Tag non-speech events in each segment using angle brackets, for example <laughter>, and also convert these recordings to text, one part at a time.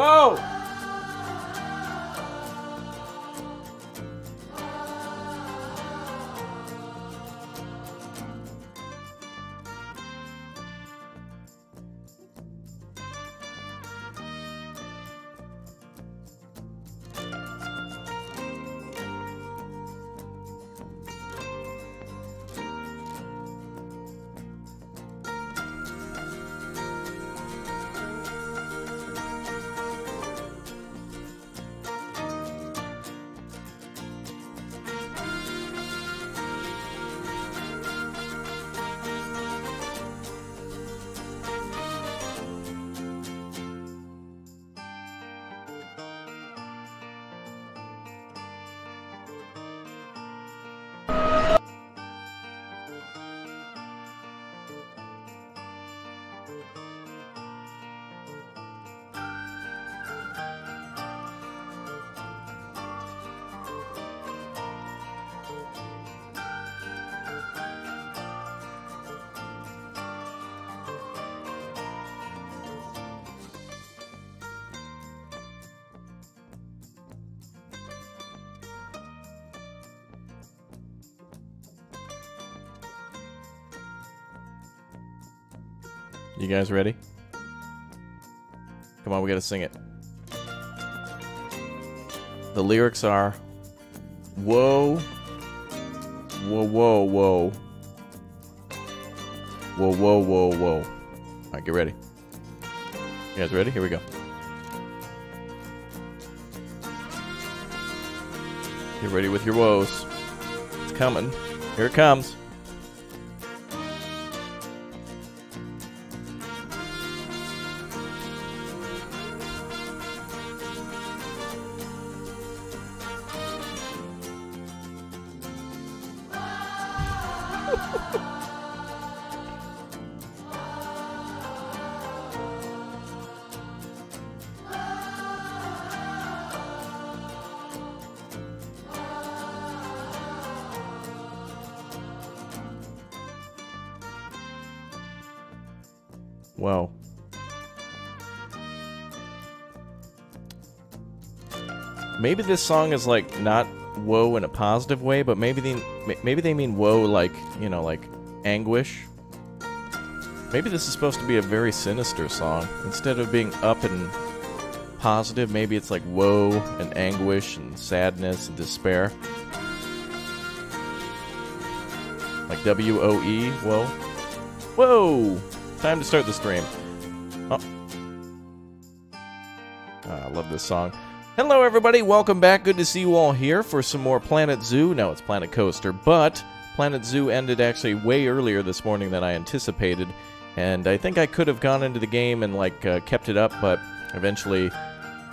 Whoa! You guys ready? Come on, we gotta sing it. The lyrics are Whoa, whoa, whoa, whoa. Whoa, whoa, whoa, whoa. Alright, get ready. You guys ready? Here we go. Get ready with your woes. It's coming. Here it comes. Maybe this song is like not woe in a positive way, but maybe they maybe they mean woe like you know like anguish. Maybe this is supposed to be a very sinister song instead of being up and positive. Maybe it's like woe and anguish and sadness and despair. Like W O E, whoa. Whoa! Time to start the stream. Oh. Ah, I love this song. Hello, everybody. Welcome back. Good to see you all here for some more Planet Zoo. No, it's Planet Coaster, but Planet Zoo ended actually way earlier this morning than I anticipated, and I think I could have gone into the game and like uh, kept it up, but eventually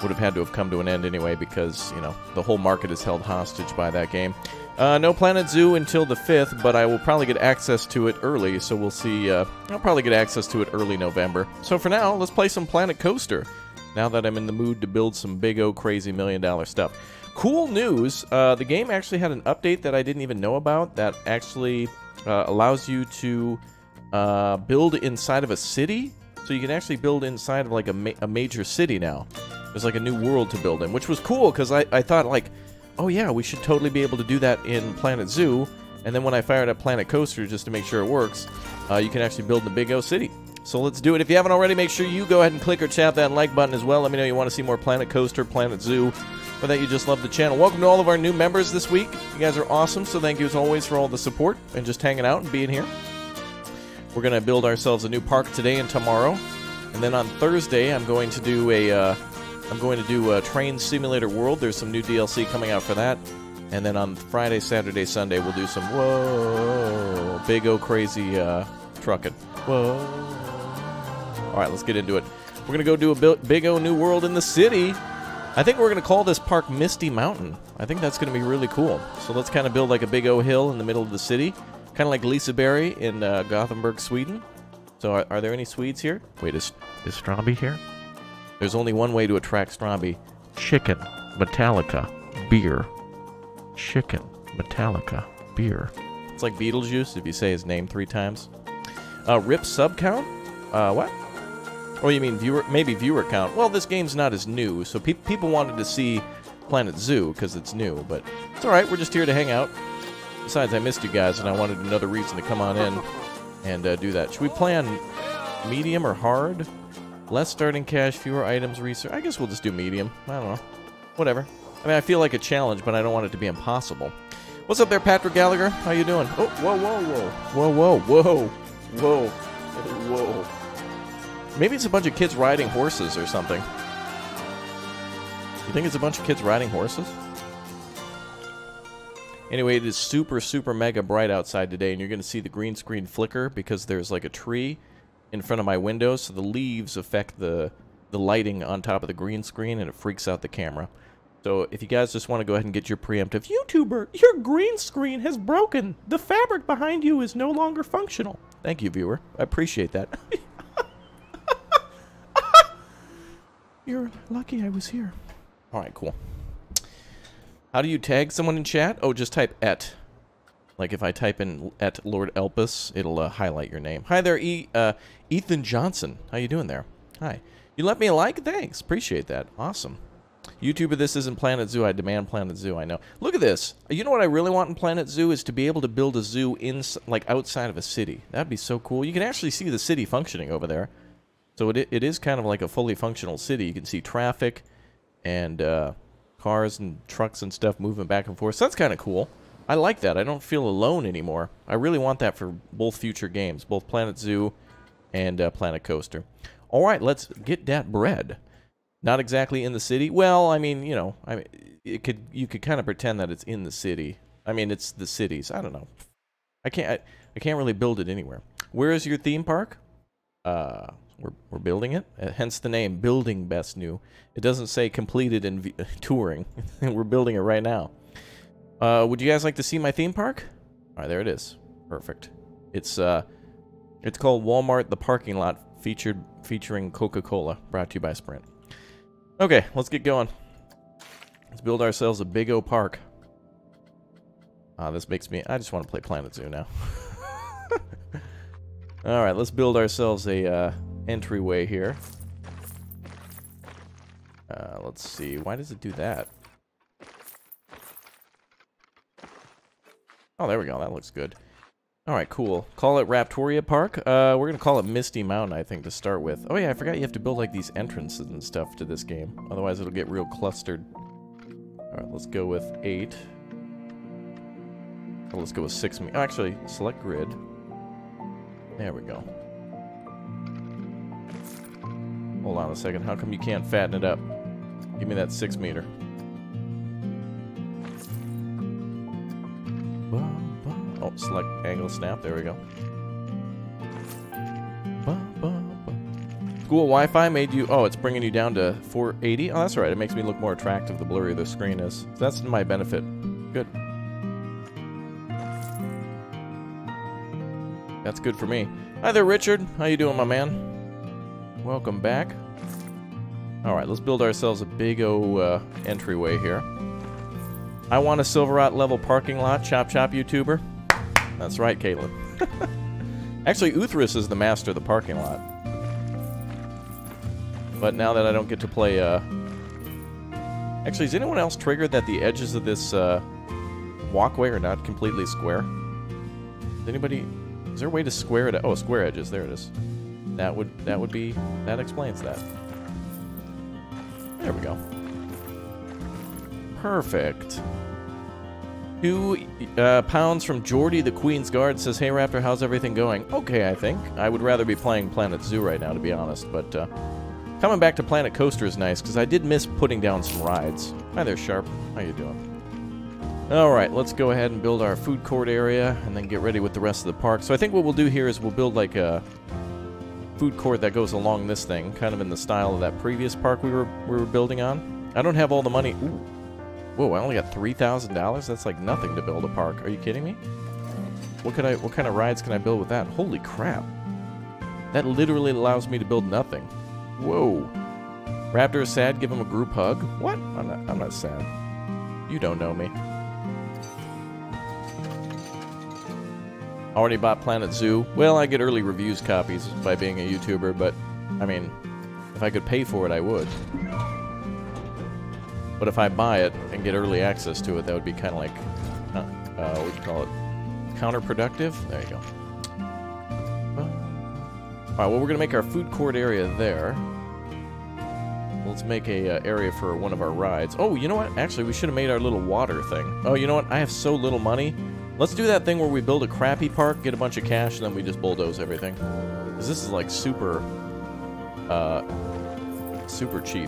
would have had to have come to an end anyway because you know the whole market is held hostage by that game. Uh, no Planet Zoo until the 5th, but I will probably get access to it early, so we'll see. Uh, I'll probably get access to it early November. So for now, let's play some Planet Coaster. Now that I'm in the mood to build some big O crazy million dollar stuff. Cool news uh, the game actually had an update that I didn't even know about that actually uh, allows you to uh, build inside of a city. So you can actually build inside of like a, ma- a major city now. There's like a new world to build in, which was cool because I, I thought like oh yeah, we should totally be able to do that in Planet Zoo. And then when I fired up Planet Coaster just to make sure it works, uh, you can actually build the Big O City. So let's do it. If you haven't already, make sure you go ahead and click or tap that like button as well. Let me know you want to see more Planet Coaster, Planet Zoo, or that you just love the channel. Welcome to all of our new members this week. You guys are awesome, so thank you as always for all the support and just hanging out and being here. We're going to build ourselves a new park today and tomorrow. And then on Thursday, I'm going to do a uh, I'm going to do a Train Simulator World. There's some new DLC coming out for that. And then on Friday, Saturday, Sunday, we'll do some whoa, big O crazy uh, trucking. Whoa. All right, let's get into it. We're going to go do a big O new world in the city. I think we're going to call this park Misty Mountain. I think that's going to be really cool. So let's kind of build like a big O hill in the middle of the city, kind of like Liseberg in uh, Gothenburg, Sweden. So are, are, there any Swedes here? Wait, is, is Stromby here? There's only one way to attract Stromby. Chicken, Metallica, beer. Chicken, Metallica, beer. It's like Beetlejuice if you say his name three times. Uh, Rip sub count? Uh, what? Or you mean viewer? Maybe viewer count. Well, this game's not as new, so pe people wanted to see Planet Zoo because it's new. But it's all right. We're just here to hang out. Besides, I missed you guys, and I wanted another reason to come on in and uh, do that. Should we play on medium or hard? Less starting cash, fewer items, research. I guess we'll just do medium. I don't know. Whatever. I mean, I feel like a challenge, but I don't want it to be impossible. What's up there, Patrick Gallagher? How you doing? Oh, whoa, whoa, whoa. Whoa, whoa, whoa. Whoa. Whoa. Maybe it's a bunch of kids riding horses or something. You think it's a bunch of kids riding horses? Anyway, it is super, super mega bright outside today, and you're going to see the green screen flicker because there's like a tree in front of my window, so the leaves affect the the lighting on top of the green screen, and it freaks out the camera. So if you guys just want to go ahead and get your preemptive, YouTuber, your green screen has broken. The fabric behind you is no longer functional. Thank you, viewer. I appreciate that. <laughs> You're lucky I was here. All right, cool. How do you tag someone in chat? Oh, just type et. Like if I type in at Lord Elpis, it'll uh, highlight your name. Hi there, e uh, Ethan Johnson. How you doing there? Hi. You left me a like? Thanks. Appreciate that. Awesome. YouTuber, this isn't Planet Zoo. I demand Planet Zoo. I know. Look at this. You know what I really want in Planet Zoo is to be able to build a zoo in like outside of a city. That'd be so cool. You can actually see the city functioning over there. So it it is kind of like a fully functional city. You can see traffic and uh, cars and trucks and stuff moving back and forth. So that's kind of cool. I like that. I don't feel alone anymore. I really want that for both future games, both Planet Zoo and uh, Planet Coaster. All right, let's get that bread. Not exactly in the city. Well, I mean, you know, I mean, it could you could kind of pretend that it's in the city. I mean, it's the cities. I don't know. I can't. I, I can't really build it anywhere. Where is your theme park? Uh, we're we're building it. Uh, hence the name, building best new. It doesn't say completed in <laughs> touring. <laughs> we're building it right now. Uh, would you guys like to see my theme park? All right, there it is. Perfect. It's uh, it's called Walmart the Parking Lot, featured featuring Coca-Cola, brought to you by Sprint. Okay, let's get going. Let's build ourselves a big O park. Ah, this makes me... I just want to play Planet Zoo now. <laughs> Alright, let's build ourselves a uh, entryway here. Uh, let's see. Why does it do that? Oh, there we go. That looks good. Alright, cool. Call it Raptoria Park. Uh, we're gonna call it Misty Mountain, I think, to start with. Oh yeah, I forgot you have to build, like, these entrances and stuff to this game. Otherwise, it'll get real clustered. Alright, let's go with eight. Oh, let's go with six. Oh, actually, select grid. There we go. Hold on a second. How come you can't fatten it up? Give me that six meter. Oh, select angle snap. There we go. School Wi-Fi made you... Oh, it's bringing you down to 480? Oh, that's right. It makes me look more attractive the blurrier the screen is. So that's my benefit. Good. That's good for me. Hi there, Richard. How you doing, my man? Welcome back. Alright, let's build ourselves a big O uh, entryway here. I want a Silverrot level parking lot, chop chop YouTuber. That's right, Caitlin. <laughs> Actually, Uthris is the master of the parking lot. But now that I don't get to play, uh... Actually, is anyone else triggered that the edges of this, uh, walkway are not completely square? Is anybody... Is there a way to square it? Oh, square edges. There it is. That would, that would be... That explains that. There we go. Perfect. Two uh, pounds from Jordy the Queen's Guard says, Hey Raptor, how's everything going? Okay, I think. I would rather be playing Planet Zoo right now, to be honest, but uh, coming back to Planet Coaster is nice, because I did miss putting down some rides. Hi there, Sharp. How you doing? Alright, let's go ahead and build our food court area, and then get ready with the rest of the park. So I think what we'll do here is we'll build like a food court that goes along this thing, kind of in the style of that previous park we were, we were building on. I don't have all the money... Ooh. Whoa, I only got $3,000? That's like nothing to build a park. Are you kidding me? What could I what kind of rides can I build with that? Holy crap. That literally allows me to build nothing. Whoa. Raptor is sad, give him a group hug. What? I'm not I'm not sad. You don't know me. Already bought Planet Zoo. Well, I get early reviews copies by being a YouTuber, but I mean, If I could pay for it, I would. But if I buy it and get early access to it, that would be kind of like, uh, uh, what do you call it? Counterproductive? There you go. Alright, well, we're going to make our food court area there. Let's make a uh, area for one of our rides. Oh, you know what? Actually, we should have made our little water thing. Oh, you know what? I have so little money. Let's do that thing where we build a crappy park, get a bunch of cash, and then we just bulldoze everything. Because this is like super, uh, super cheap.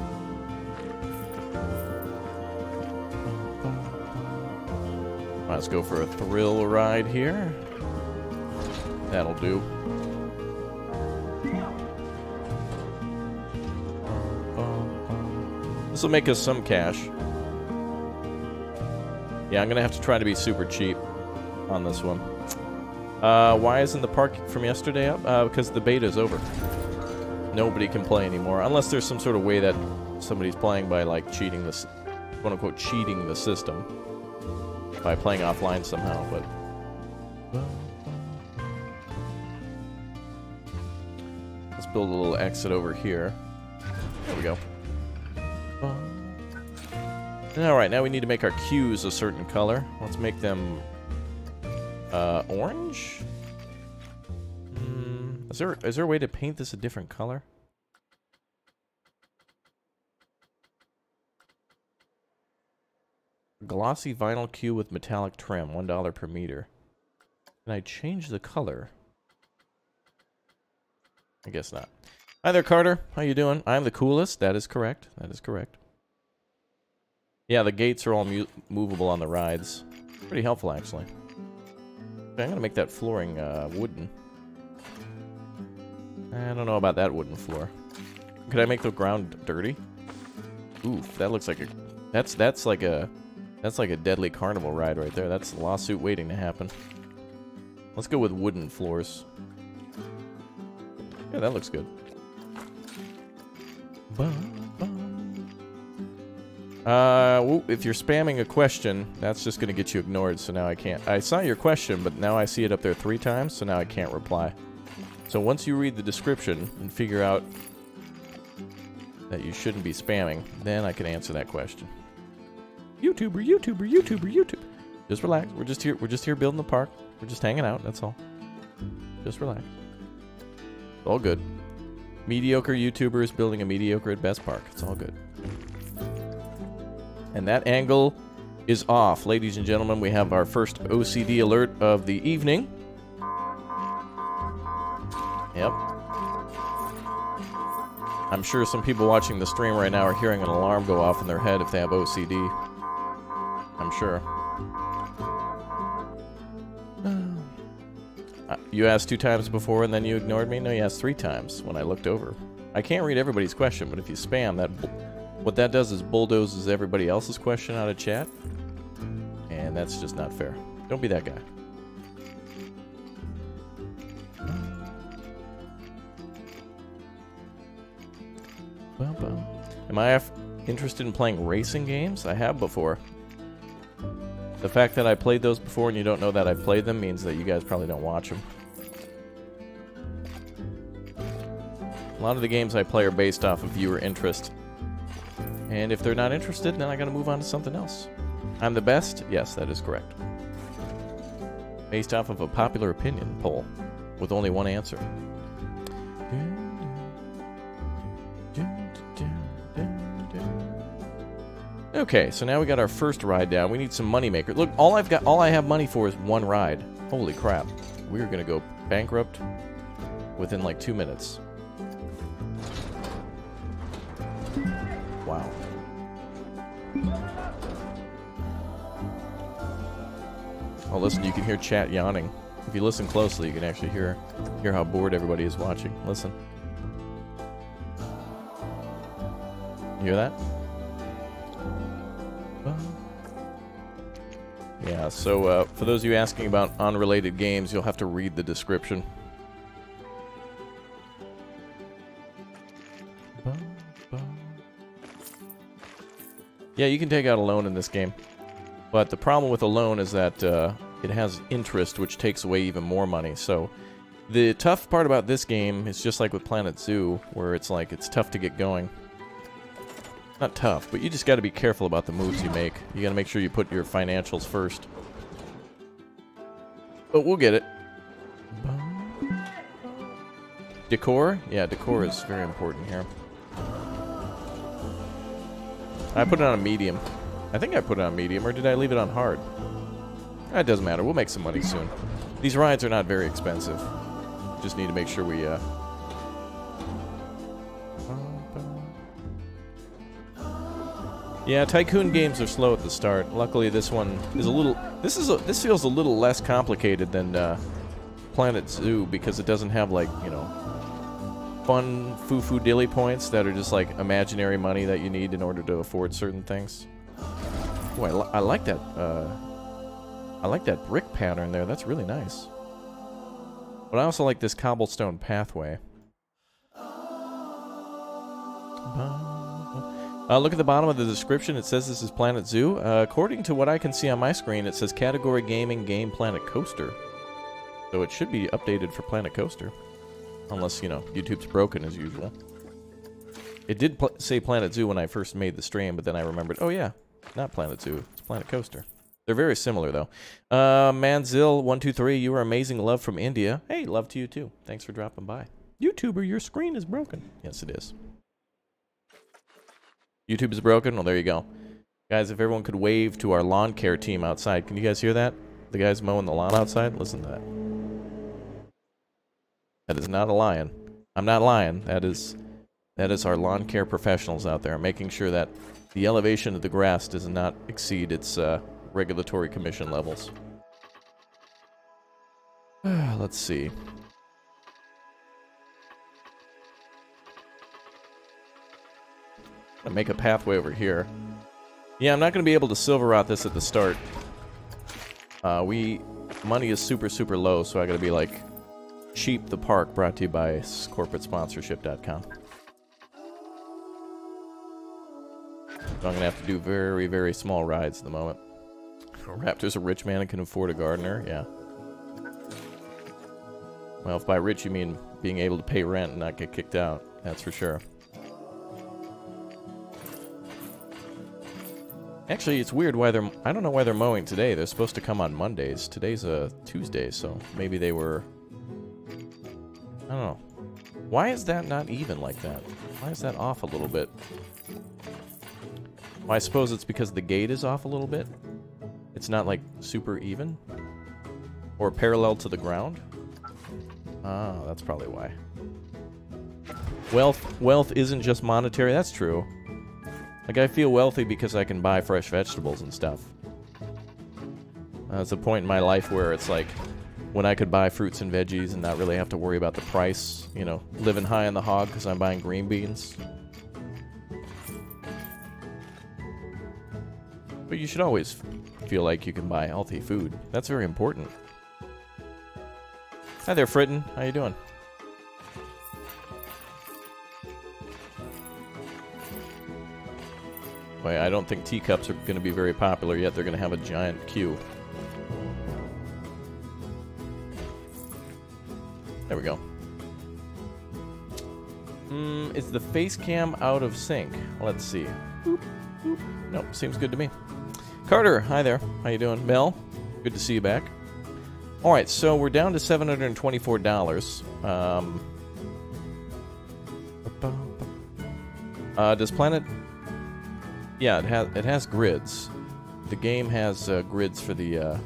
Let's go for a thrill ride here. That'll do. This will make us some cash. Yeah, I'm to have to try to be super cheap on this one. Uh, why isn't the park from yesterday up? Uh, because the beta is over. Nobody can play anymore, unless there's some sort of way that somebody's playing by, like, cheating this, quote-unquote, cheating the system by playing offline somehow, but... Let's build a little exit over here. There we go. Alright, now we need to make our queues a certain color. Let's make them uh, orange? Mm, is there is there a way to paint this a different color? Glossy vinyl queue with metallic trim, $1 per meter. Can I change the color? I guess not. Hi there, Carter. How you doing? I'm the coolest. That is correct. That is correct. Yeah, the gates are all movable on the rides. Pretty helpful, actually. Okay, I'm gonna make that flooring uh, wooden. I don't know about that wooden floor. Could I make the ground dirty? Oof, that looks like a... That's that's like a... That's like a deadly carnival ride right there. That's a lawsuit waiting to happen. Let's go with wooden floors. Yeah, that looks good. Uh, if you're spamming a question, that's just going to get you ignored, so now I can't. I saw your question, but now I see it up there three times, so now I can't reply. So once you read the description and figure out that you shouldn't be spamming, then I can answer that question. YouTuber, YouTuber, YouTuber, YouTuber. Just relax. We're just here. We're just here building the park. We're just hanging out. That's all. Just relax. all good. Mediocre YouTubers building a mediocre at best park. It's all good. And that angle is off. Ladies and gentlemen, we have our first OCD alert of the evening. Yep. I'm sure some people watching the stream right now are hearing an alarm go off in their head if they have OCD. I'm sure. Uh, you asked two times before and then you ignored me? No, you asked three times when I looked over. I can't read everybody's question, but if you spam, that what that does is bulldozes everybody else's question out of chat. And that's just not fair. Don't be that guy. Am I interested in playing racing games? I have before. The fact that I played those before and you don't know that I played them means that you guys probably don't watch them. A lot of the games I play are based off of viewer interest. And if they're not interested, then I gotta move on to something else. I'm the best? Yes, that is correct. Based off of a popular opinion poll with only one answer. Okay, so now we got our first ride down. We need some money maker. Look, all I've got, all I have money for is one ride. Holy crap! We're gonna go bankrupt within like two minutes. Wow. Oh, listen, you can hear chat yawning. If you listen closely, you can actually hear hear how bored everybody is watching. Listen. You hear that? Yeah, so uh, for those of you asking about unrelated games, you'll have to read the description. Yeah, you can take out a loan in this game. But the problem with a loan is that uh, it has interest, which takes away even more money. So The tough part about this game is just like with Planet Zoo, where it's like it's tough to get going. Not tough, but you just got to be careful about the moves you make. You got to make sure you put your financials first. But we'll get it. Decor? Yeah, decor is very important here. I put it on a medium. I think I put it on medium, or did I leave it on hard? It doesn't matter. We'll make some money soon. These rides are not very expensive. Just need to make sure we, uh... Yeah, Tycoon games are slow at the start. Luckily, this one is a little... This is a, this feels a little less complicated than uh, Planet Zoo because it doesn't have, like, you know, fun foo-foo dilly points that are just, like, imaginary money that you need in order to afford certain things. I, li I like that, uh... I like that brick pattern there. That's really nice. But I also like this cobblestone pathway. Uh, look at the bottom of the description. It says this is Planet Zoo. Uh, according to what I can see on my screen, it says Category Gaming Game Planet Coaster. So it should be updated for Planet Coaster. Unless, you know, YouTube's broken as usual. It did pl say Planet Zoo when I first made the stream, but then I remembered, oh yeah, not Planet Zoo. It's Planet Coaster. They're very similar, though. Uh, Manzil123, you are amazing. Love from India. Hey, love to you, too. Thanks for dropping by. YouTuber, your screen is broken. Yes, it is. YouTube is broken? Well, there you go. Guys, if everyone could wave to our lawn care team outside. Can you guys hear that? The guys mowing the lawn outside? Listen to that. That is not a lion. I'm not lying. That is that is our lawn care professionals out there making sure that the elevation of the grass does not exceed its uh, regulatory commission levels. <sighs> Let's see. I make a pathway over here. Yeah, I'm not going to be able to Silverrot this at the start. Uh, we money is super super low, so I got to be like cheap the park. Brought to you by corporatesponsorship.com. I'm gonna have to do very very small rides at the moment. Raptor's a rich man and can afford a gardener. Yeah. Well, if by rich you mean being able to pay rent and not get kicked out, that's for sure. Actually, it's weird why they're... I don't know why they're mowing today. They're supposed to come on Mondays. Today's a Tuesday, so maybe they were... I don't know. Why is that not even like that? Why is that off a little bit? Well, I suppose it's because the gate is off a little bit. It's not like super even? Or parallel to the ground? Ah, that's probably why. Wealth wealth isn't just monetary, that's true. Like I feel wealthy because I can buy fresh vegetables and stuff. There's a point in my life where it's like when I could buy fruits and veggies and not really have to worry about the price, you know, living high on the hog because I'm buying green beans. But you should always feel like you can buy healthy food. That's very important. Hi there, Fritten. How you doing? Boy, I don't think teacups are going to be very popular yet. They're going to have a giant queue. There we go. Mm, is the face cam out of sync? Let's see. Nope, seems good to me. Carter, hi there. How you doing? Mel, good to see you back. All right, so we're down to $724. Um, uh, does Planet... Yeah, it has, it has grids. The game has uh, grids for the, uh,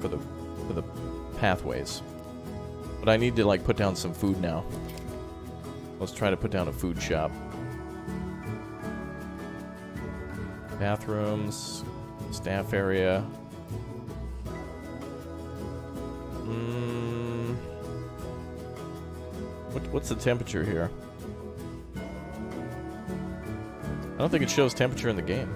for the, for the pathways. But I need to, like, put down some food now. Let's try to put down a food shop. Bathrooms, staff area. Mm. What, what's the temperature here? I don't think it shows temperature in the game.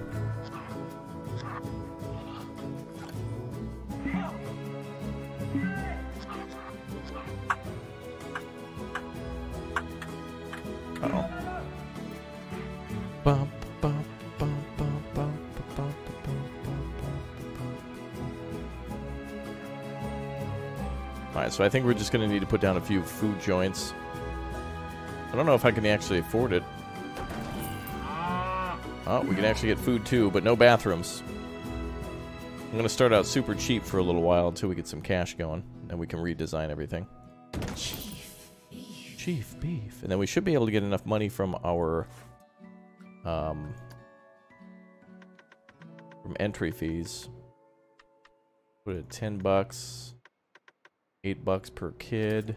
Uh oh so I think we're just going to need to put down a few food joints. I don't know if I can actually afford it. Oh, we can actually get food too, but no bathrooms. I'm going to start out super cheap for a little while until we get some cash going. And we can redesign everything. Chief beef. Chief beef. And then we should be able to get enough money from our... Um, from entry fees. Put it at 10 bucks. 8 bucks per kid.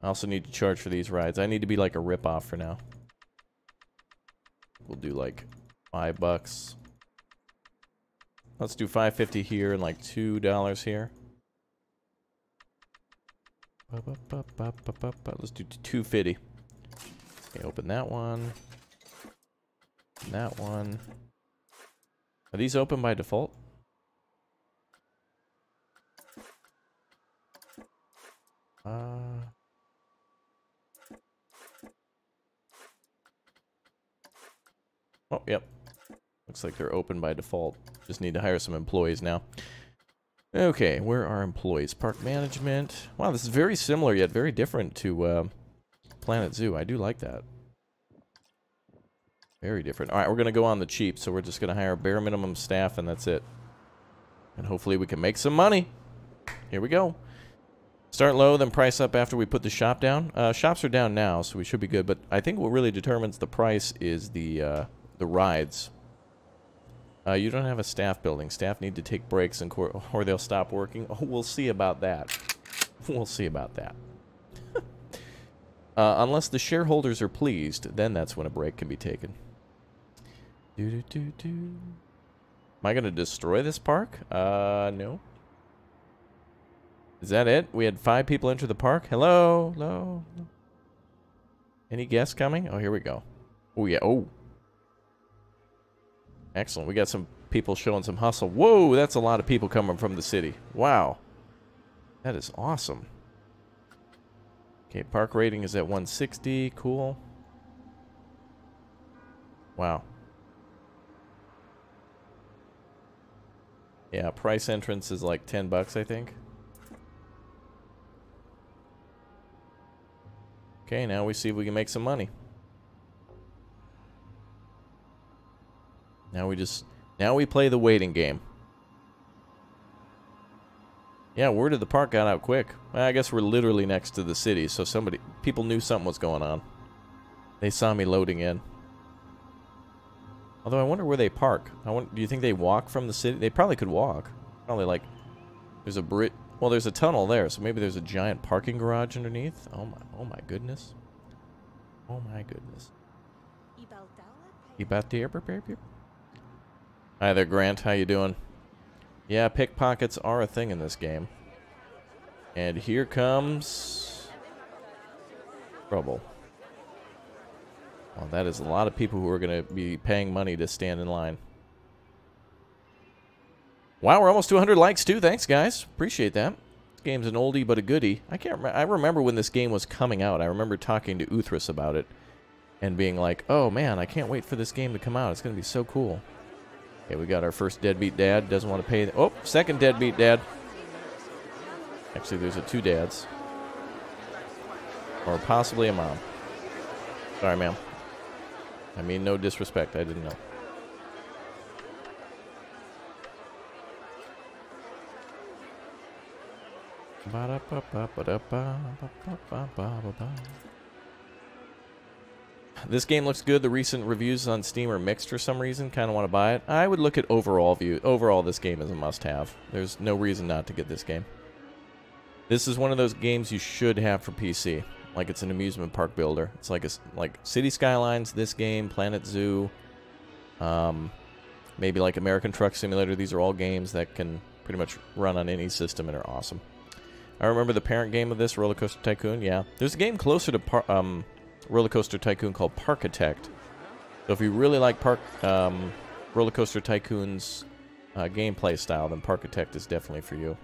I also need to charge for these rides. I need to be like a rip-off for now. We'll do like 5 bucks. Let's do 550 here and like $2 here. Let's do 250. Okay, open that one. That one. Are these open by default? Uh... Oh, yep. Looks like they're open by default. Just need to hire some employees now. Okay, where are employees? Park management. Wow, this is very similar yet very different to uh, Planet Zoo. I do like that. Very different. All right, we're going to go on the cheap, so we're just going to hire bare minimum staff, and that's it. And hopefully we can make some money. Here we go. Start low, then price up after we put the shop down. Uh, shops are down now, so we should be good. But I think what really determines the price is the uh, the rides. Uh, you don't have a staff building. Staff need to take breaks and <laughs> or they'll stop working. Oh, we'll see about that. <laughs> We'll see about that. <laughs> uh, unless the shareholders are pleased, then that's when a break can be taken. Do do do do. Am I going to destroy this park? Uh, no. Is that it? We had five people enter the park. Hello, hello. Any guests coming? Oh, here we go. Oh yeah. Oh, Excellent. We got some people showing some hustle. Whoa, that's a lot of people coming from the city. Wow. That is awesome. Okay, park rating is at 160. Cool. Wow. Yeah, price entrance is like 10 bucks, I think. Okay, now we see if we can make some money. Now we just... Now we play the waiting game. Yeah, word of the park got out quick. Well, I guess we're literally next to the city, so somebody... People knew something was going on. They saw me loading in. Although I wonder where they park. I want, do you think they walk from the city? They probably could walk. Probably like... There's a bridge... Well, there's a tunnel there, so maybe there's a giant parking garage underneath. Oh my, oh my goodness. Oh my goodness. Hi there, Grant. How you doing? Yeah, pickpockets are a thing in this game. And here comes... Trouble. Well, that is a lot of people who are going to be paying money to stand in line. Wow, we're almost 200 likes, too. Thanks, guys. Appreciate that. This game's an oldie but a goodie. I can't. I remember when this game was coming out. I remember talking to Uthras about it and being like, "Oh man, I can't wait for this game to come out. It's going to be so cool." Okay, we got our first deadbeat dad. Doesn't want to pay. oh, second deadbeat dad. Actually, there's a two dads. Or possibly a mom. Sorry, ma'am. I mean, no disrespect. I didn't know. This game looks good. The recent reviews on Steam are mixed for some reason. Kind of want to buy it. I would look at overall view. Overall, this game is a must-have. There's no reason not to get this game. This is one of those games you should have for PC. Like it's an amusement park builder. It's like a, like City Skylines, this game, Planet Zoo, um, maybe like American Truck Simulator. These are all games that can pretty much run on any system and are awesome. I remember the parent game of this, Roller Coaster Tycoon. Yeah, there's a game closer to par um, roller coaster tycoon called Parkitect. So if you really like Park um, Roller Coaster Tycoon's uh, gameplay style, then Parkitect is definitely for you.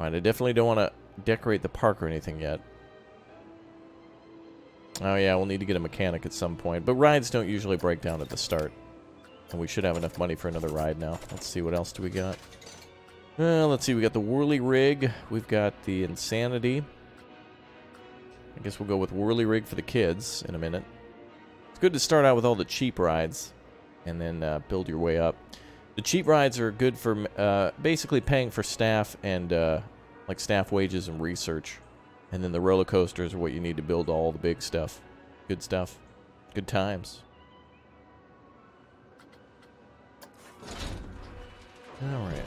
Alright, I definitely don't want to decorate the park or anything yet. Oh yeah, we'll need to get a mechanic at some point. But rides don't usually break down at the start. And we should have enough money for another ride now. Let's see, what else do we got? Uh, let's see, we got the Whirly Rig. We've got the Insanity. I guess we'll go with Whirly Rig for the kids in a minute. It's good to start out with all the cheap rides and then uh, build your way up. The cheap rides are good for uh, basically paying for staff and uh, like staff wages and research. And then the roller coasters are what you need to build all the big stuff. Good stuff. Good times. Alright.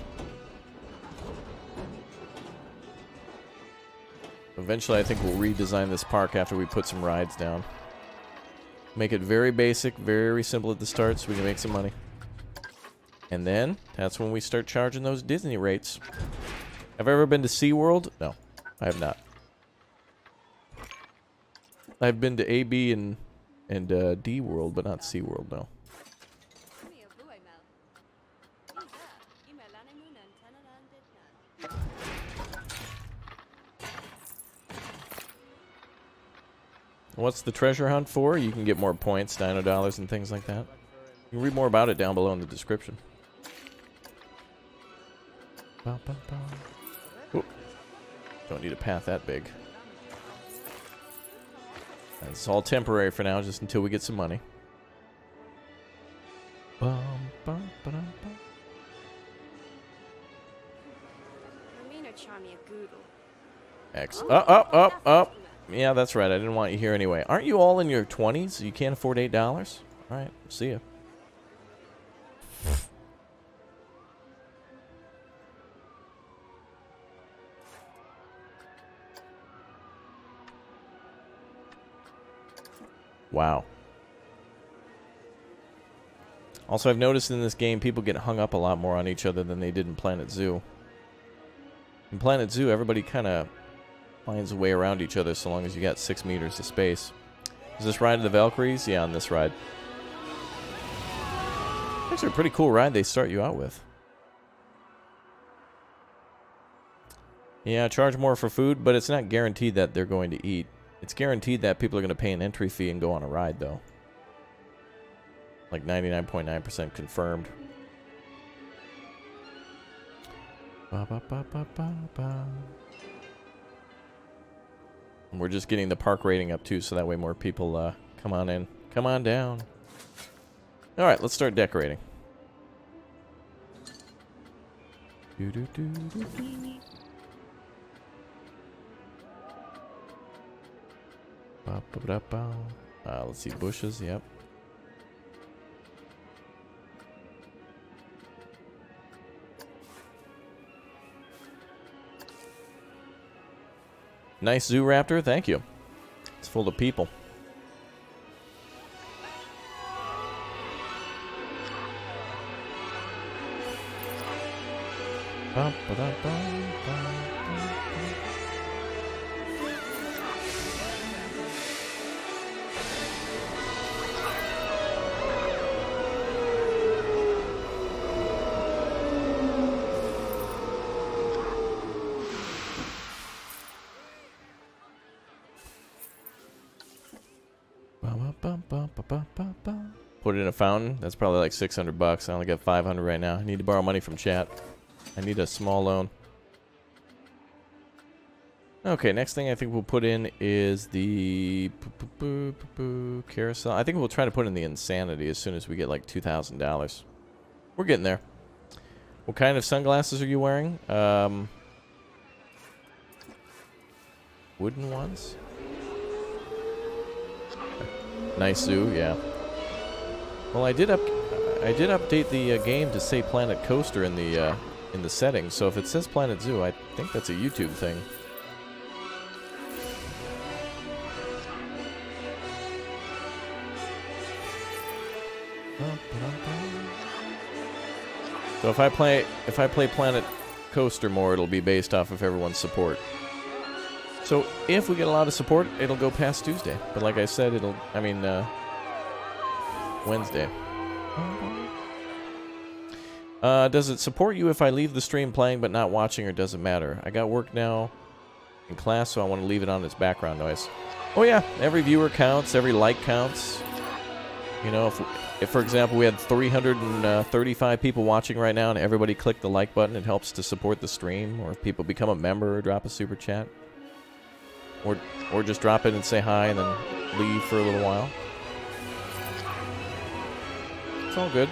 Eventually, I think we'll redesign this park after we put some rides down. Make it very basic, very simple at the start so we can make some money. And then, that's when we start charging those Disney rates. Have I ever been to SeaWorld? No, I have not. I've been to AB and, and uh, D World, but not SeaWorld, no. What's the treasure hunt for? You can get more points, dino dollars, and things like that. You can read more about it down below in the description. Don't need a path that big. It's all temporary for now, just until we get some money. Bum, bum, ba -dum, bum. X. Up, up, up, up. Yeah, that's right. I didn't want you here anyway. Aren't you all in your 20s? You can't afford $8? All right, see ya. Wow. Also, I've noticed in this game, people get hung up a lot more on each other than they did in Planet Zoo. In Planet Zoo, everybody kind of finds a way around each other so long as you got six meters of space. Is this ride of the Valkyries? Yeah, on this ride. Actually, a pretty cool ride they start you out with. Yeah, charge more for food, but it's not guaranteed that they're going to eat. It's guaranteed that people are going to pay an entry fee and go on a ride, though. Like 99.9% confirmed. Ba, ba, ba, we're just getting the park rating up too, so that way more people uh, come on in. Come on down. All right, let's start decorating. Do, do, do, ba, ba, ba, uh, let's see, bushes, yep. Nice zoo raptor, thank you. It's full of people. Ba, ba, ba, it in a fountain. That's probably like 600 bucks. I only got 500 right now. I need to borrow money from chat. I need a small loan. Okay, next thing I think we'll put in is the carousel. I think we'll try to put in the insanity as soon as we get like $2,000. We're getting there. What kind of sunglasses are you wearing? Um, wooden ones? <laughs> Nice zoo, yeah. Well, I did up, I did update the uh, game to say Planet Coaster in the uh, in the settings. So if it says Planet Zoo, I think that's a YouTube thing. So if I play if I play Planet Coaster more, it'll be based off of everyone's support. So if we get a lot of support, it'll go past Tuesday. But like I said, it'll, I mean, uh, Wednesday. Uh, does it support you if I leave the stream playing but not watching or does it matter? I got work now in class, so I want to leave it on as background noise. Oh yeah, every viewer counts, every like counts. You know, if, if for example we had 335 people watching right now and everybody clicked the like button, it helps to support the stream. Or if people become a member or drop a super chat. Or, or just drop in and say hi and then leave for a little while. All good.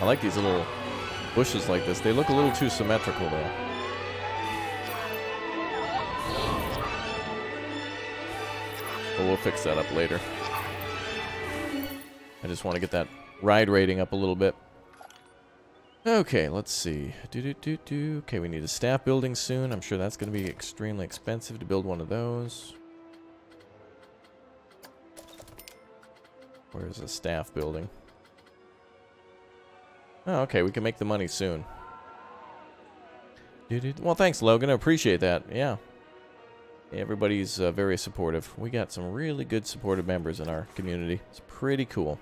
I like these little bushes like this. They look a little too symmetrical though. But we'll fix that up later. I just want to get that ride rating up a little bit. Okay, let's see. Do do do do. Okay, we need a staff building soon. I'm sure that's going to be extremely expensive to build one of those. Where's the staff building? Oh, okay, we can make the money soon. Well, thanks, Logan. I appreciate that. Yeah. Everybody's uh, very supportive. We got some really good supportive members in our community. It's pretty cool.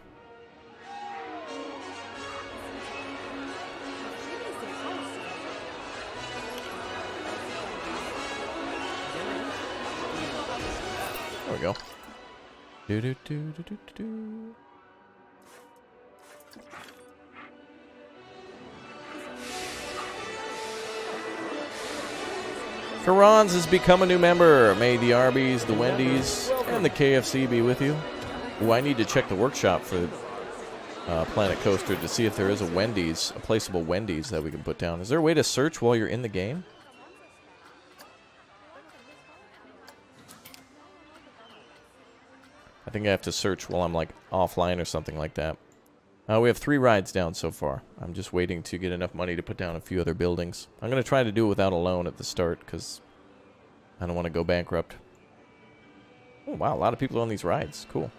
Do do do do do do. Has become a new member. May the Arby's, the Wendy's, and the KFC be with you. Ooh, I need to check the workshop for uh, Planet Coaster to see if there is a Wendy's, a placeable Wendy's that we can put down. Is there a way to search while you're in the game? I think I have to search while I'm like offline or something like that. Uh, we have three rides down so far. I'm just waiting to get enough money to put down a few other buildings. I'm going to try to do it without a loan at the start because I don't want to go bankrupt. Oh, wow. A lot of people on these rides. Cool.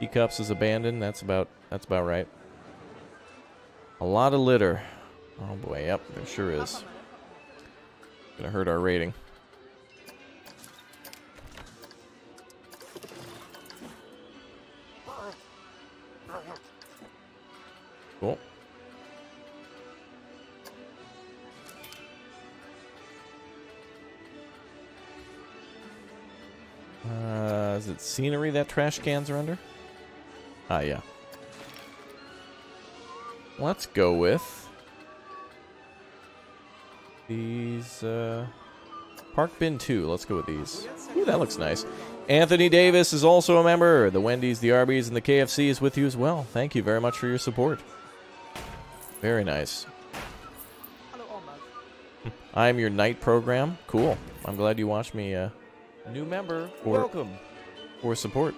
Teacups is abandoned. That's about, that's about right. A lot of litter. Oh, boy. Yep, there sure is. Gonna hurt our rating. Scenery that trash cans are under? Ah, yeah. Let's go with these, uh, Park Bin 2. Let's go with these. Ooh, that looks nice. Anthony Davis is also a member. The Wendy's, the Arby's, and the KFC is with you as well. Thank you very much for your support. Very nice. <laughs> I'm your night program. Cool. I'm glad you watched me. Uh, New member. Welcome. For support.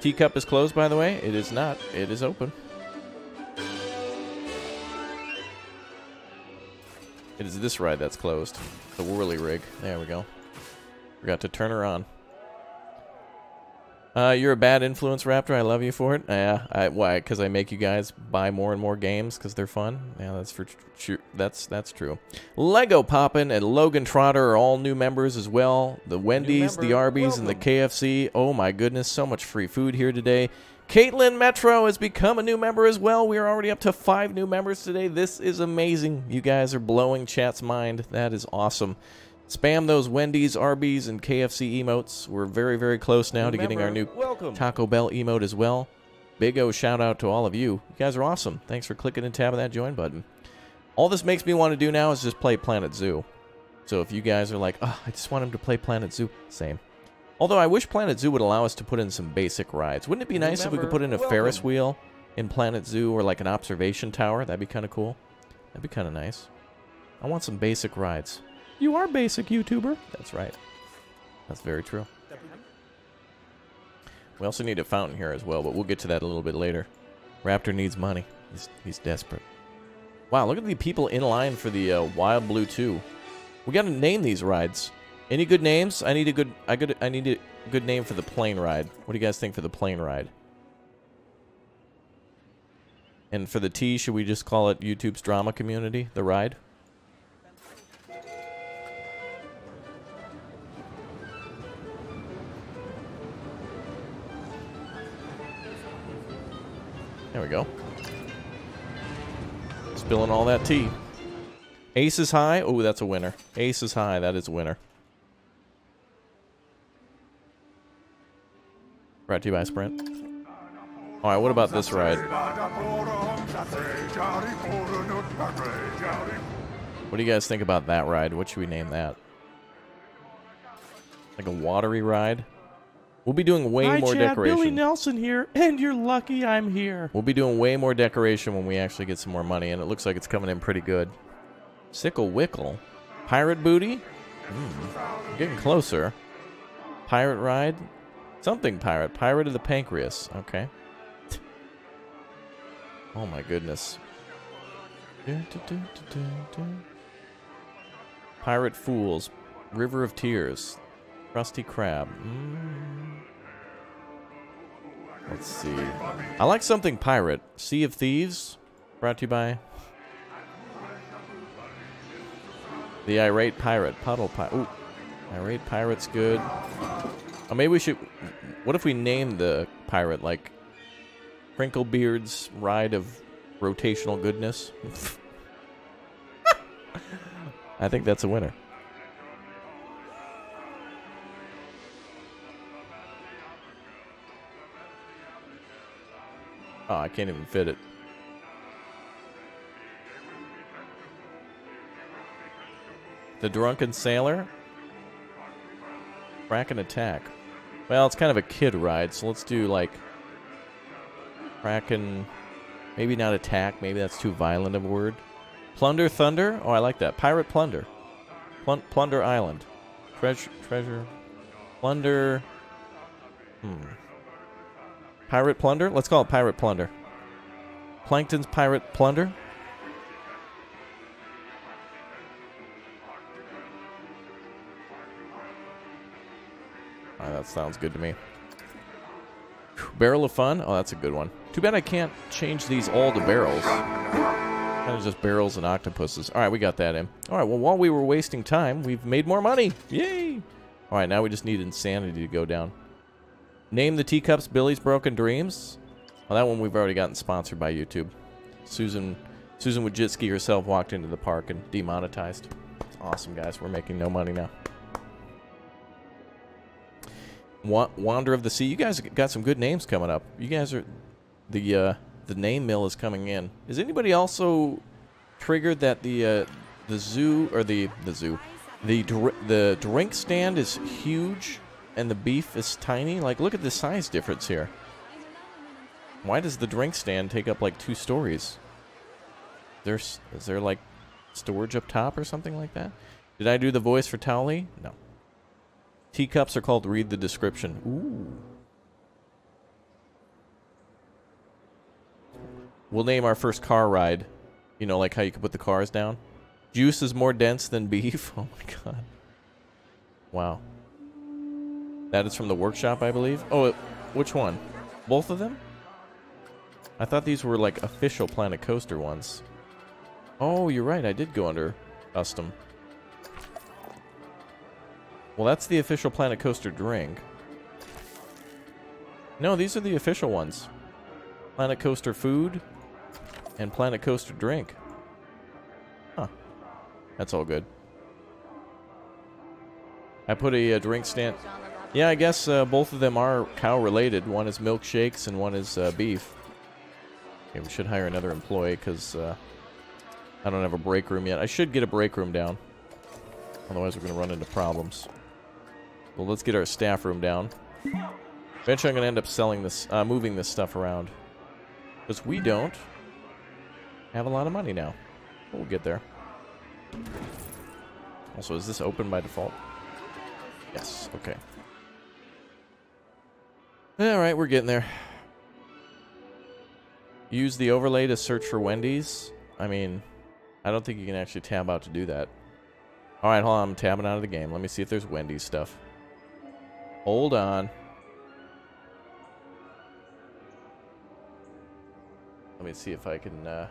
Teacup is closed, by the way. It is not. It is open. It is this ride that's closed. The whirly rig. There we go. Forgot to turn her on. Uh, you're a bad influence, Raptor. I love you for it. Yeah, I, why? Because I make you guys buy more and more games because they're fun. Yeah, that's for true. That's that's true. Lego Poppin and Logan Trotter are all new members as well. The Wendy's, the Arby's, Welcome. and the KFC. Oh my goodness, so much free food here today. Caitlin Metro has become a new member as well. We are already up to five new members today. This is amazing. You guys are blowing chat's mind. That is awesome. Spam those Wendy's, Arby's, and KFC emotes. We're very, very close now Remember, to getting our new welcome. Taco Bell emote as well. Big O shout out to all of you. You guys are awesome. Thanks for clicking and tapping that join button. All this makes me want to do now is just play Planet Zoo. So if you guys are like, oh, I just want him to play Planet Zoo, same. Although I wish Planet Zoo would allow us to put in some basic rides. Wouldn't it be nice Remember, if we could put in a welcome. Ferris wheel in Planet Zoo or like an observation tower? That'd be kind of cool. That'd be kind of nice. I want some basic rides. You are basic YouTuber. That's right. That's very true. We also need a fountain here as well, but we'll get to that a little bit later. Raptor needs money. He's, he's desperate. Wow, look at the people in line for the uh, Wild Blue 2. We got to name these rides. Any good names? I need a good I good I need a good name for the plane ride. What do you guys think for the plane ride? And for the T, should we just call it YouTube's drama community, the ride? There we go. Spilling all that tea. Ace is high. Oh, that's a winner. Ace is high. That is a winner. Brought to you by Sprint. All right, what about this ride? What do you guys think about that ride? What should we name that? Like a watery ride? We'll be doing way Hi, more Chad. decoration. Billy Nelson here, and you're lucky I'm here. We'll be doing way more decoration when we actually get some more money, and it looks like it's coming in pretty good. Sickle Wickle. Pirate Booty? Hmm, getting closer. Pirate Ride? Something pirate. Pirate of the Pancreas. Okay. Oh my goodness. Pirate Fools. River of Tears. Krusty Krab. Mm. Let's see. I like something pirate. Sea of Thieves. Brought to you by the Irate Pirate. Puddle Pirate. Ooh. Irate Pirate's good. Oh, maybe we should. What if we name the pirate like Crinklebeard's Ride of Rotational Goodness? <laughs> I think that's a winner. Oh, I can't even fit it. The Drunken Sailor? Kraken Attack. Well, it's kind of a kid ride, so let's do like Kraken. Maybe not attack. Maybe that's too violent of a word. Plunder Thunder. Oh, I like that. Pirate Plunder. Plun- Plunder Island. Treasure. Treasure. Plunder. Hmm. Pirate Plunder. Let's call it Pirate Plunder. Plankton's Pirate Plunder. Oh, that sounds good to me. Barrel of Fun. Oh, that's a good one. Too bad I can't change these all to barrels. Kind of just barrels and octopuses. All right, we got that in. All right, well, while we were wasting time, we've made more money. Yay! All right, now we just need insanity to go down. Name the teacups Billy's Broken Dreams. Well, that one we've already gotten sponsored by YouTube. Susan Susan Wojcicki herself walked into the park and demonetized. Awesome, guys. We're making no money now. Wander of the Sea. You guys got some good names coming up. You guys are the uh, the name mill is coming in. Is anybody also triggered that the uh, the zoo or the the zoo the dr- the drink stand is huge and the beef is tiny? Like, look at the size difference here. Why does the drink stand take up like two stories? There's is there like storage up top or something like that? Did I do the voice for Towley? No. Teacups are called read the description. Ooh. We'll name our first car ride. You know, like how you can put the cars down. Juice is more dense than beef. <laughs> Oh my god. Wow. That is from the workshop, I believe. Oh, which one? Both of them? I thought these were like official Planet Coaster ones. Oh, you're right. I did go under custom. Well, that's the official Planet Coaster drink. No, these are the official ones. Planet Coaster food and Planet Coaster drink. Huh. That's all good. I put a, uh drink stand. Yeah, I guess uh, both of them are cow related. One is milkshakes and one is uh, beef. Okay, we should hire another employee because uh, I don't have a break room yet. I should get a break room down. Otherwise, we're going to run into problems. Well, let's get our staff room down. Eventually, I'm going to end up selling this, uh, moving this stuff around. Because we don't have a lot of money now. But we'll get there. Also, is this open by default? Yes, okay. Alright, we're getting there. Use the overlay to search for Wendy's. I mean, I don't think you can actually tab out to do that. Alright, hold on. I'm tabbing out of the game. Let me see if there's Wendy's stuff. Hold on. Let me see if I can, uh...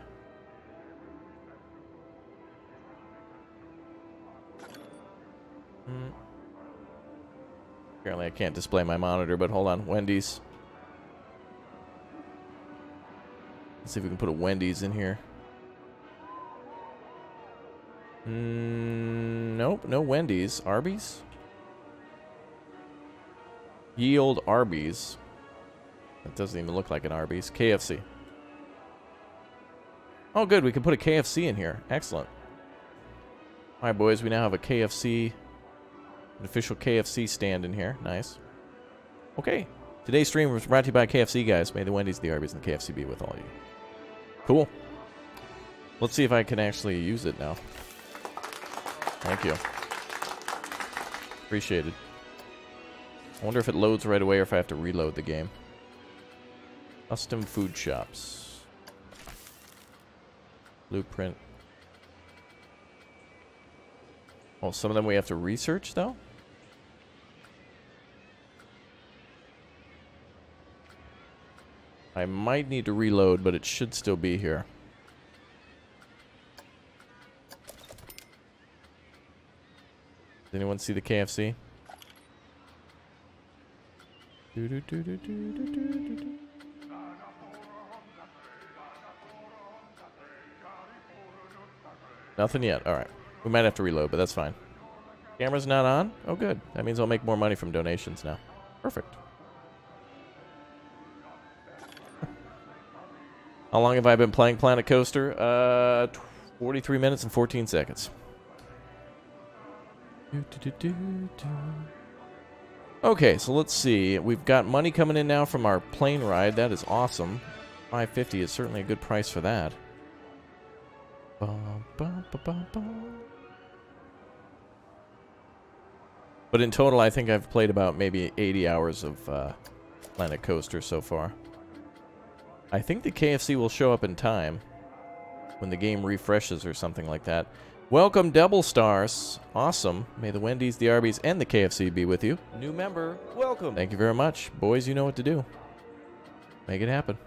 Hmm. Apparently I can't display my monitor, but hold on. Wendy's. Let's see if we can put a Wendy's in here. Mm, nope, no Wendy's. Arby's? Ye old Arby's. That doesn't even look like an Arby's. KFC. Oh, good. We can put a KFC in here. Excellent. All right, boys. We now have a KFC, an official KFC stand in here. Nice. Okay. Today's stream was brought to you by KFC, guys. May the Wendy's, the Arby's, and the KFC be with all you. Cool. Let's see if I can actually use it now. Thank you. Appreciated. I wonder if it loads right away or if I have to reload the game. Custom food shops. Blueprint. Oh, some of them we have to research, though? I might need to reload, but it should still be here. Does anyone see the KFC? Do, do, do. Nothing yet. All right. We might have to reload, but that's fine. Camera's not on? Oh, good. That means I'll make more money from donations now. Perfect. <laughs> How long have I been playing Planet Coaster? Uh, 43 minutes and 14 seconds. Okay, so let's see. We've got money coming in now from our plane ride. That is awesome. 550 is certainly a good price for that. But in total, I think I've played about maybe 80 hours of uh, Planet Coaster so far. I think the KFC will show up in time when the game refreshes or something like that. Welcome, Double Stars. Awesome. May the Wendy's, the Arby's, and the KFC be with you. New member, welcome. Thank you very much. Boys, you know what to do. Make it happen.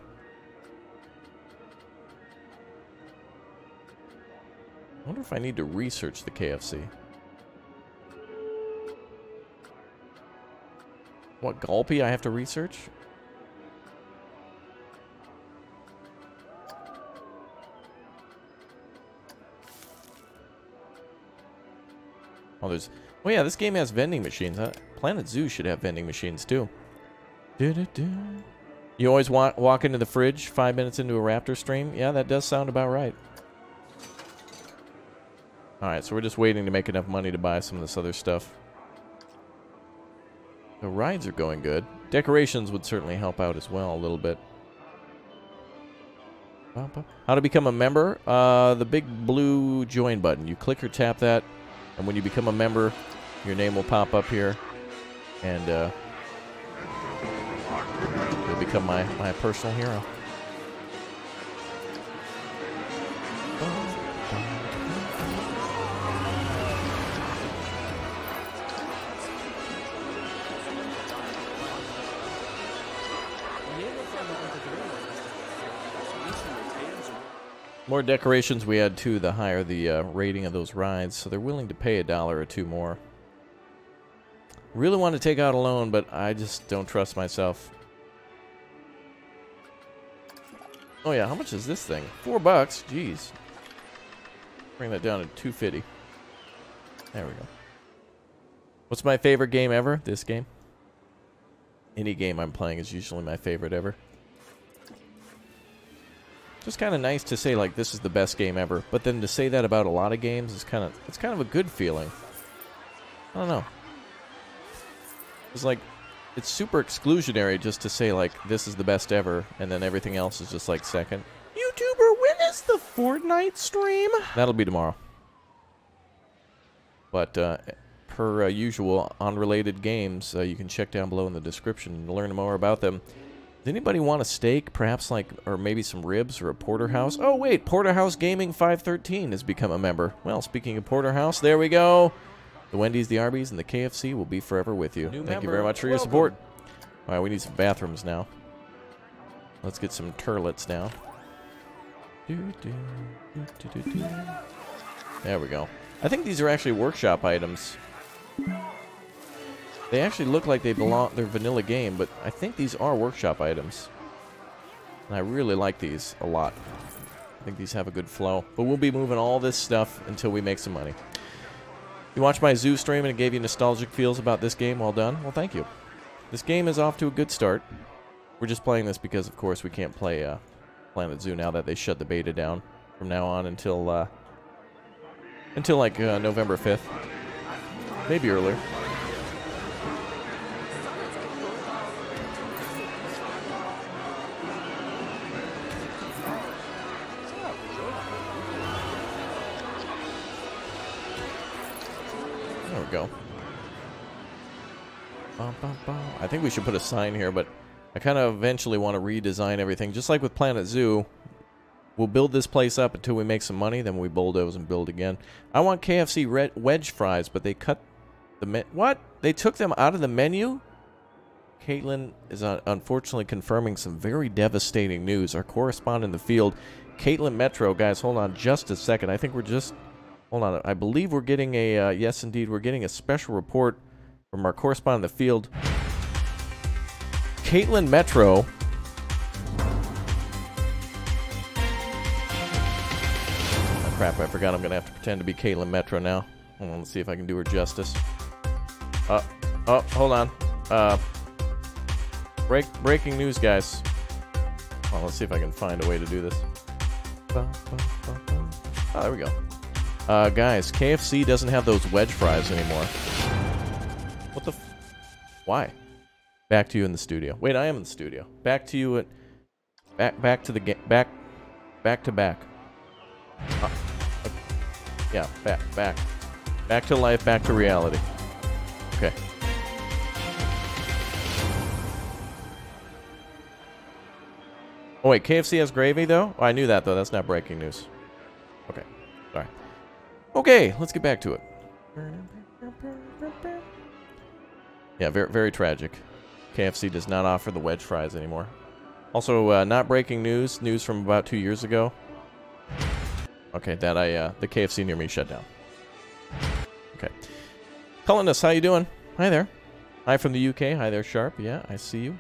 I wonder if I need to research the KFC. What, Gulpy I have to research? Oh, there's... Oh, yeah, this game has vending machines. Huh? Planet Zoo should have vending machines, too. -du -du. You always walk, walk into the fridge five minutes into a Raptor stream? Yeah, that does sound about right. Alright, so we're just waiting to make enough money to buy some of this other stuff. The rides are going good. Decorations would certainly help out as well a little bit. How to become a member? Uh, the big blue join button. You click or tap that, and when you become a member, your name will pop up here, and uh, you'll become my, my personal hero. More decorations we add too, the higher the uh, rating of those rides. So they're willing to pay a dollar or two more. Really want to take out a loan, but I just don't trust myself. Oh yeah, how much is this thing? Four bucks? Jeez. Bring that down to 250. There we go. What's my favorite game ever? This game. Any game I'm playing is usually my favorite ever. Just kind of nice to say like this is the best game ever, but then to say that about a lot of games is kind of it's kind of a good feeling. I don't know. It's like it's super exclusionary just to say like this is the best ever, and then everything else is just like second. YouTuber, when is the Fortnite stream? That'll be tomorrow. But uh, per uh, usual, unrelated games, uh, you can check down below in the description to learn more about them. Does anybody want a steak? Perhaps like, or maybe some ribs or a porterhouse? Oh, wait, Porterhouse Gaming 513 has become a member. Well, speaking of porterhouse, there we go. The Wendy's, the Arby's, and the KFC will be forever with you. New Thank member. you very much for Welcome. your support. All right, we need some bathrooms now. Let's get some turlets now. There we go. I think these are actually workshop items. They actually look like they belong, they're vanilla game, but I think these are workshop items. And I really like these a lot. I think these have a good flow. But we'll be moving all this stuff until we make some money. You watched my Zoo stream and it gave you nostalgic feels about this game. Well done. Well, thank you. This game is off to a good start. We're just playing this because, of course, we can't play uh, Planet Zoo now that they shut the beta down from now on until uh, until like uh, November 5th, maybe earlier. We go. Bum, bum, bum. I think we should put a sign here, but I kind of eventually want to redesign everything. Just like with Planet Zoo, we'll build this place up until we make some money, then we bulldoze and build again. I want KFC red wedge fries, but they cut the What? They took them out of the menu? Caitlin is uh, unfortunately confirming some very devastating news. Our correspondent in the field, Caitlin Metro, guys, hold on just a second. I think we're just, hold on. I believe we're getting a, uh, yes, indeed, we're getting a special report from our correspondent in the field. Caitlin Metro. Oh, crap, I forgot I'm going to have to pretend to be Caitlin Metro now. Hold on, let's see if I can do her justice. Uh, oh, hold on. Uh, break, breaking news, guys. Well, let's see if I can find a way to do this. Oh, there we go. Uh, guys, KFC doesn't have those wedge fries anymore. What the? Why? Back to you in the studio. Wait, I am in the studio. Back to you at. Back, back to the game. Back, back to back. Uh, uh, yeah, back, back, back to life. Back to reality. Okay. Oh wait, KFC has gravy though. Oh, I knew that though. That's not breaking news. Okay. Okay, let's get back to it. Yeah, very very tragic. KFC does not offer the wedge fries anymore. Also, uh, not breaking news. News from about two years ago. Okay, that I uh, the KFC near me shut down. Okay, Cullinus, how you doing? Hi there. Hi from the UK. Hi there, Sharp. Yeah, I see you.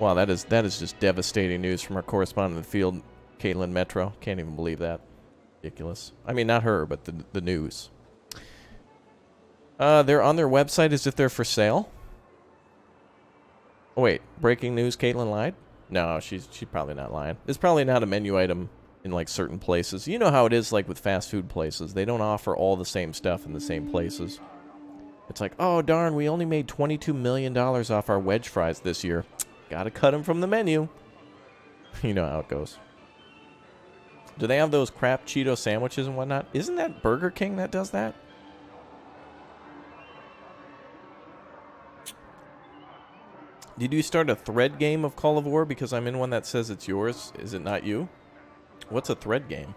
Wow, that is that is just devastating news from our correspondent in the field, Caitlin Metro. Can't even believe that. Ridiculous. I mean, not her, but the the news. Uh, they're on their website as if they're for sale. Oh, wait, breaking news, Caitlin lied? No, she's she's probably not lying. It's probably not a menu item in like certain places. You know how it is like with fast food places. They don't offer all the same stuff in the same places. It's like, oh darn, we only made $22 million off our wedge fries this year. Gotta cut them from the menu. <laughs> you know how it goes. Do they have those crap Cheeto sandwiches and whatnot? Isn't that Burger King that does that? Did you start a thread game of Call of War because I'm in one that says it's yours? Is it not you? What's a thread game?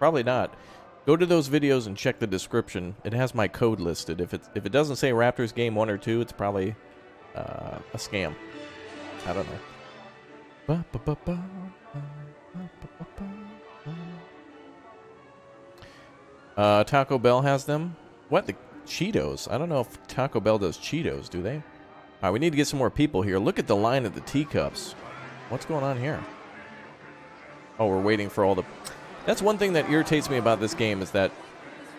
Probably not. Go to those videos and check the description. It has my code listed. If it if it doesn't say Raptors game one or two, it's probably uh, a scam. I don't know. Uh, Taco Bell has them. What the Cheetos? I don't know if Taco Bell does Cheetos. Do they? All right, we need to get some more people here. Look at the line of the teacups. What's going on here? Oh, we're waiting for all the... That's one thing that irritates me about this game is that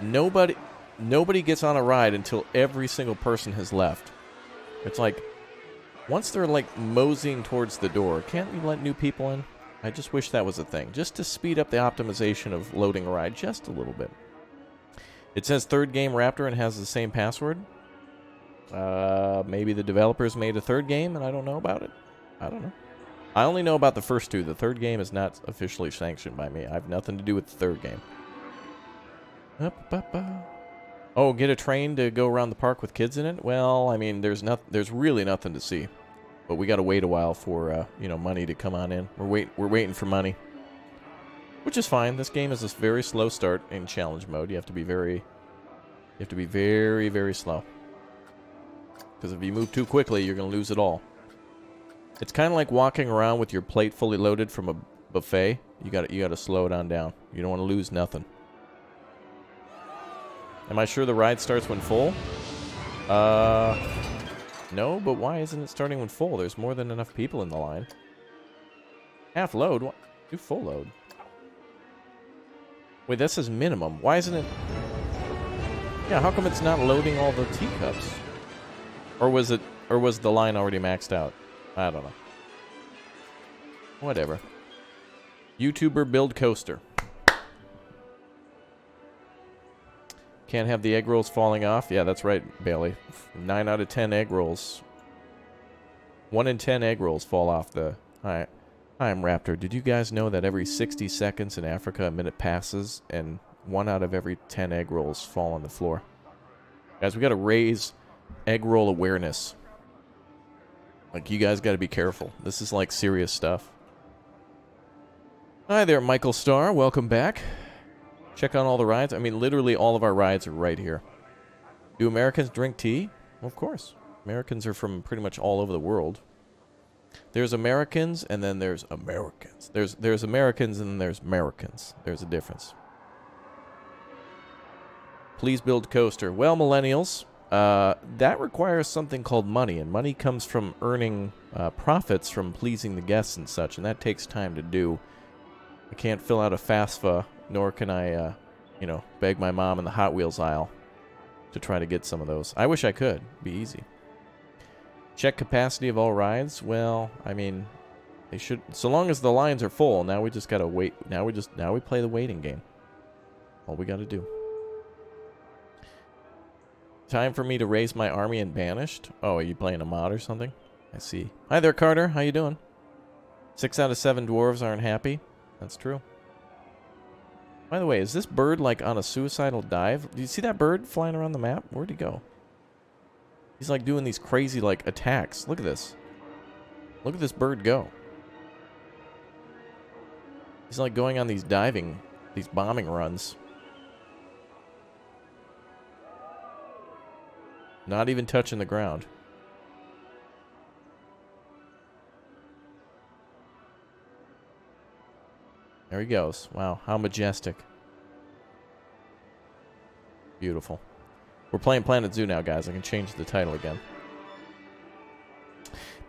nobody nobody gets on a ride until every single person has left. It's like, once they're like moseying towards the door, can't we let new people in? I just wish that was a thing. Just to speed up the optimization of loading a ride just a little bit. It says third game Raptor and has the same password. Uh, maybe the developers made a third game and I don't know about it. I don't know. I only know about the first two. The third game is not officially sanctioned by me. I have nothing to do with the third game. Oh, get a train to go around the park with kids in it? Well, I mean, there's not, there's really nothing to see. But we got to wait a while for, uh, you know, money to come on in. We're wait, we're waiting for money, which is fine. This game is a very slow start in challenge mode. You have to be very, you have to be very, very slow. Because if you move too quickly, you're going to lose it all. It's kind of like walking around with your plate fully loaded from a buffet. You got you got to slow it on down. You don't want to lose nothing. Am I sure the ride starts when full? Uh, no, but why isn't it starting when full? There's more than enough people in the line. Half load? What? Do full load. Wait, this is minimum. Why isn't it... Yeah, how come it's not loading all the teacups? Or was it... Or was the line already maxed out? I don't know. Whatever. YouTuber build coaster. Can't have the egg rolls falling off. Yeah, that's right, Bailey. 9 out of 10 egg rolls. 1 in 10 egg rolls fall off the... Hi, Hi, I'm Raptor. Did you guys know that every 60 seconds in Africa a minute passes and 1 out of every 10 egg rolls fall on the floor? Guys, we got to raise egg roll awareness. Like, you guys got to be careful. This is like serious stuff. Hi there, Michael Starr. Welcome back. Check on all the rides. I mean, literally all of our rides are right here. Do Americans drink tea? Of course. Americans are from pretty much all over the world. There's Americans and then there's Americans. There's there's Americans and then there's Americans. There's a difference. Please build coaster. Well, millennials, uh, that requires something called money, and money comes from earning uh, profits from pleasing the guests and such, and that takes time to do. I can't fill out a FAFSA nor can I, uh, you know, beg my mom in the Hot Wheels aisle to try to get some of those. I wish I could. Be easy. Check capacity of all rides. Well, I mean, they should. So long as the lines are full. Now we just gotta wait. Now we just now we play the waiting game. All we gotta do. Time for me to raise my army and banished. Oh, are you playing a mod or something? I see. Hi there, Carter. How you doing? Six out of seven dwarves aren't happy. That's true. By the way, is this bird like on a suicidal dive? Do you see that bird flying around the map? Where'd he go? He's like doing these crazy like attacks. Look at this. Look at this bird go. He's like going on these diving, these bombing runs. Not even touching the ground. There he goes. Wow, how majestic. Beautiful. We're playing Planet Zoo now, guys. I can change the title again.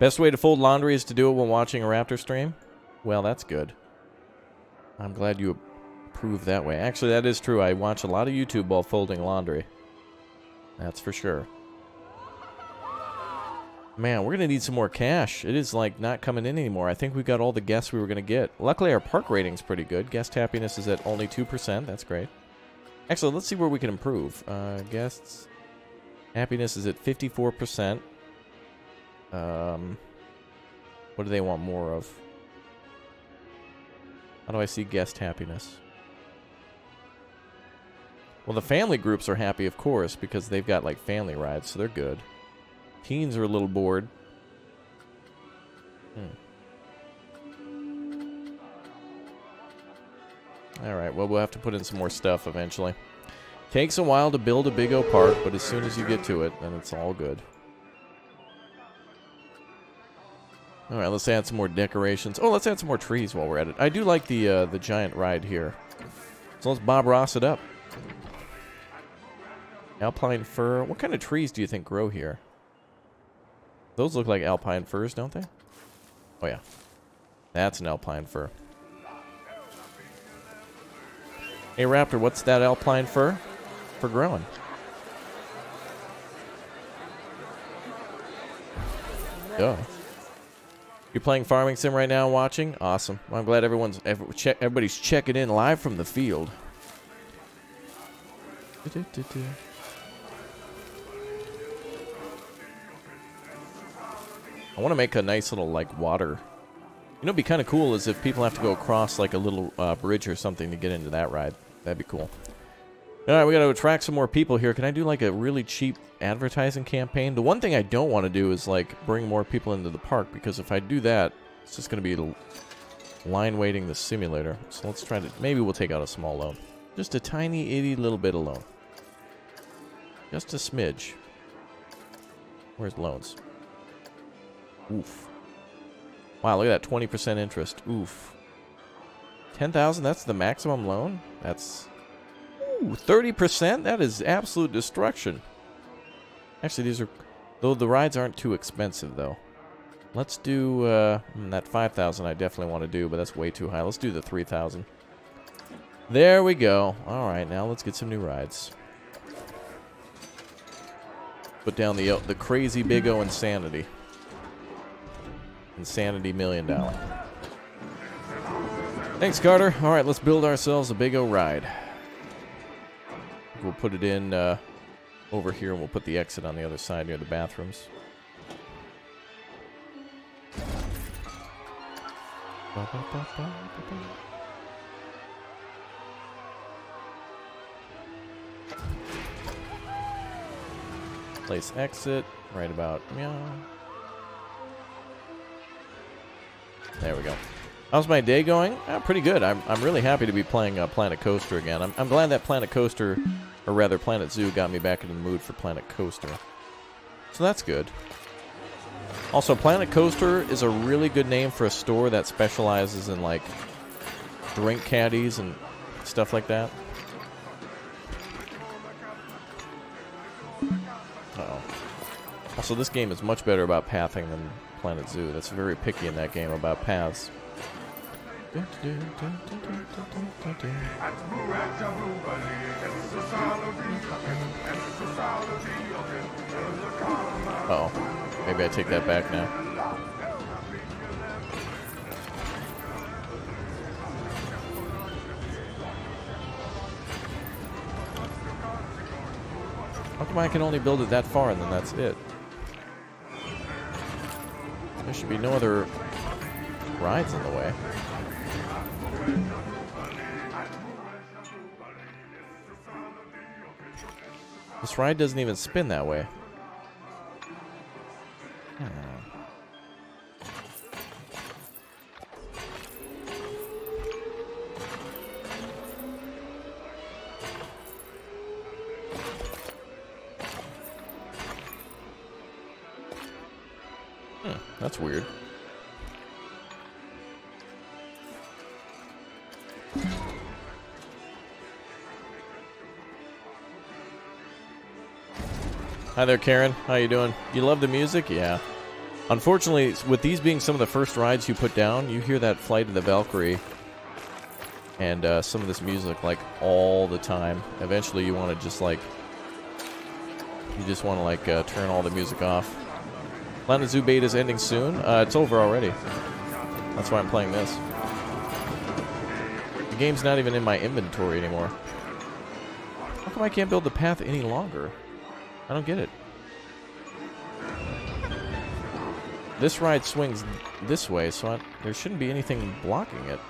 Best way to fold laundry is to do it while watching a Raptor stream? Well, that's good. I'm glad you approve that way. Actually, that is true. I watch a lot of YouTube while folding laundry. That's for sure. Man, we're going to need some more cash. It is, like, not coming in anymore. I think we got all the guests we were going to get. Luckily, our park rating's pretty good. Guest happiness is at only 2%. That's great. Actually, let's see where we can improve. Uh, guests happiness is at 54%. Um, what do they want more of? How do I see guest happiness? Well, the family groups are happy, of course, because they've got, like, family rides, so they're good. Teens are a little bored. Alright, well, we'll have to put in some more stuff eventually. Takes a while to build a Big O park, but as soon as you get to it, then it's all good. Alright, let's add some more decorations. Oh, let's add some more trees while we're at it. I do like the, uh, the giant ride here. So let's Bob Ross it up. Alpine fir. What kind of trees do you think grow here? Those look like alpine firs, don't they? Oh, yeah. That's an alpine fir. Hey, Raptor, what's that alpine fur for growing? Duh. You're playing Farming Sim right now watching? Awesome. Well, I'm glad everyone's everybody's checking in live from the field. I want to make a nice little, like, water. You know, be kind of cool is if people have to go across, like, a little uh, bridge or something to get into that ride. That'd be cool. All right, we got to attract some more people here. Can I do, like, a really cheap advertising campaign? The one thing I don't want to do is, like, bring more people into the park, because if I do that, it's just to be line waiting the simulator. So let's try to... Maybe we'll take out a small loan. Just a tiny, itty little bit of loan. Just a smidge. Where's loans? Oof. Wow, look at that 20% interest. Oof. 10,000, that's the maximum loan? That's... Ooh, 30%? That is absolute destruction. Actually, these are... Though the rides aren't too expensive, though. Let's do... Uh, hmm, that 5,000 I definitely want to do, but that's way too high. Let's do the 3,000. There we go. Alright, now let's get some new rides. Put down the, the crazy Big O Insanity. Insanity Million Dollar. Thanks, Carter. All right, let's build ourselves a big O ride. We'll put it in uh, over here, and we'll put the exit on the other side near the bathrooms. Place exit right about meow. There we go. How's my day going? Uh, pretty good. I'm, I'm really happy to be playing uh, Planet Coaster again. I'm, I'm glad that Planet Coaster, or rather Planet Zoo, got me back into the mood for Planet Coaster. So that's good. Also, Planet Coaster is a really good name for a store that specializes in, like, drink caddies and stuff like that. Uh oh Also, this game is much better about pathing than Planet Zoo. That's very picky in that game about paths. Oh Maybe I take that back now. How come I can only build it that far and then that's it? There should be no other rides in the way. This ride doesn't even spin that way. Hmm. Hmm, that's weird. Hi there, Karen. How you doing? You love the music? Yeah. Unfortunately, with these being some of the first rides you put down, you hear that Flight of the Valkyrie and uh, some of this music like all the time. Eventually, you want to just like you just want to like uh, turn all the music off. Planet Zoo beta is ending soon. Uh, it's over already. That's why I'm playing this. The game's not even in my inventory anymore. How come I can't build the path any longer? I don't get it. This ride swings this way, so I, there shouldn't be anything blocking it.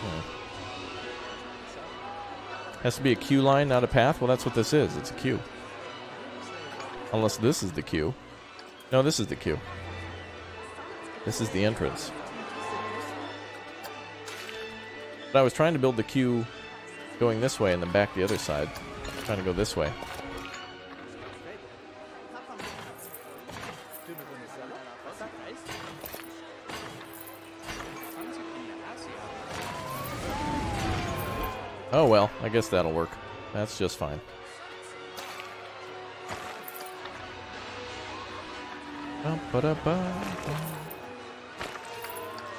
Hmm. Has to be a queue line, not a path? Well, that's what this is. It's a queue. Unless this is the queue. No, this is the queue. This is the entrance. But I was trying to build the queue going this way and then back the other side. trying to go this way. Oh well, I guess that'll work. That's just fine.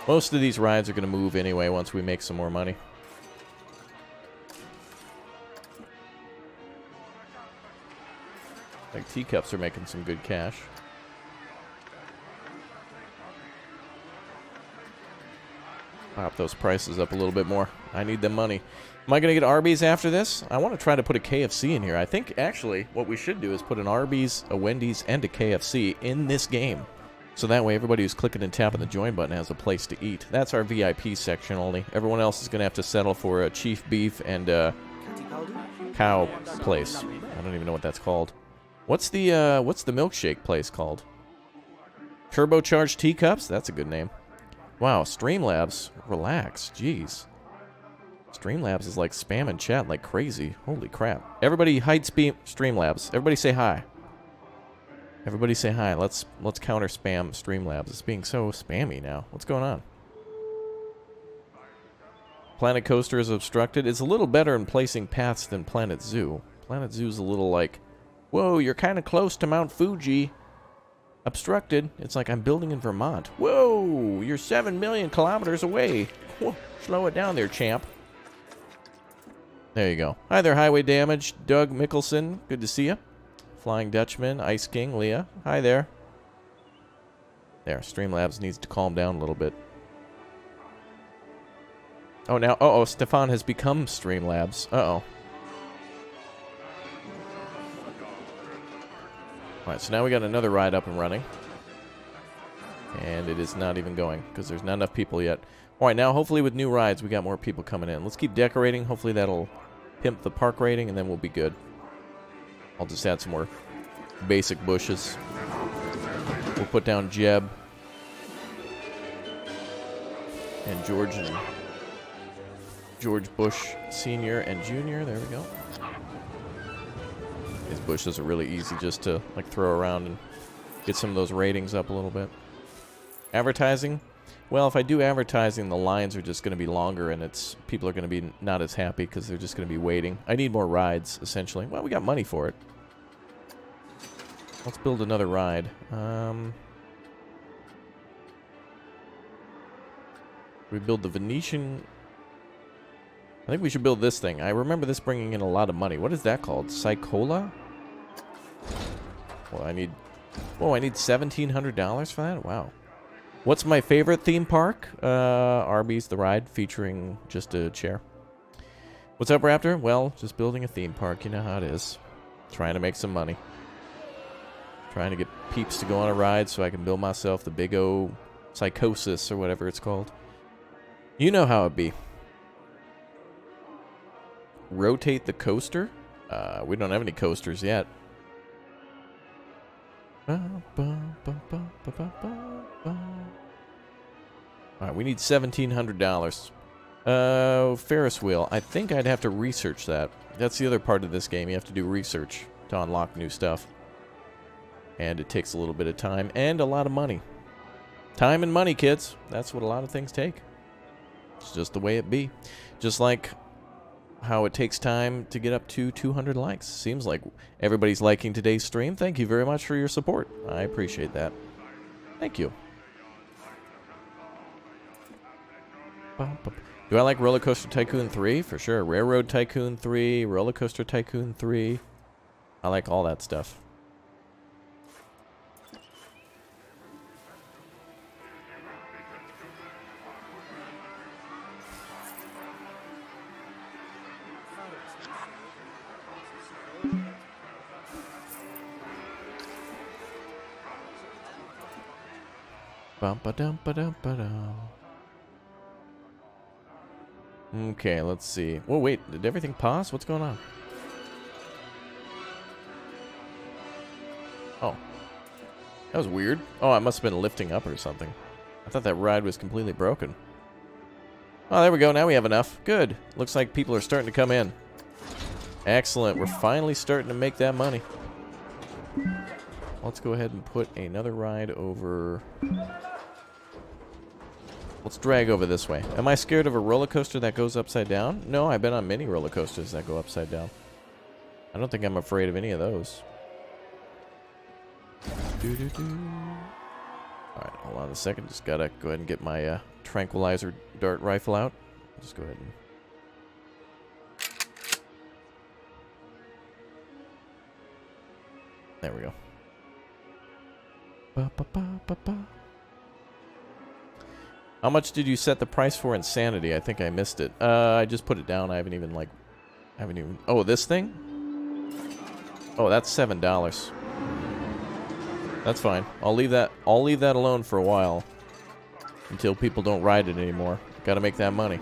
Most of these rides are going to move anyway once we make some more money. Like teacups are making some good cash. Pop those prices up a little bit more. I need the money. Am I going to get Arby's after this? I want to try to put a KFC in here. I think, actually, what we should do is put an Arby's, a Wendy's, and a KFC in this game. So that way everybody who's clicking and tapping the join button has a place to eat. That's our VIP section only. Everyone else is going to have to settle for a chief beef and a cow place. I don't even know what that's called. What's the uh, what's the milkshake place called? Turbocharged teacups? That's a good name. Wow, Streamlabs. Relax. Jeez. Streamlabs is like spamming chat like crazy. Holy crap. Everybody hide Streamlabs. Everybody say hi. Everybody say hi. Let's let's counter spam Streamlabs. It's being so spammy now. What's going on? Planet Coaster is obstructed. It's a little better in placing paths than Planet Zoo. Planet Zoo's a little like, whoa, you're kind of close to Mount Fuji. Obstructed. It's like I'm building in Vermont. Whoa, you're 7 million kilometers away. Whoa, slow it down there, champ. There you go. Hi there, Highway Damage. Doug Mickelson. Good to see you. Flying Dutchman, Ice King, Leah. Hi there. There, Streamlabs needs to calm down a little bit. Oh, now, uh oh, Stefan has become Streamlabs. Uh oh. Alright, so now we got another ride up and running. And it is not even going, because there's not enough people yet. Alright, now hopefully with new rides, we got more people coming in. Let's keep decorating. Hopefully that'll pimp the park rating, and then we'll be good. I'll just add some more basic bushes. We'll put down Jeb. And George and George Bush Sr. and Jr. There we go. These bushes are really easy just to like throw around and get some of those ratings up a little bit. Advertising. Well, if I do advertising, the lines are just going to be longer, and it's people are going to be not as happy because they're just going to be waiting. I need more rides, essentially. Well, we got money for it. Let's build another ride. Um, we build the Venetian... I think we should build this thing. I remember this bringing in a lot of money. What is that called? Psychola? Well, I need... Oh, I need $1,700 for that? Wow. What's my favorite theme park? Uh, Arby's The Ride, featuring just a chair. What's up, Raptor? Well, just building a theme park. You know how it is. Trying to make some money. Trying to get peeps to go on a ride so I can build myself the big O psychosis or whatever it's called. You know how it be. Rotate the coaster? Uh, we don't have any coasters yet. Alright, we need $1,700. Uh, Ferris wheel. I think I'd have to research that. That's the other part of this game. You have to do research to unlock new stuff. And it takes a little bit of time and a lot of money. Time and money, kids. That's what a lot of things take. It's just the way it be. Just like how it takes time to get up to 200 likes. Seems like everybody's liking today's stream. Thank you very much for your support. I appreciate that. Thank you. Do I like Roller Coaster Tycoon 3? For sure. Railroad Tycoon 3, Roller Coaster Tycoon 3. I like all that stuff. Bum ba dum ba dum ba dum. Okay, let's see. Oh wait, did everything pause? What's going on? Oh. That was weird. Oh, I must have been lifting up or something. I thought that ride was completely broken. Oh, there we go. Now we have enough. Good. Looks like people are starting to come in. Excellent. We're finally starting to make that money. Let's go ahead and put another ride over... Let's drag over this way. Am I scared of a roller coaster that goes upside down? No, I've been on many roller coasters that go upside down. I don't think I'm afraid of any of those. Doo -doo -doo. Alright, hold on a second. Just gotta go ahead and get my uh, tranquilizer dart rifle out. Just go ahead and... There we go. Ba, ba, ba, ba, ba. How much did you set the price for Insanity? I think I missed it. Uh, I just put it down. I haven't even, like... I haven't even... Oh, this thing? Oh, that's $7. That's fine. I'll leave that... I'll leave that alone for a while. Until people don't ride it anymore. Gotta make that money.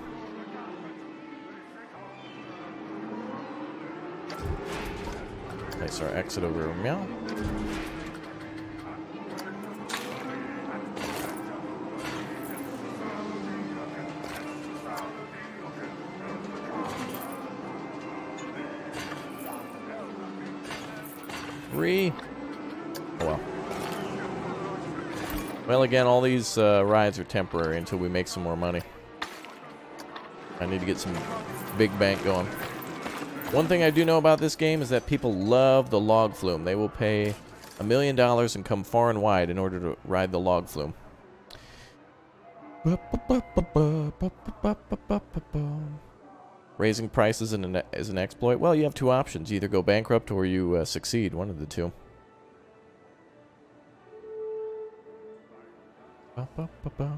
Nice, our exit over meow. Three. Oh well. Well, again, all these uh, rides are temporary until we make some more money. I need to get some big bank going. One thing I do know about this game is that people love the log flume. They will pay a million dollars and come far and wide in order to ride the log flume. Raising prices an, is an exploit? Well, you have two options. You either go bankrupt or you uh, succeed. One of the two. ba, ba, ba.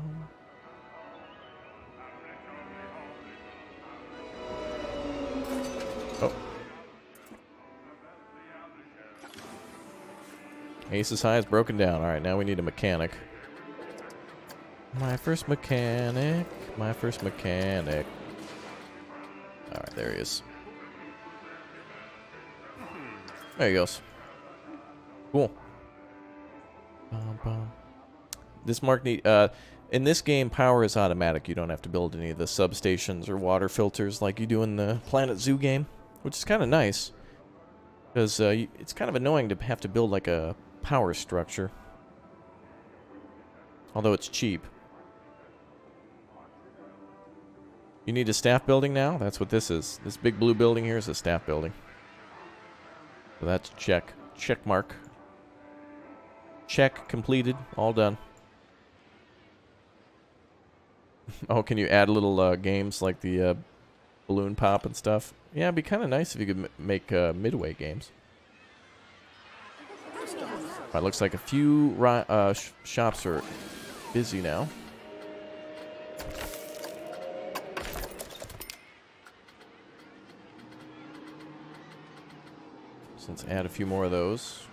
Oh. Ace's high is broken down. Alright, now we need a mechanic. My first mechanic. My first mechanic. Alright, there he is. There he goes. Cool. This mark need uh in this game power is automatic. You don't have to build any of the substations or water filters like you do in the Planet Zoo game, which is kind of nice. Because uh, it's kind of annoying to have to build like a power structure. Although it's cheap. You need a staff building now? That's what this is. This big blue building here is a staff building. So that's check. Check mark. Check completed. All done. <laughs> oh, can you add little uh, games like the uh, balloon pop and stuff? Yeah, it'd be kind of nice if you could make uh, midway games. Right, looks like a few uh, sh shops are busy now. Let's add a few more of those.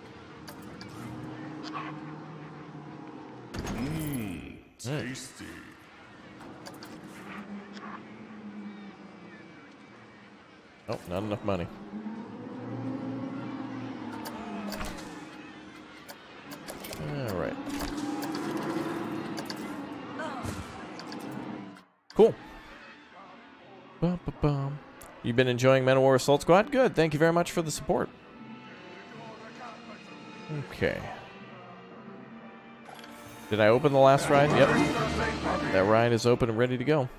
Mmm, tasty. Oh, not enough money. Alright. Cool. Bum, bum, bum. You've been enjoying Manowar Assault Squad? Good. Thank you very much for the support. Okay. Did I open the last ride? Yep. That ride is open and ready to go.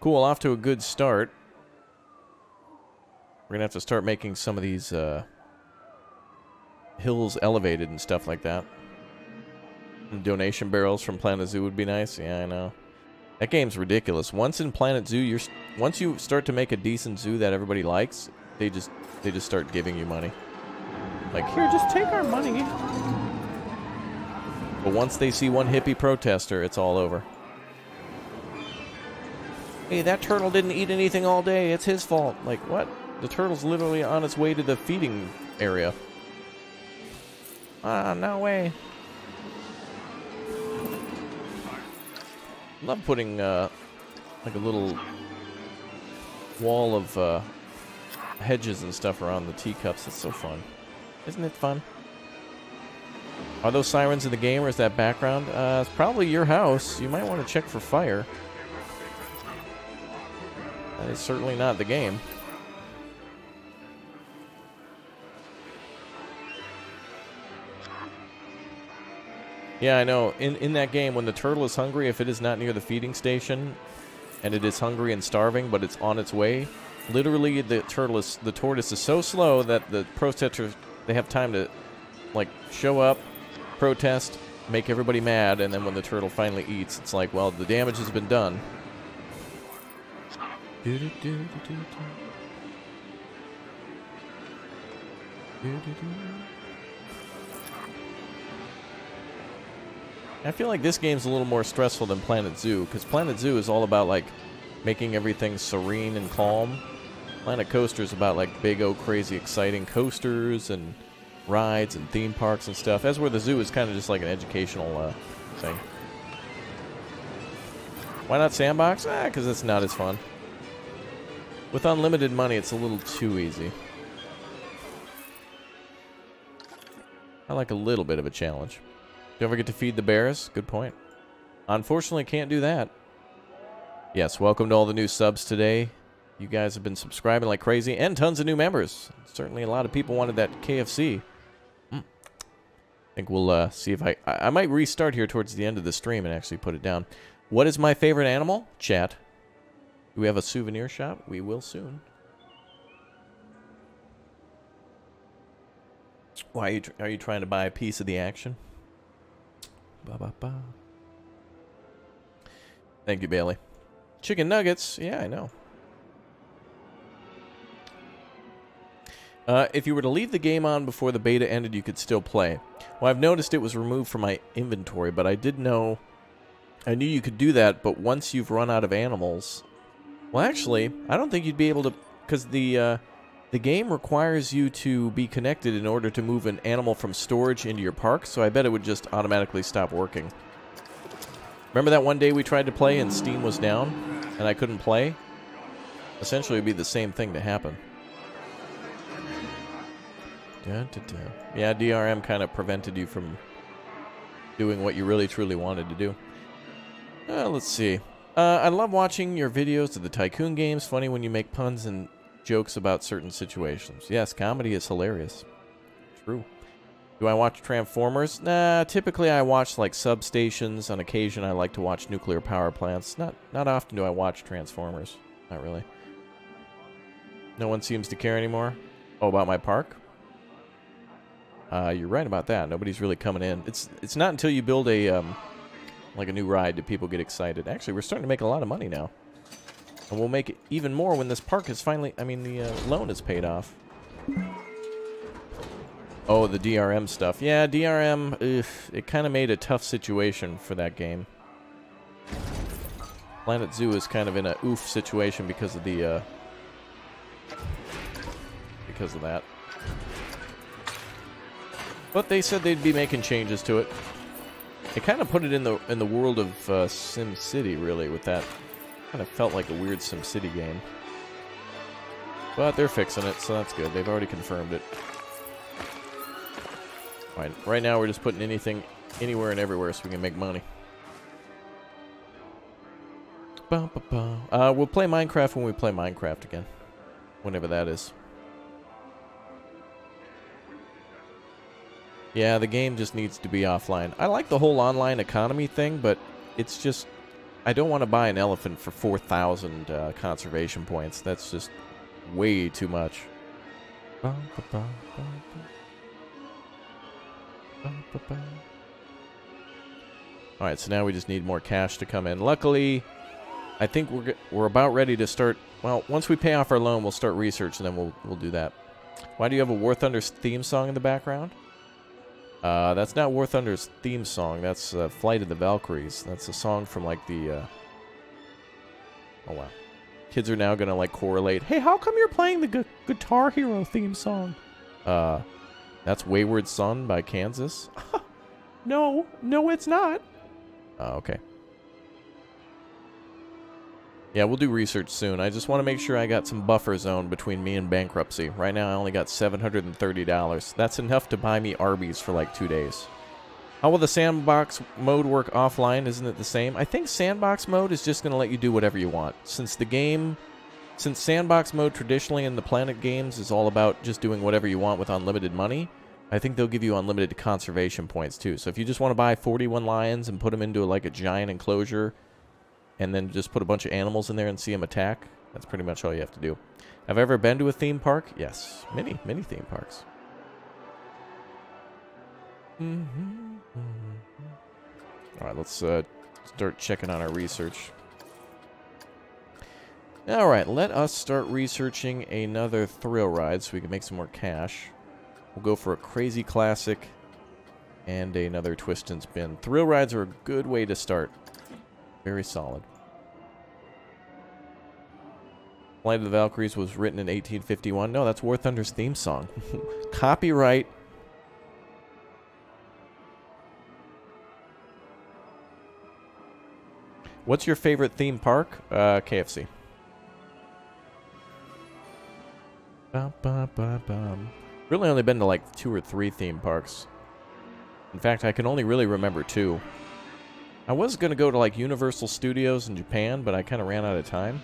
Cool, off to a good start. We're gonna have to start making some of these uh, hills elevated and stuff like that. donation barrels from Planet Zoo would be nice. Yeah, I know. That game's ridiculous. Once in Planet Zoo, you're once you start to make a decent zoo that everybody likes, they just they just start giving you money. Like, here, just take our money. But once they see one hippie protester, it's all over. Hey, that turtle didn't eat anything all day. It's his fault. Like, what? The turtle's literally on its way to the feeding area. Ah, no way. Love putting, uh, like a little wall of, uh, hedges and stuff around the teacups. It's so fun. Isn't it fun? Are those sirens in the game or is that background? Uh, it's probably your house. You might want to check for fire. That is certainly not the game. Yeah, I know. In in that game, when the turtle is hungry, if it is not near the feeding station, and it is hungry and starving, but it's on its way, literally the turtle is the tortoise is so slow that the protesters they have time to like show up, protest, make everybody mad, and then when the turtle finally eats, it's like, well, the damage has been done. I feel like this game's a little more stressful than Planet Zoo, because Planet Zoo is all about, like, making everything serene and calm. Planet Coaster is about, like, big, oh, crazy, exciting coasters and rides and theme parks and stuff, as where the zoo is kind of just like an educational uh, thing. Why not Sandbox? Ah, because it's not as fun. With unlimited money, it's a little too easy. I like a little bit of a challenge. Do you ever to feed the bears? Good point. Unfortunately, can't do that. Yes, welcome to all the new subs today. You guys have been subscribing like crazy, and tons of new members. Certainly a lot of people wanted that KFC. Mm. I think we'll uh, see if I... I might restart here towards the end of the stream and actually put it down. What is my favorite animal? Chat. Do we have a souvenir shop? We will soon. Why are you, are you trying to buy a piece of the action? Ba ba ba. Thank you, Bailey. Chicken nuggets. Yeah, I know. Uh, if you were to leave the game on before the beta ended, you could still play. Well, I've noticed it was removed from my inventory, but I did know. I knew you could do that, but once you've run out of animals. Well, actually, I don't think you'd be able to. Because the. Uh, the game requires you to be connected in order to move an animal from storage into your park, so I bet it would just automatically stop working. Remember that one day we tried to play and Steam was down and I couldn't play? Essentially, it would be the same thing to happen. Yeah, DRM kind of prevented you from doing what you really truly wanted to do. Uh, let's see. Uh, I love watching your videos of the Tycoon games. Funny when you make puns and jokes about certain situations. Yes, comedy is hilarious. True. Do I watch Transformers? Nah, typically I watch like substations. On occasion I like to watch nuclear power plants. Not not often do I watch Transformers. Not really. No one seems to care anymore. Oh, about my park? Uh, you're right about that. Nobody's really coming in. It's it's not until you build a um, like a new ride that people get excited. Actually, we're starting to make a lot of money now. And we'll make it even more when this park is finally, I mean, the uh, loan is paid off. Oh, the DRM stuff. Yeah, DRM, ugh, it kind of made a tough situation for that game. Planet Zoo is kind of in a oof situation because of the, uh, because of that. But they said they'd be making changes to it. They kind of put it in the in the world of uh, Sim City, really, with that Kind of felt like a weird SimCity game. But they're fixing it, so that's good. They've already confirmed it. Right, right now we're just putting anything anywhere and everywhere so we can make money. Uh, we'll play Minecraft when we play Minecraft again. Whenever that is. Yeah, the game just needs to be offline. I like the whole online economy thing, but it's just I don't want to buy an elephant for 4,000 uh, conservation points. That's just way too much. Alright, so now we just need more cash to come in. Luckily, I think we're we're about ready to start... Well, once we pay off our loan, we'll start research, and then we'll, we'll do that. Why do you have a War Thunder theme song in the background? Uh, that's not War Thunder's theme song. That's uh, Flight of the Valkyries. That's a song from like the. Uh... Oh wow, kids are now gonna like correlate. Hey, how come you're playing the gu Guitar Hero theme song? Uh, that's Wayward Son by Kansas. <laughs> no, no, it's not. Uh, okay. Yeah, we'll do research soon. I just want to make sure I got some buffer zone between me and bankruptcy. Right now, I only got $730. That's enough to buy me Arby's for like two days. Oh, How will the sandbox mode work offline? Isn't it the same? I think sandbox mode is just going to let you do whatever you want. Since the game... Since sandbox mode traditionally in the Planet games is all about just doing whatever you want with unlimited money, I think they'll give you unlimited conservation points too. So if you just want to buy 41 lions and put them into like a giant enclosure and then just put a bunch of animals in there and see them attack. That's pretty much all you have to do. Have I ever been to a theme park? Yes. Many, many theme parks. Mm -hmm. All right, let's uh, start checking on our research. All right, let us start researching another thrill ride so we can make some more cash. We'll go for a crazy classic and another twist and spin. Thrill rides are a good way to start. Very solid. Flight of the Valkyries was written in 1851. No, that's War Thunder's theme song. <laughs> Copyright. What's your favorite theme park? Uh, KFC. Bum, bum, bum, really only been to like two or three theme parks. In fact, I can only really remember two. I was going to go to like Universal Studios in Japan, but I kind of ran out of time.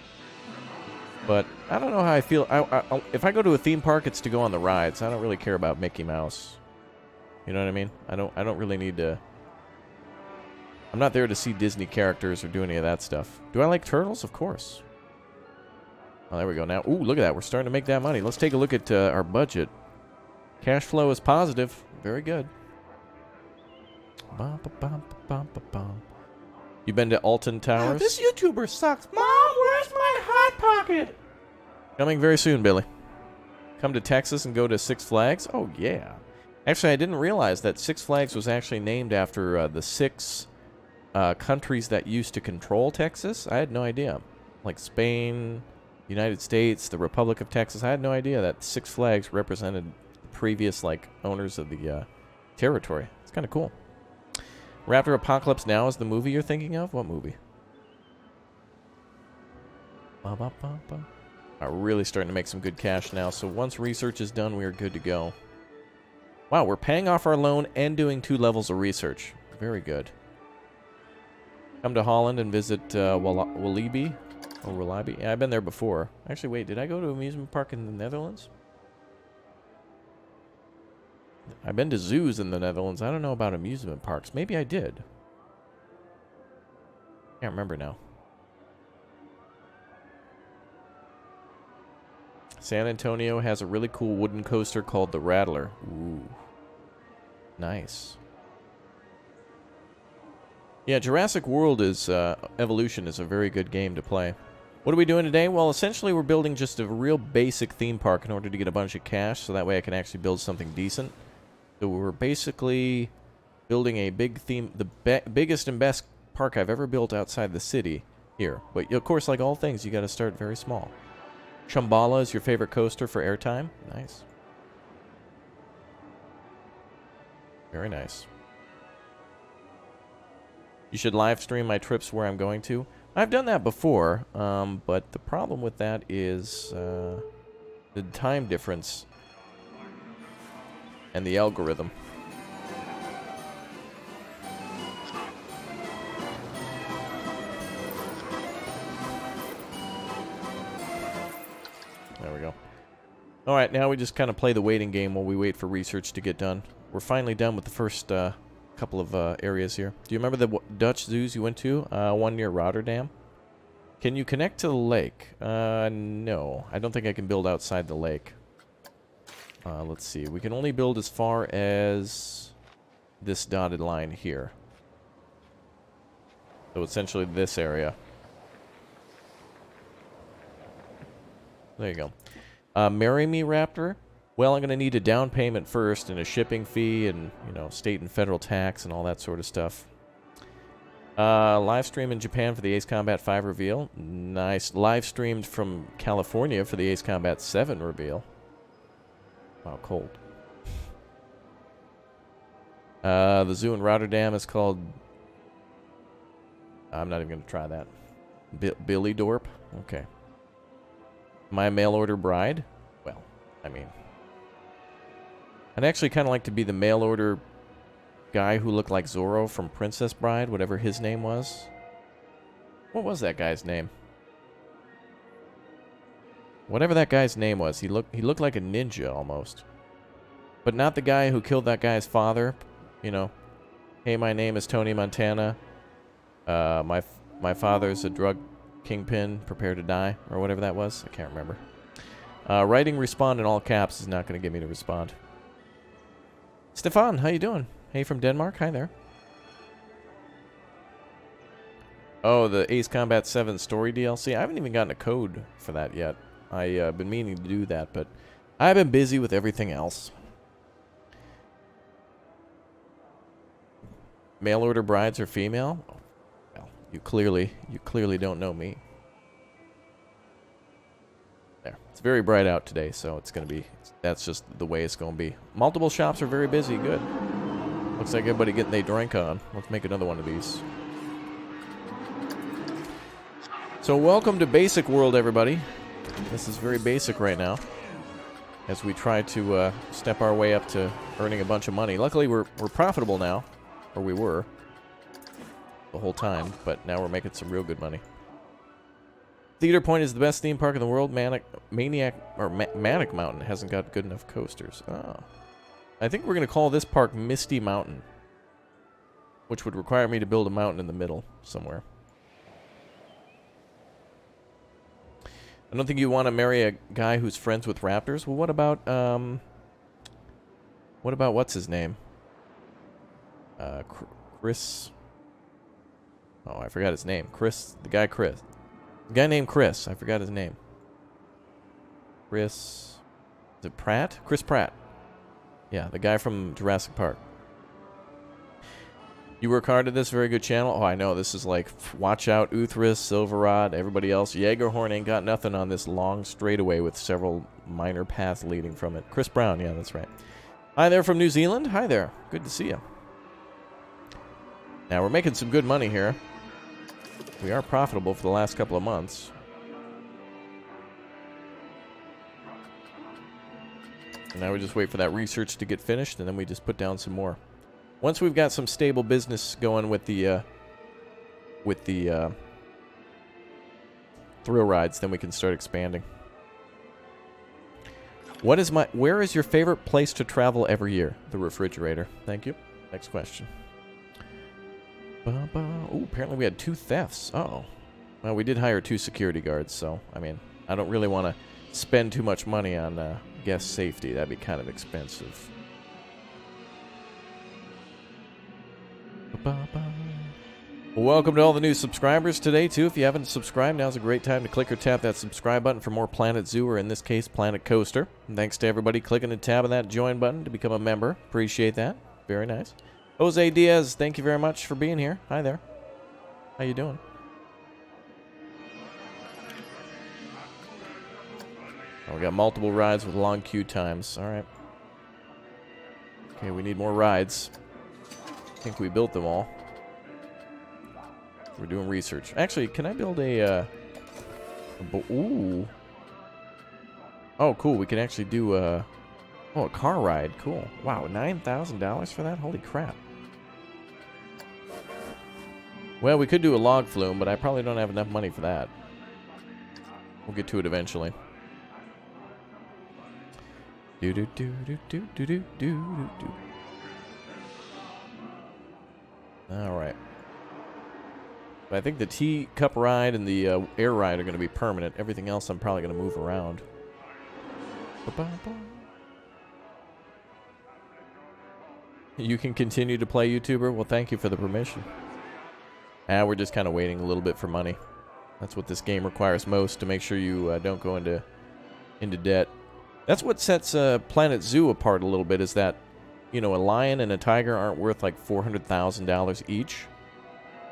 But I don't know how I feel. I, I, if I go to a theme park, it's to go on the rides. I don't really care about Mickey Mouse. You know what I mean? I don't. I don't really need to. I'm not there to see Disney characters or do any of that stuff. Do I like turtles? Of course. Oh, there we go. Now, ooh, look at that. We're starting to make that money. Let's take a look at uh, our budget. Cash flow is positive. Very good. Ba, ba, ba, you been to Alton Towers? this YouTuber sucks. Mom, where's my Hot Pocket? Coming very soon, Billy. Come to Texas and go to Six Flags? Oh, yeah. Actually, I didn't realize that Six Flags was actually named after uh, the six uh, countries that used to control Texas. I had no idea. Like Spain, United States, the Republic of Texas. I had no idea that Six Flags represented the previous like owners of the uh, territory. It's kind of cool. Raptor Apocalypse Now is the movie you're thinking of? What movie? Ba, ba, ba. Are really starting to make some good cash now. So once research is done, we are good to go. Wow, we're paying off our loan and doing two levels of research. Very good. Come to Holland and visit uh, Walibi. Or Walibi. Yeah, I've been there before. Actually, wait, did I go to amusement park in the Netherlands? I've been to zoos in the Netherlands. I don't know about amusement parks. Maybe I did. Can't remember now. San Antonio has a really cool wooden coaster called the Rattler. Ooh. Nice. Yeah, Jurassic World is, uh, Evolution is a very good game to play. What are we doing today? Well, essentially we're building just a real basic theme park in order to get a bunch of cash, so that way I can actually build something decent. So we're basically building a big theme, the biggest and best park I've ever built outside the city here. But of course, like all things, you got to start very small. Shambhala is your favorite coaster for airtime. Nice. Very nice. You should live stream my trips where I'm going to. I've done that before, um, but the problem with that is uh, the time difference and the algorithm. There we go. Alright, now we just kind of play the waiting game while we wait for research to get done. We're finally done with the first uh, couple of uh, areas here. Do you remember the Dutch zoos you went to? Uh, one near Rotterdam? Can you connect to the lake? Uh, no. I don't think I can build outside the lake. Uh, let's see. We can only build as far as this dotted line here. So essentially this area. There you go. Uh, marry me, Raptor. Well, I'm going to need a down payment first and a shipping fee and, you know, state and federal tax and all that sort of stuff. Uh, live stream in Japan for the Ace Combat 5 reveal. Nice. Live streamed from California for the Ace Combat 7 reveal. Wow, cold. Uh, the zoo in Rotterdam is called... I'm not even going to try that. B Billy Dorp? Okay. My mail order bride? Well, I mean... I'd actually kind of like to be the mail order guy who looked like Zorro from Princess Bride, whatever his name was. What was that guy's name? Whatever that guy's name was, he looked he looked like a ninja almost. But not the guy who killed that guy's father, you know. Hey, my name is Tony Montana. Uh, my my father's a drug kingpin, prepare to die, or whatever that was. I can't remember. Uh, writing respond in all caps is not going to get me to respond. Stefan, how you doing? Hey, from Denmark. Hi there. Oh, the Ace Combat 7 story DLC. I haven't even gotten a code for that yet. I've uh, been meaning to do that, but I've been busy with everything else. Mail order brides are female? Oh, well, you clearly, you clearly don't know me. There. It's very bright out today, so it's going to be, that's just the way it's going to be. Multiple shops are very busy. Good. Looks like everybody getting their drink on. Let's make another one of these. So welcome to Basic World, everybody. This is very basic right now. As we try to uh, step our way up to earning a bunch of money. Luckily, we're, we're profitable now. Or we were. The whole time. But now we're making some real good money. Cedar Point is the best theme park in the world. Manic, Maniac, or Ma Manic Mountain hasn't got good enough coasters. Oh. I think we're going to call this park Misty Mountain. Which would require me to build a mountain in the middle somewhere. I don't think you want to marry a guy who's friends with raptors. Well, what about, um... What about what's his name? Uh, Chris... Oh, I forgot his name. Chris, the guy Chris. The guy named Chris. I forgot his name. Chris... Is it Pratt? Chris Pratt. Yeah, the guy from Jurassic Park. You work hard at this, very good channel. Oh, I know, this is like, watch out, Uthris, Silverrot, everybody else. Jaegerhorn ain't got nothing on this long straightaway with several minor paths leading from it. Chris Brown, yeah, that's right. Hi there from New Zealand. Hi there. Good to see you. Now, we're making some good money here. We are profitable for the last couple of months. And now we just wait for that research to get finished, and then we just put down some more. Once we've got some stable business going with the uh, with the uh, thrill rides, then we can start expanding. What is my? Where is your favorite place to travel every year? The refrigerator. Thank you. Next question. Oh, apparently we had two thefts. Oh. Well, we did hire two security guards, so I mean, I don't really want to spend too much money on uh, guest safety. That'd be kind of expensive. Welcome to all the new subscribers today, too. If you haven't subscribed, now's a great time to click or tap that subscribe button for more Planet Zoo, or in this case, Planet Coaster. And thanks to everybody clicking and tapping that join button to become a member. Appreciate that. Very nice. Jose Diaz, thank you very much for being here. Hi there. How you doing? Oh, we got multiple rides with long queue times. All right. Okay, we need more rides. I think we built them all. We're doing research. Actually, can I build a, uh, a ooh. Oh, cool. We can actually do a, oh, a car ride. Cool. Wow, $9,000 for that? Holy crap. Well, we could do a log flume, but I probably don't have enough money for that. We'll get to it eventually. Do do do do do do do do do. All right. But I think the teacup ride and the uh, air ride are going to be permanent. Everything else I'm probably going to move around. Ba-ba-ba. You can continue to play YouTuber? Well, thank you for the permission. Ah, we're just kind of waiting a little bit for money. That's what this game requires most to make sure you uh, don't go into into debt. That's what sets uh, Planet Zoo apart a little bit is that, you know, a lion and a tiger aren't worth like $400,000 each.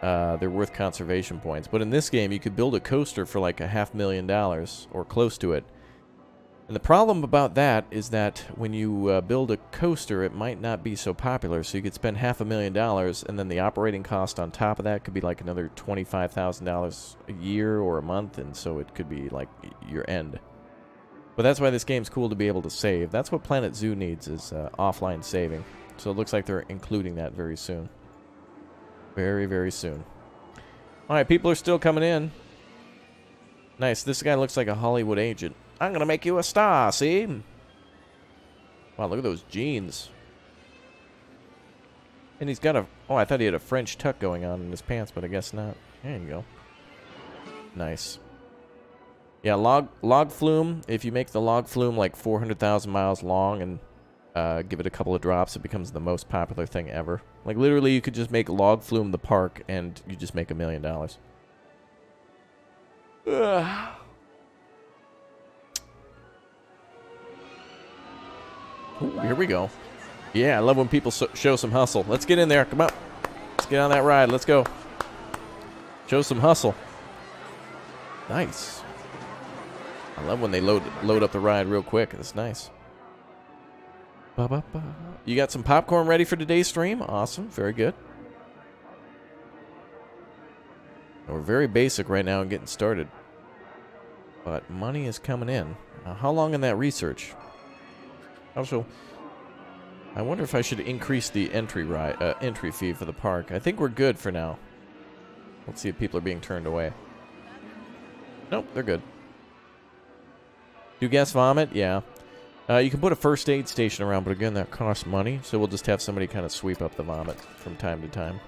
Uh, they're worth conservation points. But in this game, you could build a coaster for like a half million dollars or close to it. And the problem about that is that when you uh, build a coaster, it might not be so popular. So you could spend half a million dollars, and then the operating cost on top of that could be like another $25,000 a year or a month, and so it could be like your end. But that's why this game's cool to be able to save. That's what Planet Zoo needs, is uh, offline saving. So it looks like they're including that very soon. Very, very soon. Alright, people are still coming in. Nice. This guy looks like a Hollywood agent. I'm going to make you a star, see? Wow, look at those jeans. And he's got a... Oh, I thought he had a French tuck going on in his pants, but I guess not. There you go. Nice. Yeah, log log flume. If you make the log flume like 400,000 miles long and uh, give it a couple of drops, it becomes the most popular thing ever. Like literally, you could just make log flume the park, and you just make a million dollars. Ooh, here we go. Yeah, I love when people so show some hustle. Let's get in there. Come on. Let's get on that ride. Let's go. Show some hustle. Nice. I love when they load load up the ride real quick. That's nice. Ba -ba -ba. You got some popcorn ready for today's stream? Awesome. Very good. We're very basic right now and getting started. But money is coming in. Now, how long in that research? Also, I wonder if I should increase the entry ride, uh, entry fee for the park. I think we're good for now. Let's see if people are being turned away. Nope, they're good. Do gas vomit? Yeah. Uh, you can put a first aid station around, but again, that costs money, so we'll just have somebody kind of sweep up the vomit from time to time.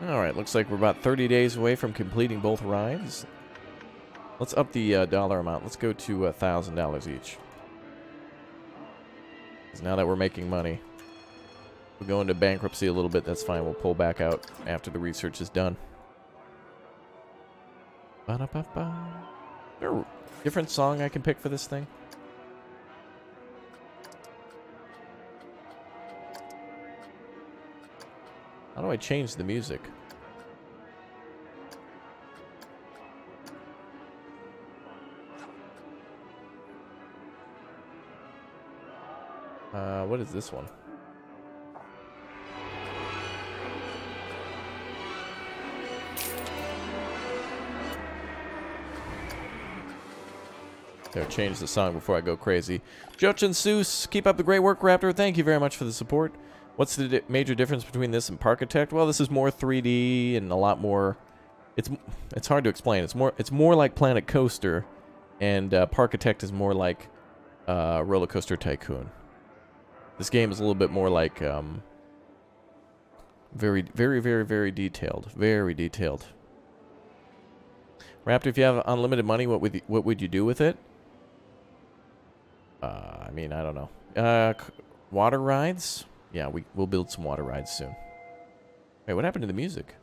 Alright, looks like we're about 30 days away from completing both rides. Let's up the uh, dollar amount. Let's go to a $1,000 each. Because now that we're making money, we go into bankruptcy a little bit, that's fine. We'll pull back out after the research is done. Ba -ba -ba. different song I can pick for this thing? How do I change the music? Uh, what is this one? There, change the song before I go crazy. Jochin Seuss, keep up the great work, Raptor. Thank you very much for the support. What's the di major difference between this and Parkitect? Well, this is more 3D and a lot more. It's it's hard to explain. It's more it's more like Planet Coaster, and uh, Parkitect is more like uh, Roller Coaster Tycoon. This game is a little bit more like um, very very very very detailed, very detailed. Raptor, if you have unlimited money, what would you, what would you do with it? Uh, I mean, I don't know. Uh, water rides? Yeah, we, we'll build some water rides soon. Wait, what happened to the music?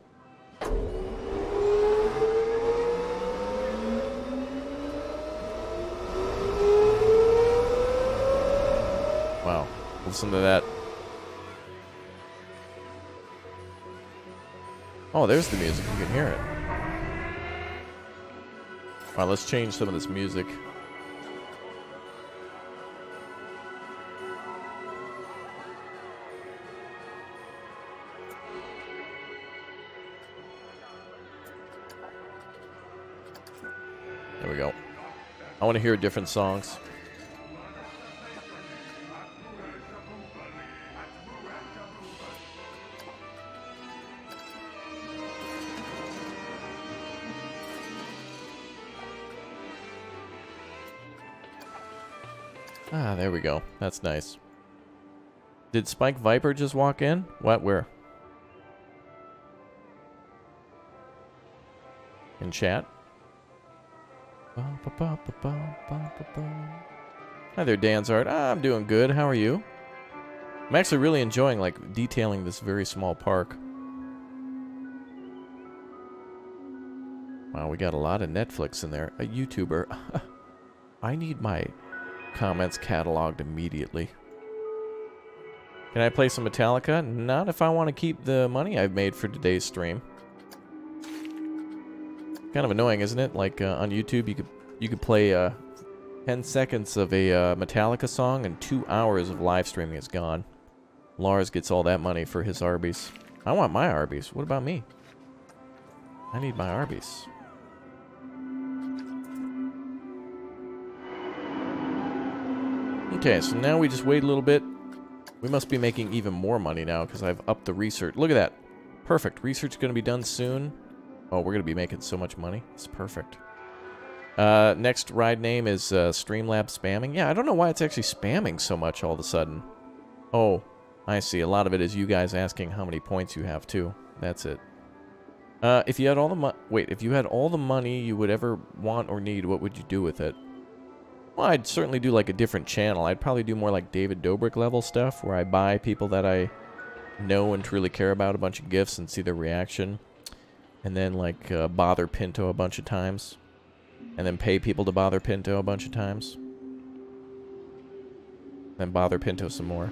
Wow, listen to that. Oh, there's the music. You can hear it. All right, let's change some of this music. There we go. I want to hear different songs. Ah, there we go. That's nice. Did Spike Viper just walk in? What? Where? In chat? Hi there, Danzart. Ah, I'm doing good. How are you? I'm actually really enjoying, like, detailing this very small park. Wow, we got a lot of Netflix in there. A YouTuber. <laughs> I need my comments cataloged immediately. Can I play some Metallica? Not if I want to keep the money I've made for today's stream. Kind of annoying, isn't it? Like uh, on YouTube, you could you could play uh, 10 seconds of a uh, Metallica song and two hours of live streaming is gone. Lars gets all that money for his Arby's. I want my Arby's. What about me? I need my Arby's. Okay, so now we just wait a little bit. We must be making even more money now because I've upped the research. Look at that. Perfect. Research going to be done soon. Oh, we're going to be making so much money. It's perfect. Uh, next ride name is uh, Streamlab Spamming. Yeah, I don't know why it's actually spamming so much all of a sudden. Oh, I see. A lot of it is you guys asking how many points you have, too. That's it. Uh, if you had all the wait, if you had all the money you would ever want or need, what would you do with it? Well, I'd certainly do like a different channel. I'd probably do more like David Dobrik level stuff, where I buy people that I know and truly care about a bunch of gifts and see their reaction. And then like uh, bother Pinto a bunch of times. And then pay people to bother Pinto a bunch of times. Then bother Pinto some more.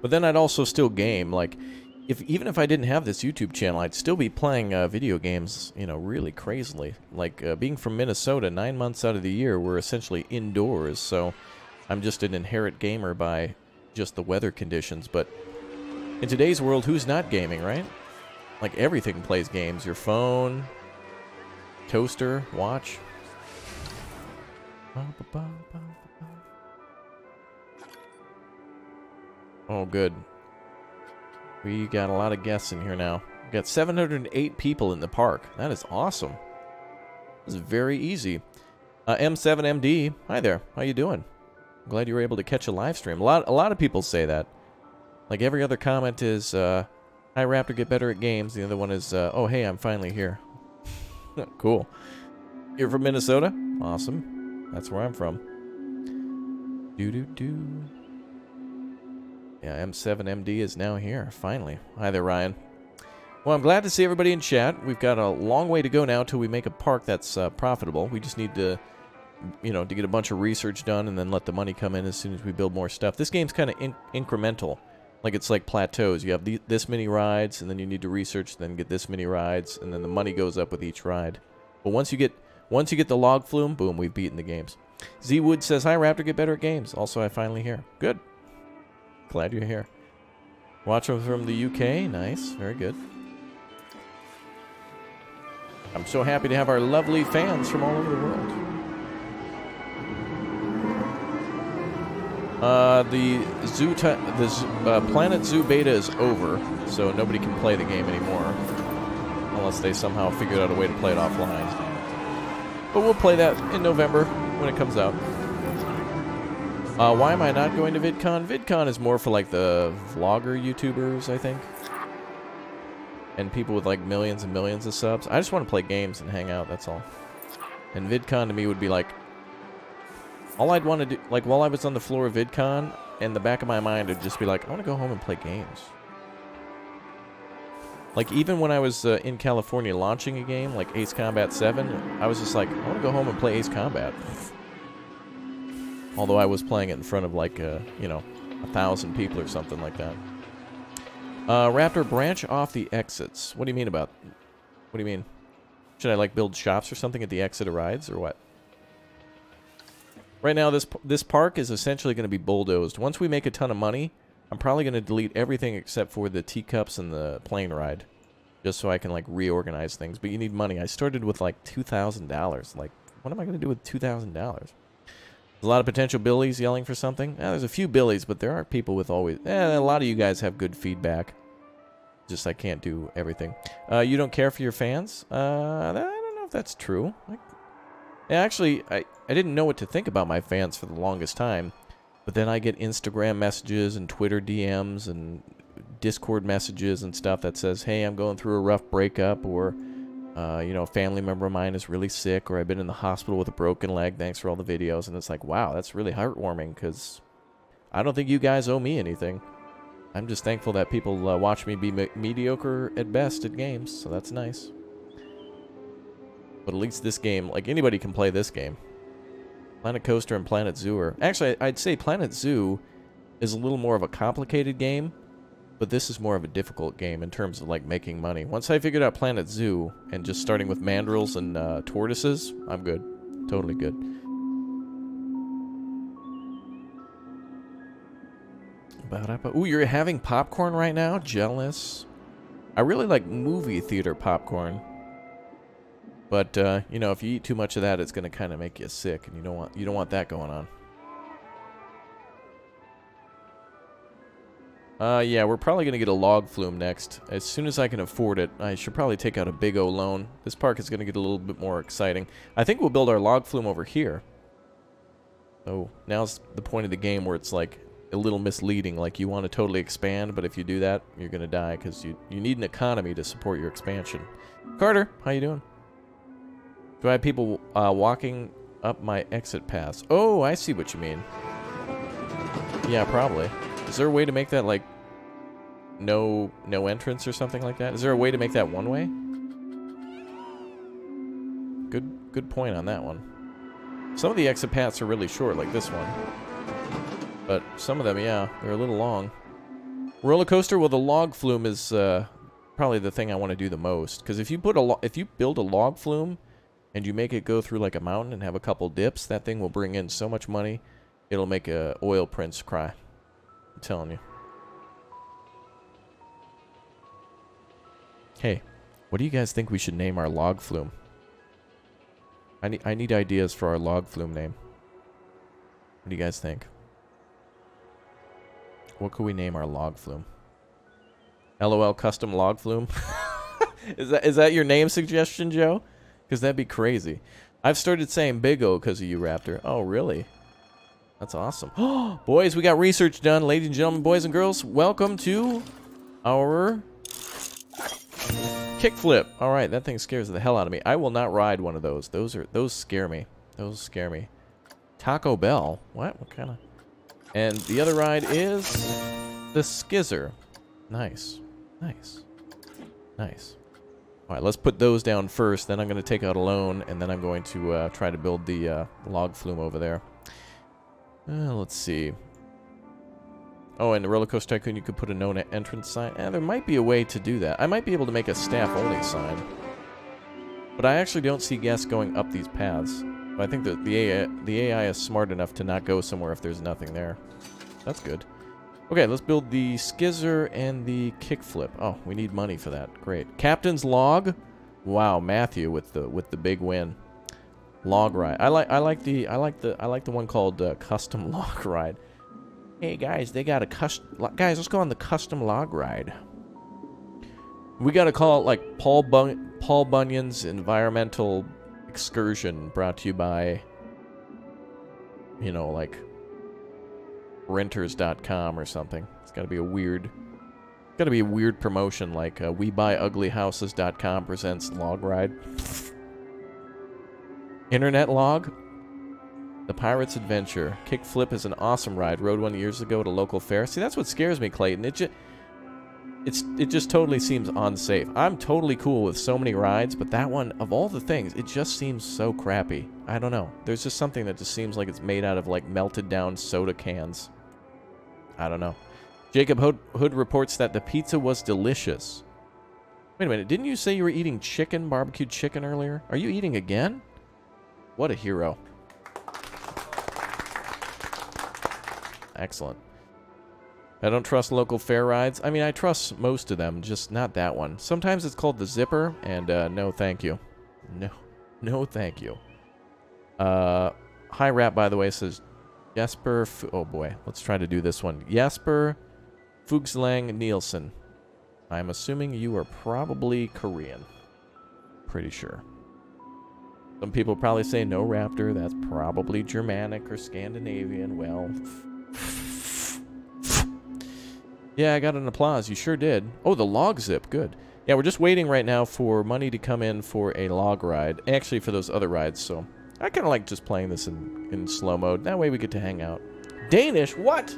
But then I'd also still game. Like, if even if I didn't have this YouTube channel, I'd still be playing uh, video games, you know, really crazily. Like, uh, being from Minnesota, nine months out of the year, we're essentially indoors, so I'm just an inherent gamer by just the weather conditions. But in today's world, who's not gaming, right? Like, everything plays games. Your phone, toaster, watch. Oh, good. We got a lot of guests in here now. We got 708 people in the park. That is awesome. This is very easy. Uh, M7MD, hi there. How you doing? I'm glad you were able to catch a live stream. A lot, a lot of people say that. Like every other comment is, uh, "Hi Raptor, get better at games." The other one is, uh, "Oh hey, I'm finally here." <laughs> cool. You're from Minnesota? Awesome. That's where I'm from. Do do do. Yeah, M7MD is now here, finally. Hi there, Ryan. Well, I'm glad to see everybody in chat. We've got a long way to go now till we make a park that's uh, profitable. We just need to, you know, to get a bunch of research done and then let the money come in as soon as we build more stuff. This game's kind of in incremental. Like, it's like plateaus. You have this many rides, and then you need to research, then get this many rides, and then the money goes up with each ride. But once you get once you get the log flume, boom, we've beaten the games. Z Wood says, Hi, Raptor, get better at games. Also, I finally here. Good. Glad you're here. Watching from the UK. Nice. Very good. I'm so happy to have our lovely fans from all over the world. Uh, the Zoo, the uh, Planet Zoo beta is over, so nobody can play the game anymore, unless they somehow figured out a way to play it offline. But we'll play that in November when it comes out. Uh, why am I not going to VidCon? VidCon is more for like the vlogger YouTubers, I think. And people with like millions and millions of subs. I just want to play games and hang out, that's all. And VidCon to me would be like... All I'd want to do... Like, while I was on the floor of VidCon, in the back of my mind it'd just be like, I want to go home and play games. Like, even when I was uh, in California launching a game, like Ace Combat 7, I was just like, I want to go home and play Ace Combat. Although I was playing it in front of like, uh, you know, a thousand people or something like that. Uh, Raptor, branch off the exits. What do you mean about... What do you mean? Should I, like, build shops or something at the exit of rides, or what? Right now, this this park is essentially going to be bulldozed. Once we make a ton of money, I'm probably going to delete everything except for the teacups and the plane ride. Just so I can, like, reorganize things. But you need money. I started with, like, $2,000. Like, what am I going to do with $2,000? A lot of potential Billies yelling for something. There's a few Billies, but there are people with always... Eh, a lot of you guys have good feedback. Just I can't do everything. Uh, you don't care for your fans? Uh, I don't know if that's true. I, actually, I, I didn't know what to think about my fans for the longest time. But then I get Instagram messages and Twitter DMs and Discord messages and stuff that says, hey, I'm going through a rough breakup or uh, you know, a family member of mine is really sick, or I've been in the hospital with a broken leg. Thanks for all the videos. And it's like, wow, that's really heartwarming because I don't think you guys owe me anything. I'm just thankful that people uh, watch me be me mediocre at best at games, so that's nice. But at least this game, like anybody can play this game. Planet Coaster and Planet Zoo are... Actually, I'd say Planet Zoo is a little more of a complicated game but this is more of a difficult game in terms of like making money. Once I figured out Planet Zoo and just starting with mandrills and uh, tortoises, I'm good. Totally good. Ooh, you're having popcorn right now? Jealous. I really like movie theater popcorn. But, uh, you know, if you eat too much of that, it's going to kind of make you sick, and you don't want you don't want that going on. Uh, yeah, we're probably going to get a log flume next. As soon as I can afford it, I should probably take out a big O loan. This park is going to get a little bit more exciting. I think we'll build our log flume over here. Oh, now's the point of the game where it's like a little misleading. Like you want to totally expand, but if you do that, you're going to die because you, you need an economy to support your expansion. Carter, how you doing? Do I have people uh, walking up my exit paths? Oh, I see what you mean. Yeah, probably. Is there a way to make that, like, no no entrance or something like that? Is there a way to make that one way? Good good point on that one. Some of the exit paths are really short, like this one. But some of them, yeah, they're a little long. Roller coaster, well, the log flume is uh, probably the thing I want to do the most. Because if you put a if you build a log flume and you make it go through like a mountain and have a couple dips, that thing will bring in so much money, it'll make a oil prince cry. I'm telling you. Hey, what do you guys think we should name our log flume? I need, I need ideas for our log flume name. What do you guys think? What could we name our log flume? LOL custom log flume? <laughs> is that is that your name suggestion, Joe? Because that'd be crazy. I've started saying Big O because of you, Raptor. Oh, really? That's awesome. <gasps> boys, we got research done. Ladies and gentlemen, boys and girls, welcome to our Kickflip. All right, that thing scares the hell out of me. I will not ride one of those. Those are those scare me. Those scare me. Taco Bell. What? What kind of? And the other ride is The Skizzer. Nice. Nice. Nice. All right, let's put those down first. Then I'm going to take out a loan, and then I'm going to uh, try to build the uh, log flume over there. Uh, let's see. Oh, and the Roller Coaster Tycoon, you could put a known entrance sign. Eh, there might be a way to do that. I might be able to make a staff-only sign. But I actually don't see guests going up these paths. I think that the AI, the AI is smart enough to not go somewhere if there's nothing there. That's good. Okay, let's build the skizzer and the kickflip. Oh, we need money for that. Great. Captain's log. Wow, Matthew with the with the big win. Log ride. I like I like the I like the I like the one called uh, custom <laughs> log ride. Hey guys, they got a custom guys. Let's go on the custom log ride. We got to call it like Paul Bun Paul Bunyan's environmental excursion, brought to you by you know like renters.com or something. It's got to be a weird got to be a weird promotion like uh, we buy uglyhouses.com presents log ride. Internet log? The Pirate's Adventure. Kickflip is an awesome ride. Rode one years ago at a local fair. See, that's what scares me, Clayton. It just it's it just totally seems unsafe. I'm totally cool with so many rides, but that one, of all the things, it just seems so crappy. I don't know. There's just something that just seems like it's made out of like melted down soda cans. I don't know. Jacob Hood, Hood reports that the pizza was delicious. Wait a minute, didn't you say you were eating chicken, barbecued chicken earlier? Are you eating again? What a hero. Excellent. I don't trust local fair rides. I mean, I trust most of them, just not that one. Sometimes it's called the Zipper, and uh, no thank you. No, <laughs> no thank you. Uh, High Rap, by the way, says Jesper... F oh, boy. Let's try to do this one. Jesper Fugslang Nielsen. I'm assuming you are probably Korean. Pretty sure. Some people probably say no raptor. That's probably Germanic or Scandinavian. Well... Yeah, I got an applause. You sure did. Oh, the log zip. Good. Yeah, we're just waiting right now for money to come in for a log ride. Actually, for those other rides, so... I kind of like just playing this in, in slow mode. That way we get to hang out. Danish? What?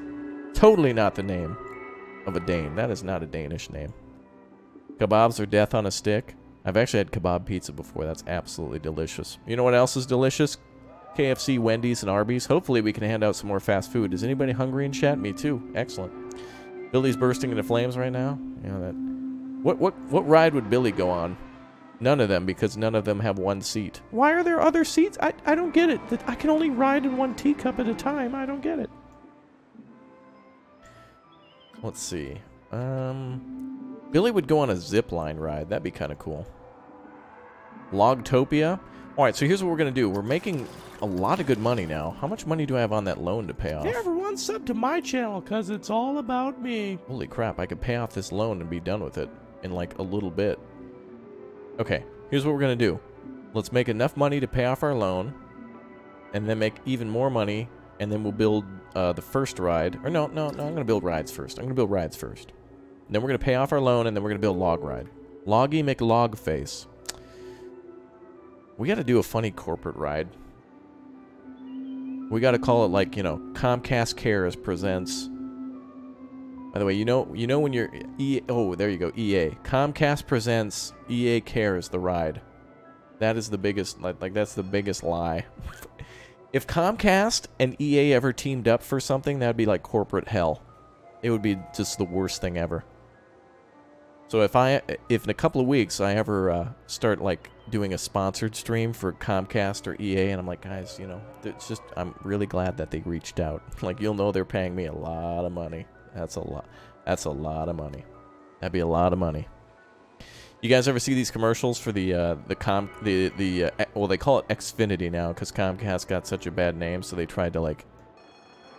Totally not the name of a Dane. That is not a Danish name. Kebabs are death on a stick. I've actually had kebab pizza before. That's absolutely delicious. You know what else is delicious? KFC, Wendy's, and Arby's. Hopefully we can hand out some more fast food. Is anybody hungry in chat? Me too. Excellent. Billy's bursting into flames right now. Yeah, that. What what what ride would Billy go on? None of them, because none of them have one seat. Why are there other seats? I, I don't get it. I can only ride in one teacup at a time. I don't get it. Let's see. Um, Billy would go on a zip line ride. That'd be kind of cool. Logtopia. All right, so here's what we're going to do. We're making a lot of good money now. How much money do I have on that loan to pay off? Hey, everyone, sub to my channel, because it's all about me. Holy crap, I could pay off this loan and be done with it in like a little bit. Okay, here's what we're going to do. Let's make enough money to pay off our loan, and then make even more money, and then we'll build uh, the first ride. Or no, no, no, I'm going to build rides first. I'm going to build rides first. then we're going to pay off our loan, and then we're going to build log ride. Loggy McLog face. We got to do a funny corporate ride. We got to call it like, you know, Comcast Cares presents. By the way, you know, you know when you're E oh, there you go, EA. Comcast presents EA Cares the ride. That is the biggest like, like that's the biggest lie. <laughs> if Comcast and EA ever teamed up for something, that'd be like corporate hell. It would be just the worst thing ever. So if I, if in a couple of weeks I ever uh, start like doing a sponsored stream for Comcast or EA, and I'm like, guys, you know, it's just I'm really glad that they reached out. <laughs> Like you'll know they're paying me a lot of money. That's a lot. That's a lot of money. That'd be a lot of money. You guys ever see these commercials for the uh, the com the the uh, well they call it Xfinity now because Comcast got such a bad name, so they tried to like,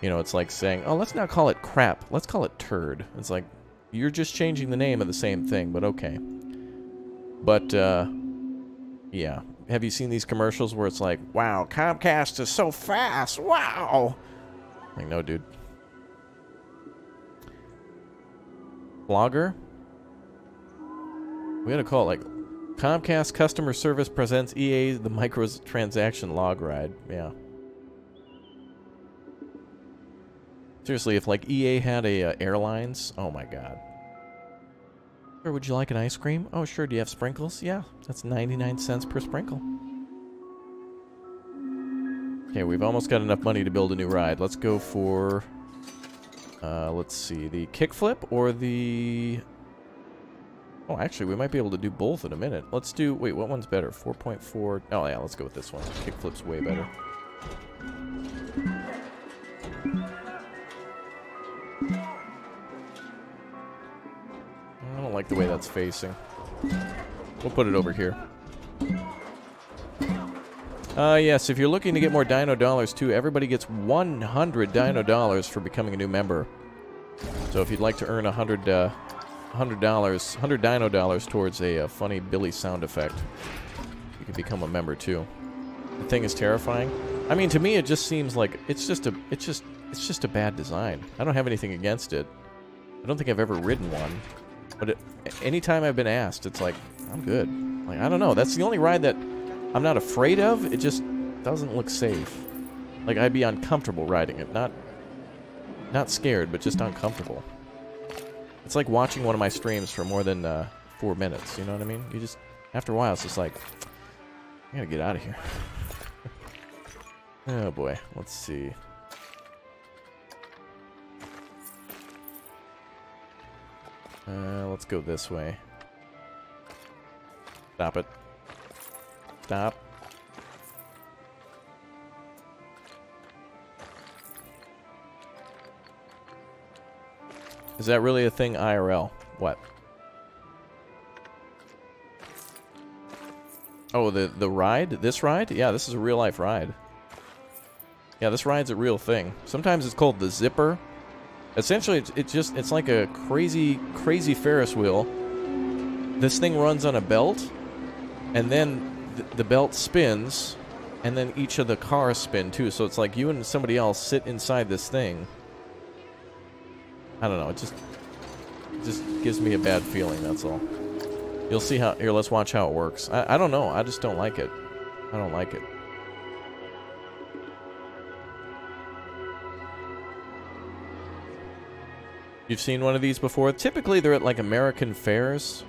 you know, it's like saying, oh, let's not call it crap, let's call it turd. It's like you're just changing the name of the same thing, but okay. But, uh, yeah. Have you seen these commercials where it's like, wow, Comcast is so fast, wow! Like, no, dude. Blogger? We gotta call like, Comcast Customer Service presents EA the microtransaction log ride. Yeah. Seriously, if like EA had a uh, airlines, oh my god. Sir, would you like an ice cream? Oh, sure. Do you have sprinkles? Yeah, that's 99 cents per sprinkle. Okay, we've almost got enough money to build a new ride. Let's go for, uh, let's see, the kickflip or the... Oh, actually, we might be able to do both in a minute. Let's do, wait, what one's better? 4.4, oh yeah, let's go with this one. Kickflip's way better. Like the way that's facing. We'll put it over here. Uh, yes, if you're looking to get more Dino Dollars too, everybody gets 100 Dino Dollars for becoming a new member. So if you'd like to earn 100, uh, $100, 100 Dino Dollars towards a, uh, funny Billy sound effect, you can become a member too. The thing is terrifying. I mean, to me, it just seems like it's just a, it's just, it's just a bad design. I don't have anything against it. I don't think I've ever ridden one. But it, anytime I've been asked, it's like, I'm good. Like, I don't know. That's the only ride that I'm not afraid of. It just doesn't look safe. Like, I'd be uncomfortable riding it. Not, not scared, but just uncomfortable. It's like watching one of my streams for more than uh, four minutes. You know what I mean? You just, after a while, it's just like, I gotta get out of here. <laughs> oh boy. Let's see. Uh, let's go this way. Stop it. Stop. Is that really a thing IRL? What? Oh, the the ride? This ride? Yeah, this is a real life ride. Yeah, this ride's a real thing. Sometimes it's called the zipper. Essentially, it's, it's just, it's like a crazy, crazy Ferris wheel. This thing runs on a belt, and then th the belt spins, and then each of the cars spin too. So it's like you and somebody else sit inside this thing. I don't know, it just, just gives me a bad feeling, that's all. You'll see how, here, let's watch how it works. I, I don't know, I just don't like it. I don't like it. You've seen one of these before? Typically, they're at like American fairs.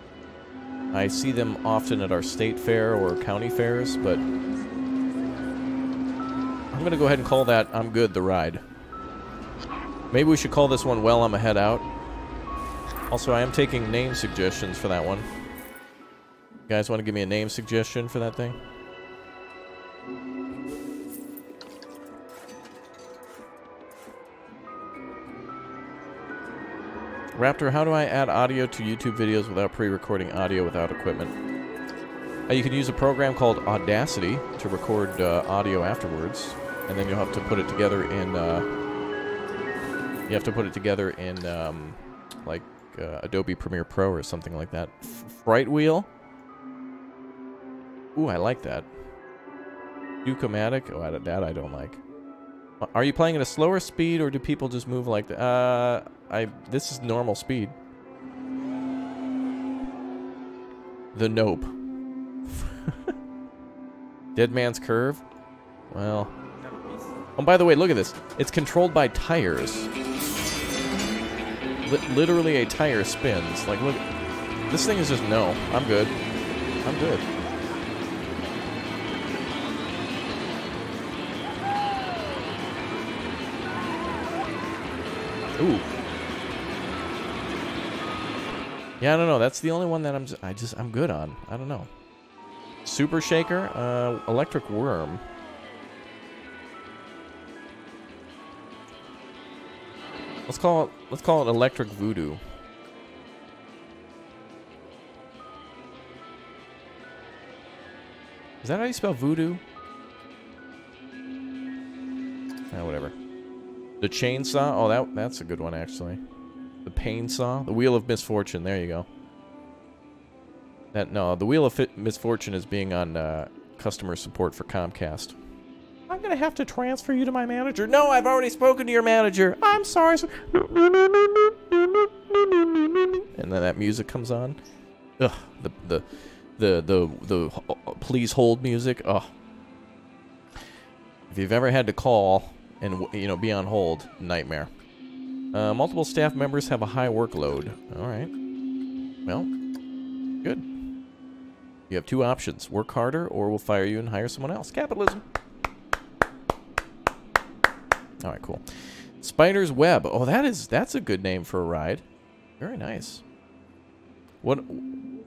I see them often at our state fair or county fairs, but I'm to go ahead and call that I'm Good the ride. Maybe we should call this one Well I'm a Head Out. Also, I am taking name suggestions for that one. You guys want to give me a name suggestion for that thing? Raptor, how do I add audio to YouTube videos without pre-recording audio without equipment? Uh, you can use a program called Audacity to record uh, audio afterwards, and then you'll have to put it together in. Uh, you have to put it together in um, like uh, Adobe Premiere Pro or something like that. F Frightwheel. Ooh, I like that. Ducomatic. Oh, that I don't like. Are you playing at a slower speed, or do people just move like that? Uh, I. This is normal speed. The Nope. <laughs> Dead Man's Curve? Well. Oh, by the way, look at this. It's controlled by tires. Li literally a tire spins. Like, look. This thing is just no. I'm good. I'm good. Ooh. Yeah, I don't know. That's the only one that I'm just, I just I'm good on. I don't know. Super Shaker, uh, Electric Worm. Let's call it let's call it Electric Voodoo. Is that how you spell voodoo? Ah, whatever. The chainsaw. Oh, that that's a good one actually. The pain saw. The wheel of misfortune. There you go. That no, the wheel of misfortune is being on uh, customer support for Comcast. I'm gonna have to transfer you to my manager. No, I've already spoken to your manager. I'm sorry. And then that music comes on. Ugh, the the the the the uh, please hold music. Ugh. If you've ever had to call and you know be on hold, nightmare. Uh, multiple staff members have a high workload. All right. Well, good. You have two options. Work harder or we'll fire you and hire someone else. Capitalism. All right, cool. Spider's Web. Oh, that is that's a good name for a ride. Very nice. What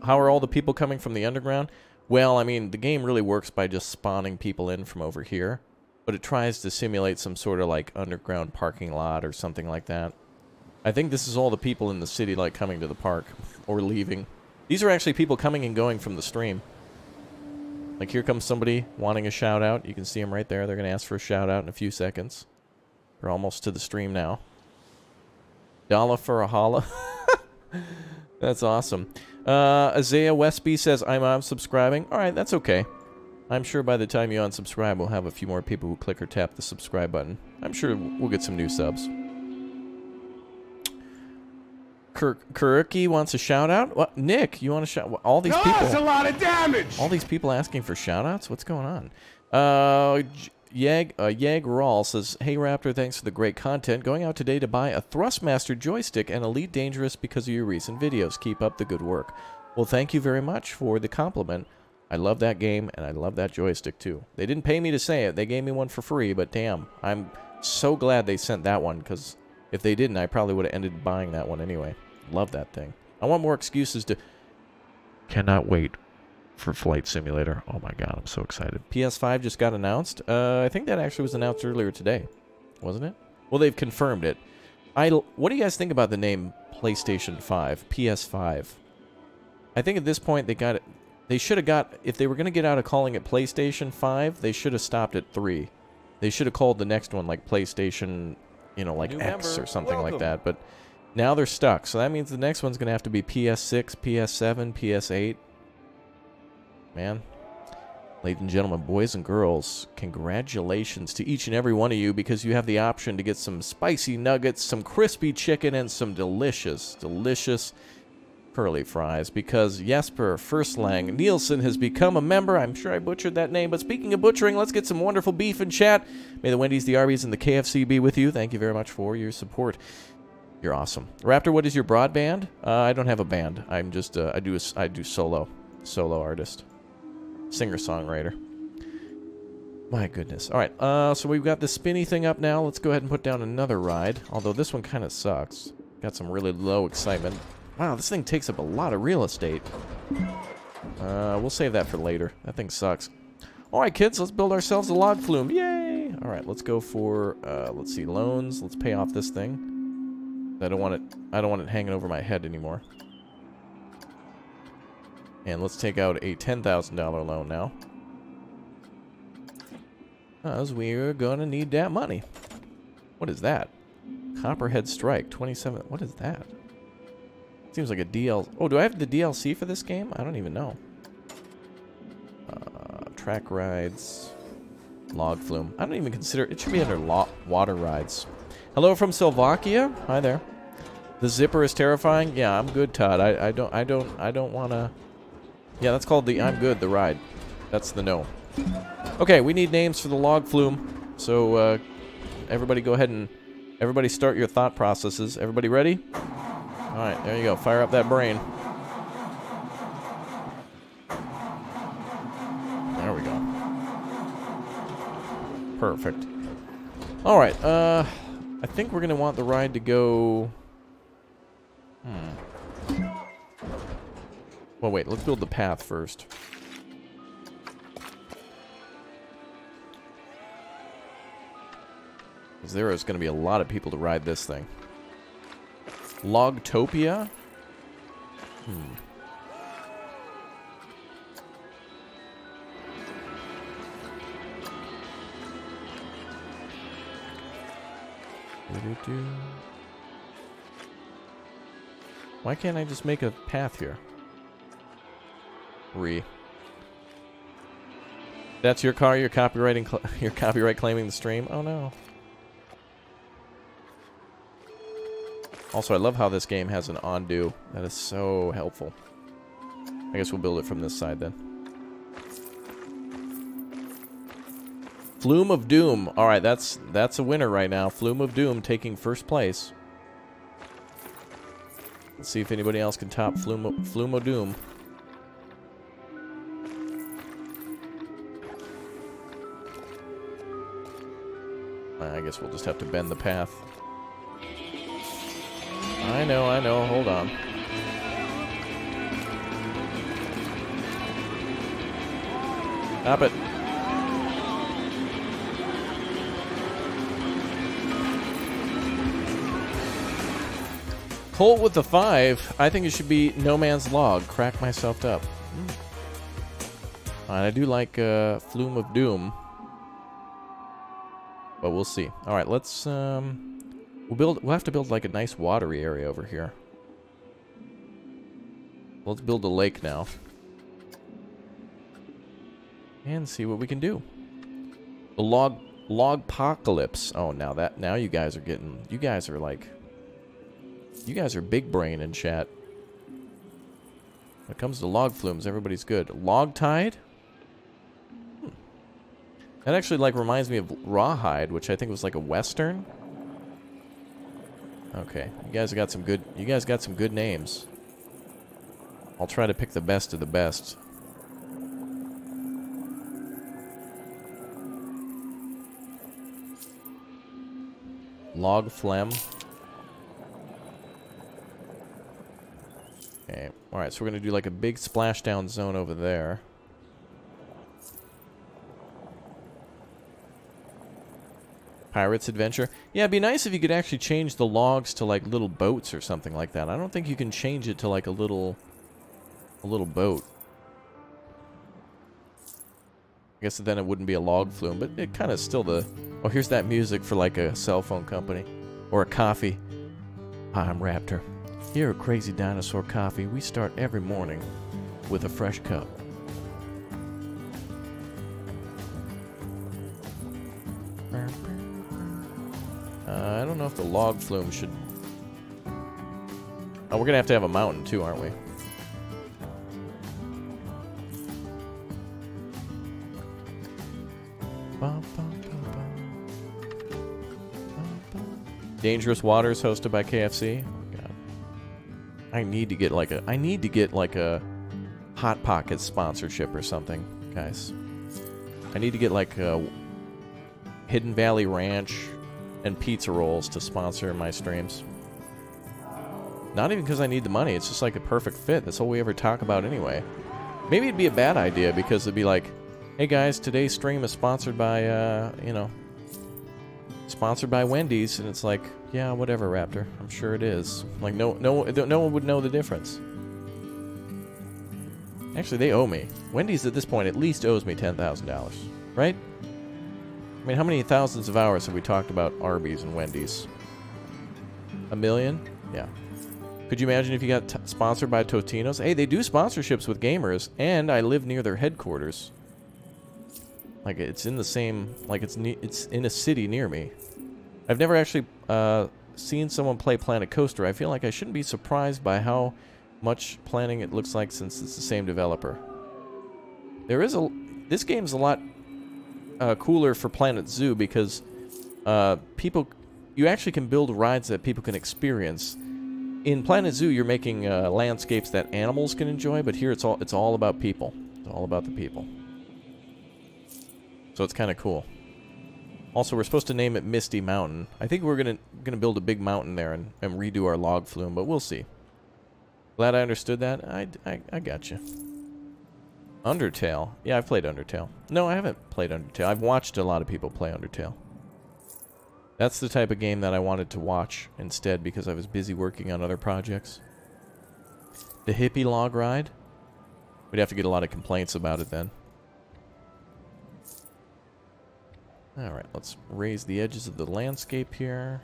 how are all the people coming from the underground? Well, I mean, the game really works by just spawning people in from over here, but it tries to simulate some sort of like underground parking lot or something like that. I think this is all the people in the city like coming to the park or leaving. These are actually people coming and going from the stream. Like here comes somebody wanting a shout out. You can see them right there. They're going to ask for a shout out in a few seconds. We're almost to the stream now. Dollar for a holla. that's awesome. Uh, Isaiah Westby says, I'm unsubscribing. All right, that's okay. I'm sure by the time you unsubscribe, we'll have a few more people who click or tap the subscribe button. I'm sure we'll get some new subs. Kuruki wants a shout out. What? Nick, you want to shout? All these No, people. that's a lot of damage. All these people asking for shout outs? What's going on? Uh, Yag, uh, Yag Rawl says, Hey Raptor, thanks for the great content. Going out today to buy a Thrustmaster joystick and Elite Dangerous because of your recent videos. Keep up the good work. Well, thank you very much for the compliment. I love that game and I love that joystick too. They didn't pay me to say it. They gave me one for free, but damn, I'm so glad they sent that one because if they didn't, I probably would have ended buying that one anyway. Love that thing. I want more excuses to. Cannot wait for Flight Simulator. Oh my god, I'm so excited. PS5 just got announced. Uh, I think that actually was announced earlier today, wasn't it? Well, they've confirmed it. I. What do you guys think about the name PlayStation 5, PS5? I think at this point they got it. They should have got if they were going to get out of calling it PlayStation 5, they should have stopped at 3. They should have called the next one like PlayStation, you know, like New X member, or something like that, but now they're stuck. So that means the next one's going to have to be PS6, PS7, PS8. Man. Ladies and gentlemen, boys and girls, congratulations to each and every one of you because you have the option to get some spicy nuggets, some crispy chicken, and some delicious, delicious curly fries because Jesper Firstlang Nielsen has become a member. I'm sure I butchered that name, but speaking of butchering, let's get some wonderful beef and chat. May the Wendy's, the Arby's, and the KFC be with you. Thank you very much for your support. You're awesome, Raptor. What is your broadband? Uh, I don't have a band. I'm just uh, I do a I do solo, solo artist, singer songwriter. My goodness. All right. Uh, so we've got the spinny thing up now. Let's go ahead and put down another ride. Although this one kind of sucks. Got some really low excitement. Wow, this thing takes up a lot of real estate. Uh, we'll save that for later. That thing sucks. All right, kids, let's build ourselves a log flume. Yay! All right, let's go for uh, let's see loans. Let's pay off this thing. I don't want it. I don't want it hanging over my head anymore. And let's take out a ten thousand dollar loan now. Cause we're gonna need that money. What is that? Copperhead Strike, 27. What is that? Seems like a DL. Oh, do I have the DLC for this game? I don't even know. Uh, track rides. Log flume. I don't even consider it should be under water rides. Hello from Slovakia. Hi there. The zipper is terrifying. Yeah, I'm good, Todd. I, I don't I don't I don't wanna Yeah, that's called the I'm good, the ride. That's the no. Okay, we need names for the log flume. So uh everybody go ahead and everybody start your thought processes. Everybody ready? Alright, there you go. Fire up that brain. There we go. Perfect. Alright, uh I think we're gonna want the ride to go Hmm. Well wait, let's build the path first. Because there is gonna be a lot of people to ride this thing. Logtopia? Hmm. Why can't I just make a path here? Re. That's your car. You're <laughs> you're copyright claiming the stream. Oh no. Also, I love how this game has an undo. That is so helpful. I guess we'll build it from this side then. Flume of Doom. All right, that's that's a winner right now. Flume of Doom taking first place. Let's see if anybody else can top Flume of Doom. I guess we'll just have to bend the path. I know, I know. Hold on. Stop it. Colt with the five. I think it should be No Man's Log. Crack myself up. Mm. I do like uh, Flume of Doom. But we'll see. All right, let's um, we'll build. We'll have to build like a nice watery area over here. Let's build a lake now, and see what we can do. The log log apocalypse. Oh, now that now you guys are getting. You guys are like. You guys are big brain in chat. When it comes to log flumes, everybody's good. Log tide. Hmm. That actually like reminds me of Rawhide, which I think was like a western. Okay, you guys got some good. You guys got some good names. I'll try to pick the best of the best. Log phlegm. Okay, alright, so we're gonna do like a big splashdown zone over there. Pirate's Adventure. Yeah, it'd be nice if you could actually change the logs to like little boats or something like that. I don't think you can change it to like a little a little boat. I guess then it wouldn't be a log flume, but it kind of still the... Oh, here's that music for like a cell phone company. Or a coffee. Hi, I'm Raptor. Here at Crazy Dinosaur Coffee, we start every morning with a fresh cup. Uh, I don't know if the log flume should... Oh, we're gonna have to have a mountain too, aren't we? Dangerous Waters hosted by KFC. Oh God. I need to get like a I need to get like a Hot Pocket sponsorship or something, guys. I need to get like a Hidden Valley Ranch and pizza rolls to sponsor my streams. Not even because I need the money, it's just like a perfect fit. That's all we ever talk about anyway. Maybe it'd be a bad idea because it'd be like, hey guys, today's stream is sponsored by, uh, you know, sponsored by Wendy's, and it's like, yeah, whatever, Raptor. I'm sure it is. Like, no, no, no one would know the difference. Actually, they owe me. Wendy's at this point at least owes me $10,000, right? Mean, how many thousands of hours have we talked about Arby's and Wendy's? A million? Yeah. Could you imagine if you got sponsored by Totino's? Hey, they do sponsorships with gamers, and I live near their headquarters. Like it's in the same, like it's it's in a city near me. I've never actually uh, seen someone play Planet Coaster. I feel like I shouldn't be surprised by how much planning it looks like since it's the same developer. There is a this game's a lot uh, cooler for Planet Zoo because uh, people you actually can build rides that people can experience. In Planet Zoo, you're making uh, landscapes that animals can enjoy, but here it's all it's all about people. It's all about the people. So it's kind of cool. Also, we're supposed to name it Misty Mountain. I think we're gonna gonna build a big mountain there and, and redo our log flume, but we'll see. Glad I understood that. I, I, I got you. Undertale. Yeah, I've played Undertale. No, I haven't played Undertale. I've watched a lot of people play Undertale. That's the type of game that I wanted to watch instead because I was busy working on other projects. The hippie log ride? We'd have to get a lot of complaints about it then. Alright, let's raise the edges of the landscape here.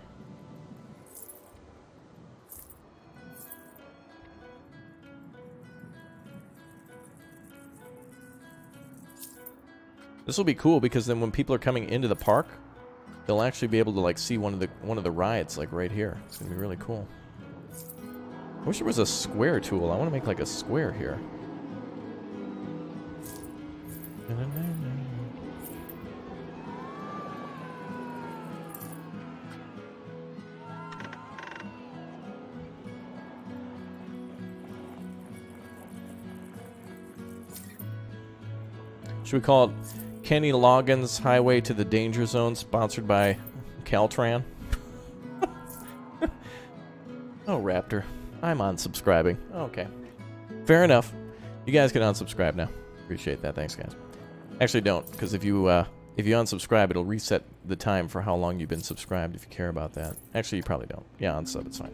This will be cool because then when people are coming into the park, they'll actually be able to like see one of the one of the rides like right here. It's gonna be really cool. I wish there was a square tool. I want to make like a square here. Should we call it Kenny Loggins Highway to the Danger Zone, sponsored by Caltran? <laughs> oh, Raptor. I'm unsubscribing. Okay. Fair enough. You guys can unsubscribe now. Appreciate that. Thanks, guys. Actually, don't, because if you uh, if you unsubscribe, it'll reset the time for how long you've been subscribed if you care about that. Actually, you probably don't. Yeah, unsub, it's fine.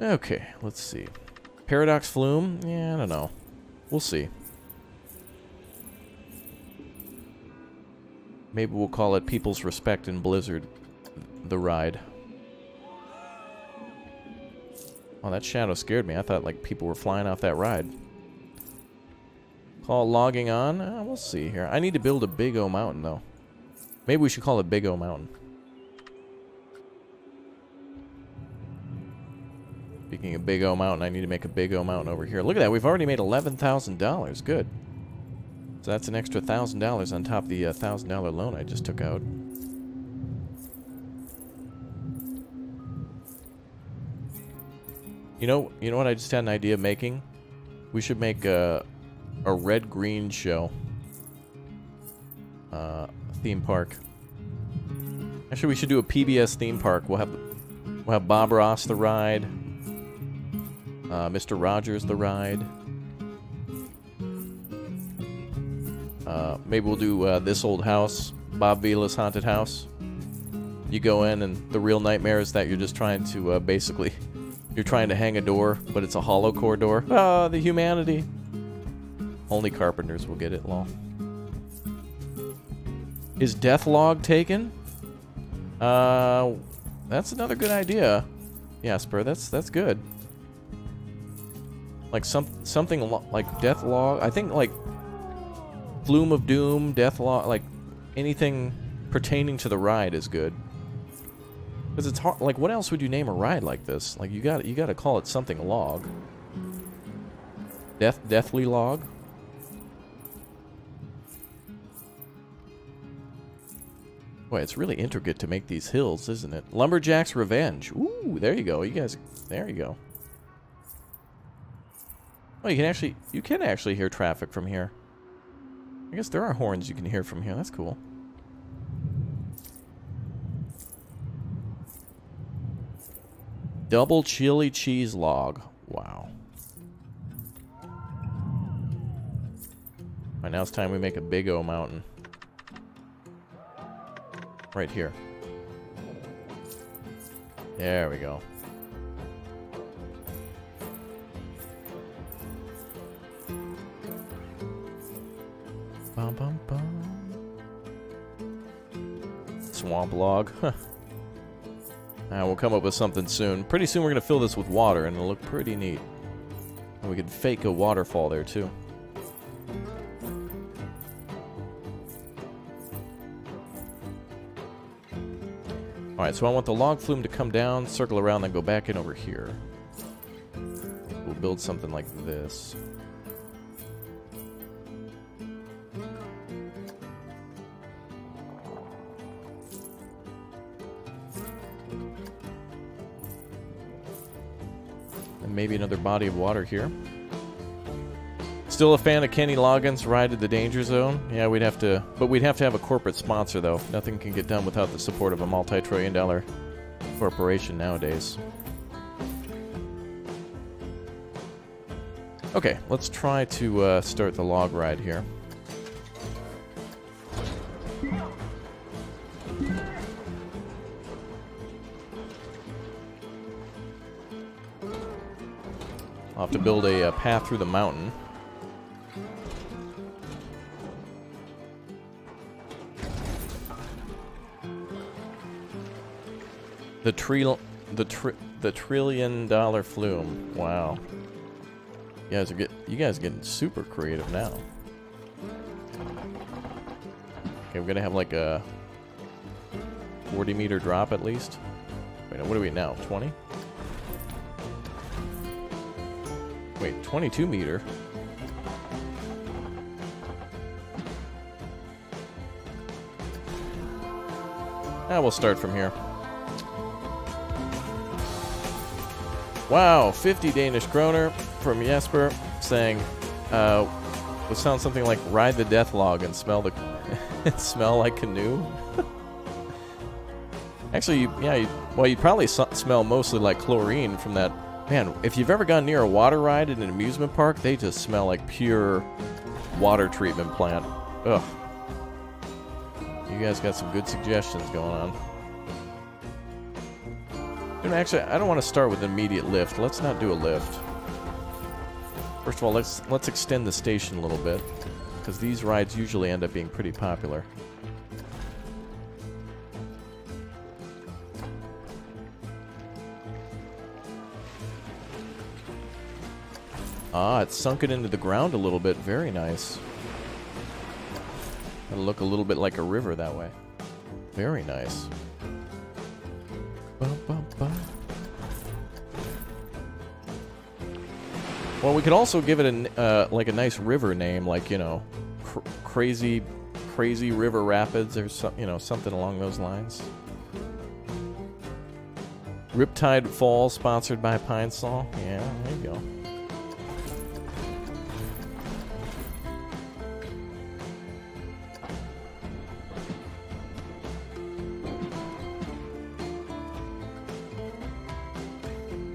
Okay, let's see. Paradox Flume? Yeah, I don't know. We'll see. Maybe we'll call it People's Respect in Blizzard, the ride. Oh, that shadow scared me. I thought, like, people were flying off that ride. Call logging on? Uh, we'll see here. I need to build a Big O mountain, though. Maybe we should call it Big O mountain. Speaking of Big O mountain, I need to make a Big O mountain over here. Look at that. We've already made $11,000. Good. So that's an extra $1,000 on top of the uh, $1,000 loan I just took out. You know, you know what I just had an idea of making? We should make a, a red-green show. Uh, theme park. Actually, we should do a PBS theme park. We'll have we'll have Bob Ross the ride, uh, Mr. Rogers the ride. Uh, maybe we'll do uh, this old house, Bob Vila's haunted house. You go in, and the real nightmare is that you're just trying to uh, basically <laughs> you're trying to hang a door, but it's a hollow core door. Ah, the humanity. Only carpenters will get it, lol. Is Death Log taken? Uh, that's another good idea. Yeah, Spur, that's that's good. Like some something like Death Log. I think like Flume of Doom, Death Log, like anything pertaining to the ride is good. Because it's hard. Like, what else would you name a ride like this? Like, you got you got to call it something log. Death Deathly Log. Boy, it's really intricate to make these hills, isn't it? Lumberjack's Revenge. Ooh, there you go. You guys, there you go. Oh, you can actually, you can actually hear traffic from here. I guess there are horns you can hear from here. That's cool. Double chili cheese log. Wow. Alright, now it's time we make a big O mountain. Right here. There we go. Bum, bum, bum. Swamp log. <laughs> Huh. Uh, we'll come up with something soon. Pretty soon we're going to fill this with water, and it'll look pretty neat. And we could fake a waterfall there, too. Alright, so I want the log flume to come down, circle around, then go back in over here. We'll build something like this. Maybe another body of water here. Still a fan of Kenny Loggins' Ride to the Danger Zone? Yeah, we'd have to, but we'd have to have a corporate sponsor, though. Nothing can get done without the support of a multi-trillion dollar corporation nowadays. Okay, let's try to uh, start the log ride here. I'll have to build a uh, path through the mountain. The tree, the tri the trillion dollar flume. Wow. You guys are get, you guys are getting super creative now. Okay, we're gonna have like a 40 meter drop at least. Wait, what are we now? 20? Wait, 22 meter. Ah, we'll start from here. Wow, 50 Danish kroner from Jesper saying, uh, Would sound something like ride the death log and smell the <laughs> smell like canoe. <laughs> Actually, you, yeah, you, well, you'd probably smell mostly like chlorine from that. Man, if you've ever gone near a water ride in an amusement park, they just smell like pure water treatment plant. Ugh. You guys got some good suggestions going on. And actually, I don't want to start with an immediate lift. Let's not do a lift. First of all, let's let's extend the station a little bit, because these rides usually end up being pretty popular. Ah, it's sunk it into the ground a little bit. Very nice. It'll look a little bit like a river that way. Very nice. Bum, bum, bum. Well, we could also give it a uh, like a nice river name, like you know, cr crazy, crazy river rapids, or some, you know, something along those lines. Riptide Falls, sponsored by Pine Sol. Yeah, there you go.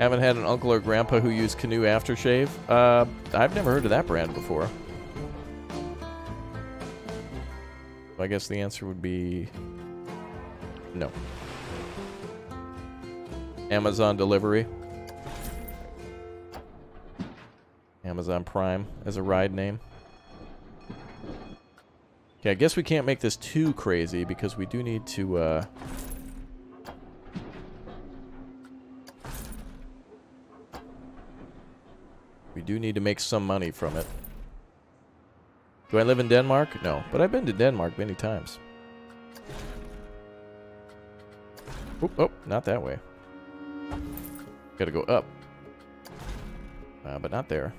Haven't had an uncle or grandpa who used Canoe aftershave. Uh, I've never heard of that brand before. I guess the answer would be no. Amazon delivery. Amazon Prime as a ride name. Okay, I guess we can't make this too crazy because we do need to, uh... do need to make some money from it. Do I live in Denmark? No, but I've been to Denmark many times. Oop, oh, not that way. Gotta go up. Uh, but not there.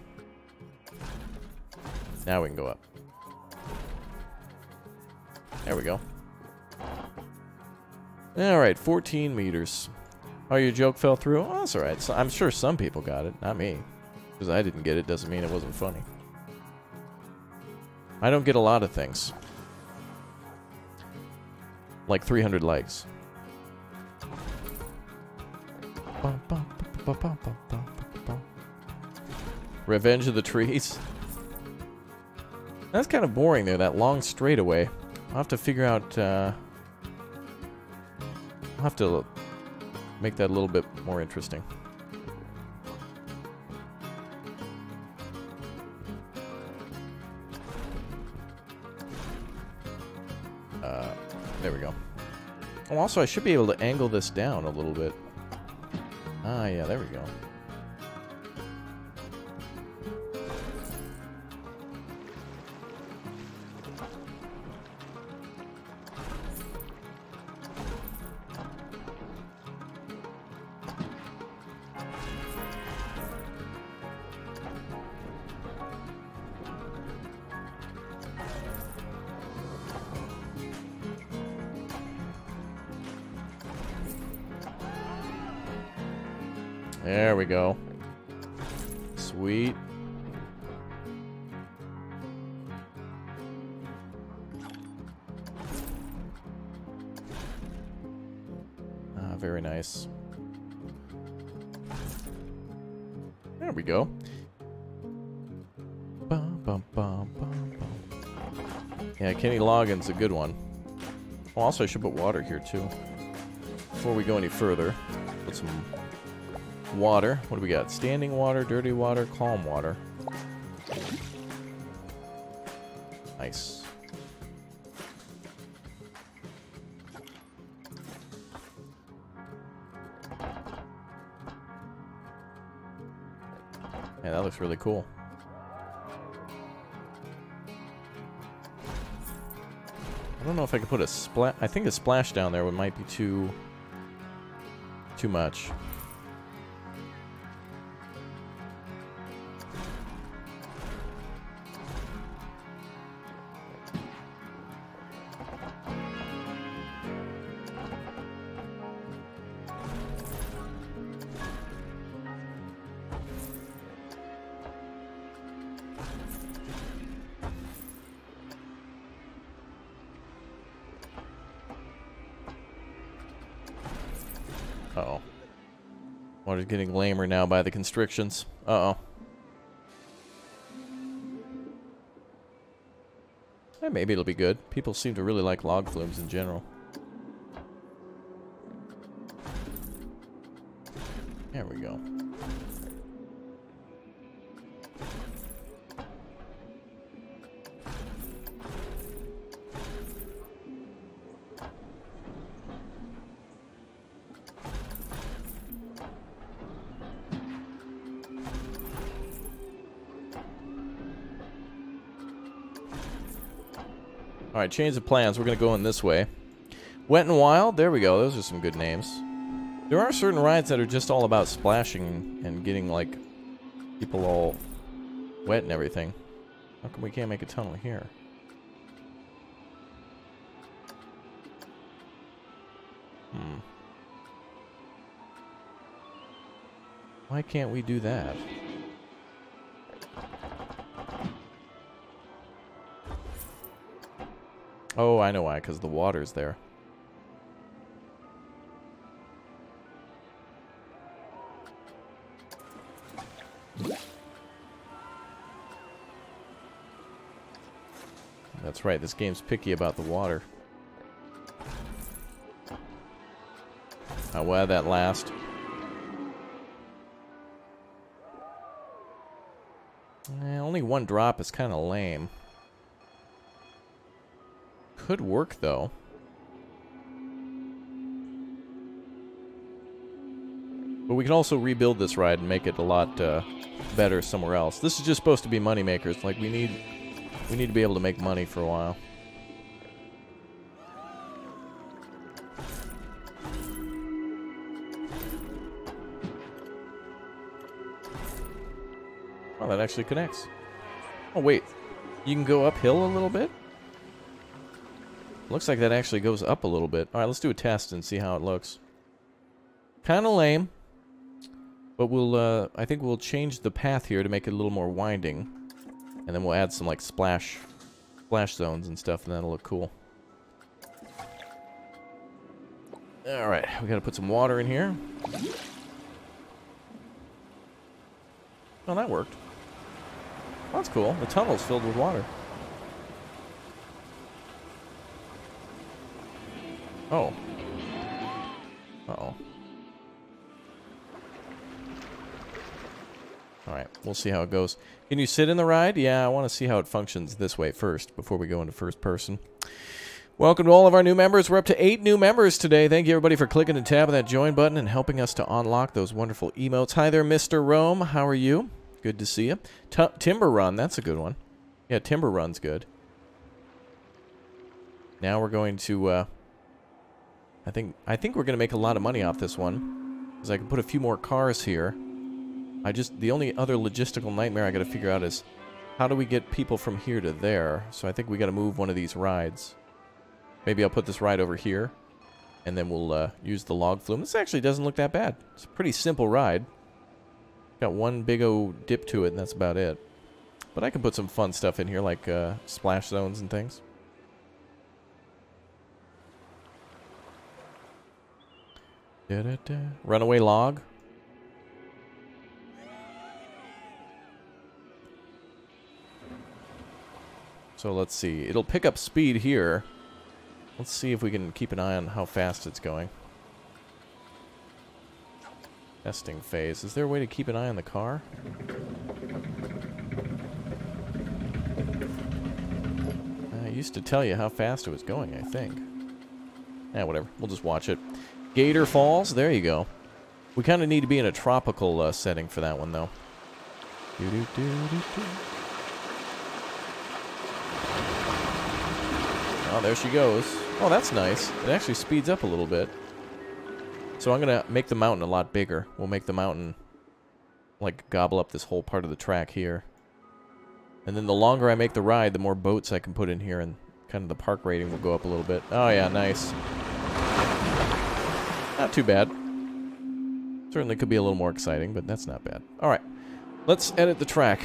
Now we can go up. There we go. Alright, 14 meters. Oh, your joke fell through? Oh, that's alright. So I'm sure some people got it, not me. Because I didn't get it doesn't mean it wasn't funny. I don't get a lot of things. Like 300 likes. Revenge of the Trees. That's kind of boring there, that long straightaway. I'll have to figure out, uh... I'll have to make that a little bit more interesting. There we go. Oh, also, I should be able to angle this down a little bit. Ah, yeah, there we go. Loggins a good one. Oh, also, I should put water here, too. Before we go any further, put some water. What do we got? Standing water, dirty water, calm water. Nice. Yeah, that looks really cool. I don't know if I could put a splash. I think a splash down there would might be too too much. Now by the constrictions. Uh-oh. Eh, maybe it'll be good. People seem to really like log flumes in general. Change of plans. We're going to go in this way. Wet and Wild. There we go. Those are some good names. There are certain rides that are just all about splashing and getting, like, people all wet and everything. How come we can't make a tunnel here? Hmm. Why can't we do that? Oh, I know why, because the water's there. That's right, this game's picky about the water. I'll that last. Eh, only one drop is kind of lame. Could work, though. But we can also rebuild this ride and make it a lot uh, better somewhere else. This is just supposed to be money makers. Like, we need, we need to be able to make money for a while. Oh, that actually connects. Oh, wait. You can go uphill a little bit? Looks like that actually goes up a little bit. Alright, let's do a test and see how it looks. Kind of lame. But we'll, uh, I think we'll change the path here to make it a little more winding. And then we'll add some, like, splash, splash zones and stuff, and that'll look cool. Alright, we gotta put some water in here. Oh, that worked. That's cool. The tunnel's filled with water. Oh. Uh-oh. Alright, we'll see how it goes. Can you sit in the ride? Yeah, I want to see how it functions this way first, before we go into first person. Welcome to all of our new members. We're up to eight new members today. Thank you, everybody, for clicking tab of that join button and helping us to unlock those wonderful emotes. Hi there, Mr. Rome. How are you? Good to see you. T Timber Run, that's a good one. Yeah, Timber Run's good. Now we're going to... Uh, I think I think we're going to make a lot of money off this one. Because I can put a few more cars here. I just, the only other logistical nightmare I got to figure out is how do we get people from here to there? So I think we got to move one of these rides. Maybe I'll put this ride over here. And then we'll uh, use the log flume. This actually doesn't look that bad. It's a pretty simple ride. Got one big old dip to it, and that's about it. But I can put some fun stuff in here, like uh, splash zones and things. Da -da -da. Runaway log. So let's see. It'll pick up speed here. Let's see if we can keep an eye on how fast it's going. Testing phase. Is there a way to keep an eye on the car? I used to tell you how fast it was going, I think. Yeah, whatever. We'll just watch it. Gator Falls. There you go. We kind of need to be in a tropical uh, setting for that one, though. Oh, there she goes. Oh, that's nice. It actually speeds up a little bit. So I'm going to make the mountain a lot bigger. We'll make the mountain, like, gobble up this whole part of the track here. And then the longer I make the ride, the more boats I can put in here, and kind of the park rating will go up a little bit. Oh, yeah, nice. Not too bad. Certainly could be a little more exciting, but that's not bad. All right, let's edit the track.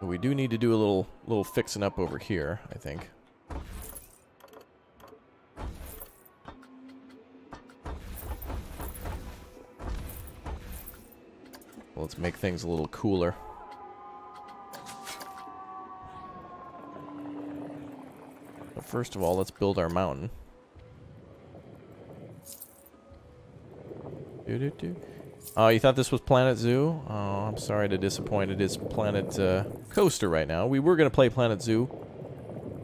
We do need to do a little little fixing up over here, I think. Let's make things a little cooler. First of all, let's build our mountain. Oh, you thought this was Planet Zoo? Oh, I'm sorry to disappoint. It is Planet uh, Coaster right now. We were going to play Planet Zoo.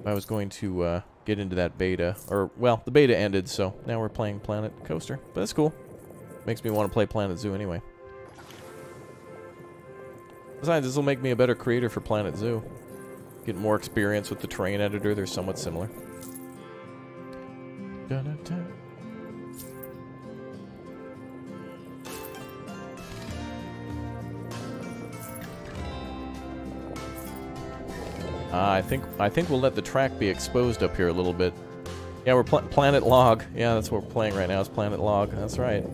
I was going to uh, get into that beta. Or, well, the beta ended, so now we're playing Planet Coaster. But that's cool. Makes me want to play Planet Zoo anyway. Besides, this will make me a better creator for Planet Zoo. Get more experience with the terrain editor. They're somewhat similar. Uh, I think I think we'll let the track be exposed up here a little bit. Yeah, we're pl Planet Log. Yeah, that's what we're playing right now. Is Planet Log. That's right.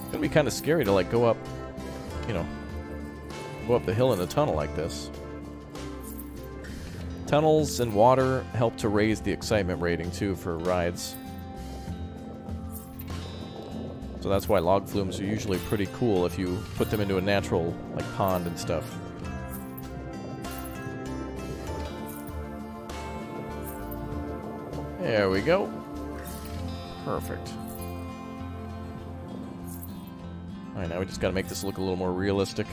It's gonna be kind of scary to like go up, you know, go up the hill in a tunnel like this. Tunnels and water help to raise the excitement rating too for rides. So that's why log flumes are usually pretty cool if you put them into a natural like pond and stuff. There we go. Perfect. Alright, now we just gotta make this look a little more realistic.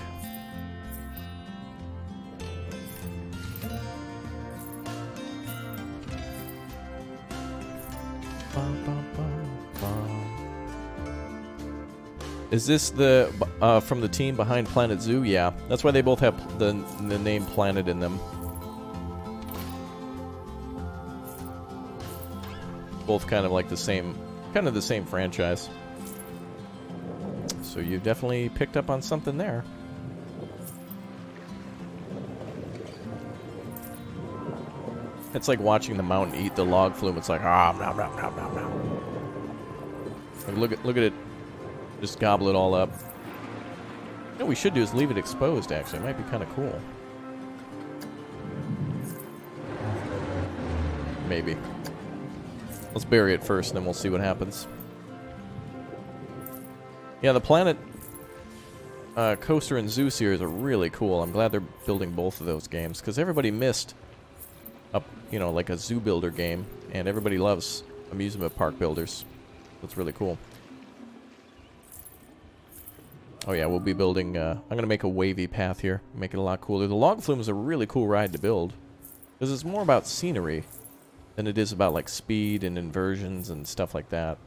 Is this the uh, from the team behind Planet Zoo? Yeah, that's why they both have the the name Planet in them. Both kind of like the same, kind of the same franchise. So you definitely picked up on something there. It's like watching the mountain eat the log flume. It's like ah, nom, nom, nom, nom, nom. Look at look at it just gobble it all up. What we should do is leave it exposed, actually. It might be kind of cool. Maybe. Let's bury it first, and then we'll see what happens. Yeah, the Planet uh, Coaster and Zoo series are really cool. I'm glad they're building both of those games, because everybody missed, a, you know, like a zoo builder game, and everybody loves amusement park builders. That's really cool. Oh yeah, we'll be building, uh, I'm to make a wavy path here, make it a lot cooler. The log flume is a really cool ride to build, because it's more about scenery than it is about, like, speed and inversions and stuff like that.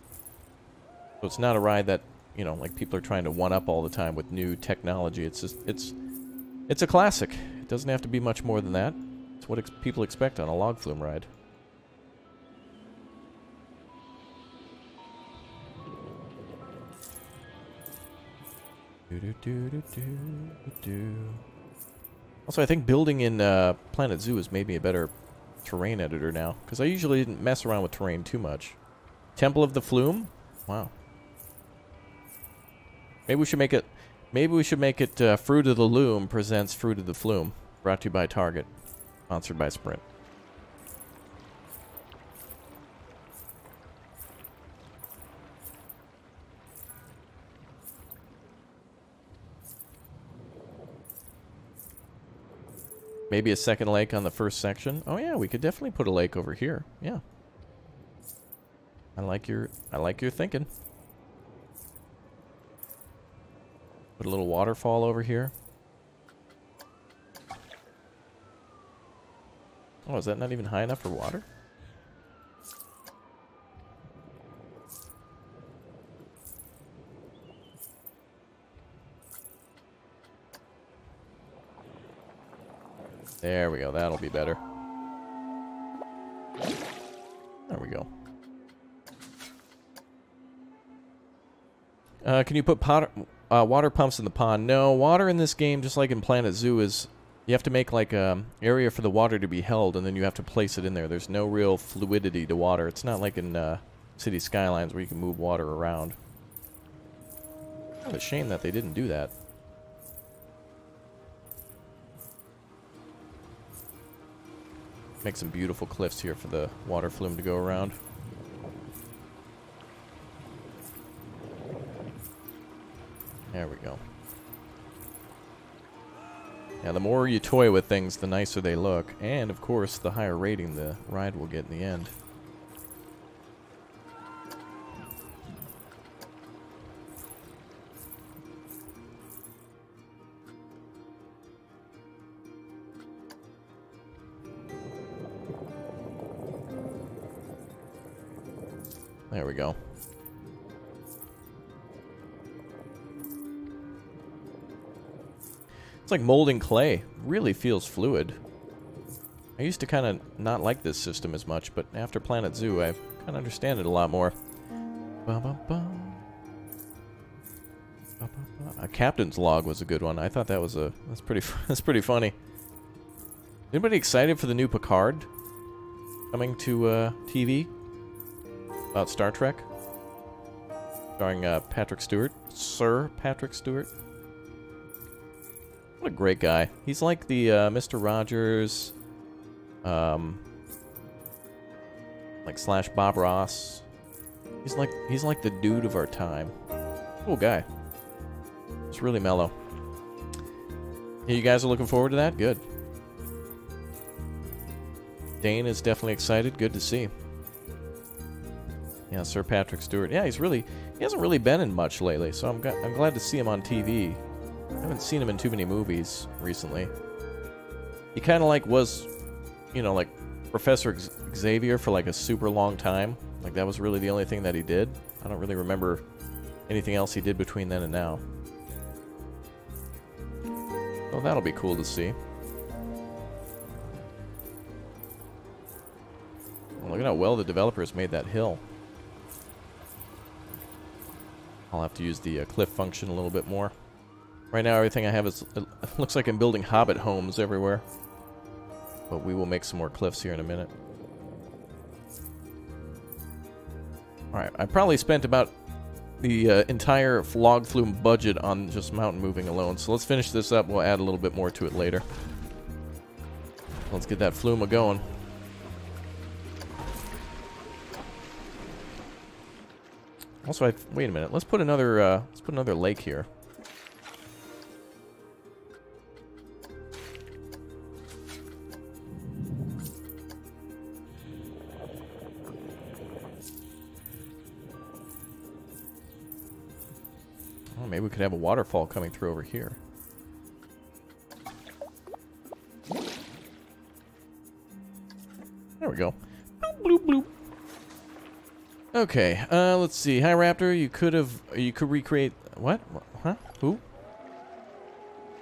So it's not a ride that, you know, like, people are trying to one-up all the time with new technology. It's just, it's, it's a classic. It doesn't have to be much more than that. It's what ex people expect on a log flume ride. Also, I think building in uh, Planet Zoo has made me a better terrain editor now, because I usually didn't mess around with terrain too much. Temple of the Flume? Wow. Maybe we should make it. Maybe we should make it uh, Fruit of the Loom presents Fruit of the Flume, brought to you by Target, sponsored by Sprint. Maybe a second lake on the first section. Oh yeah, we could definitely put a lake over here. Yeah. I like your I like your thinking. Put a little waterfall over here. Oh, is that not even high enough for water? There we go. That'll be better. There we go. Uh, can you put pot uh, water pumps in the pond? No, water in this game, just like in Planet Zoo, is you have to make like a area for the water to be held, and then you have to place it in there. There's no real fluidity to water. It's not like in uh, City Skylines where you can move water around. Kind a shame that they didn't do that. Make some beautiful cliffs here for the water flume to go around. There we go. Yeah, the more you toy with things, the nicer they look. And, of course, the higher rating the ride will get in the end. There we go. It's like molding clay. Really feels fluid. I used to kind of not like this system as much, but after Planet Zoo, I kind of understand it a lot more. Ba -ba -ba. A captain's log was a good one. I thought that was a that's pretty <laughs> that's pretty funny. Anybody excited for the new Picard coming to uh, TV about Star Trek, starring uh, Patrick Stewart, Sir Patrick Stewart? What a great guy. He's like the uh, Mr. Rogers, um, like slash Bob Ross. He's like he's like the dude of our time. Cool guy. It's really mellow. You guys are looking forward to that? Good. Dane is definitely excited. Good to see. Yeah, Sir Patrick Stewart. Yeah, he's really he hasn't really been in much lately, so I'm I'm glad to see him on TV. I haven't seen him in too many movies recently. He kind of like was, you know, like Professor Xavier for like a super long time. Like that was really the only thing that he did. I don't really remember anything else he did between then and now. Well, that'll be cool to see. Look at how well the developers made that hill. I'll have to use the uh, cliff function a little bit more. Right now, everything I have is... It looks like I'm building hobbit homes everywhere. But we will make some more cliffs here in a minute. Alright, I probably spent about the uh, entire log flume budget on just mountain moving alone. So let's finish this up. We'll add a little bit more to it later. Let's get that flume going. Also, I, wait a minute. Let's put another. Uh, let's put another lake here. Maybe we could have a waterfall coming through over here. There we go. Bloop, bloop, bloop. Okay, uh, let's see. Hi, Raptor. You could have, you could recreate what? Huh? Who?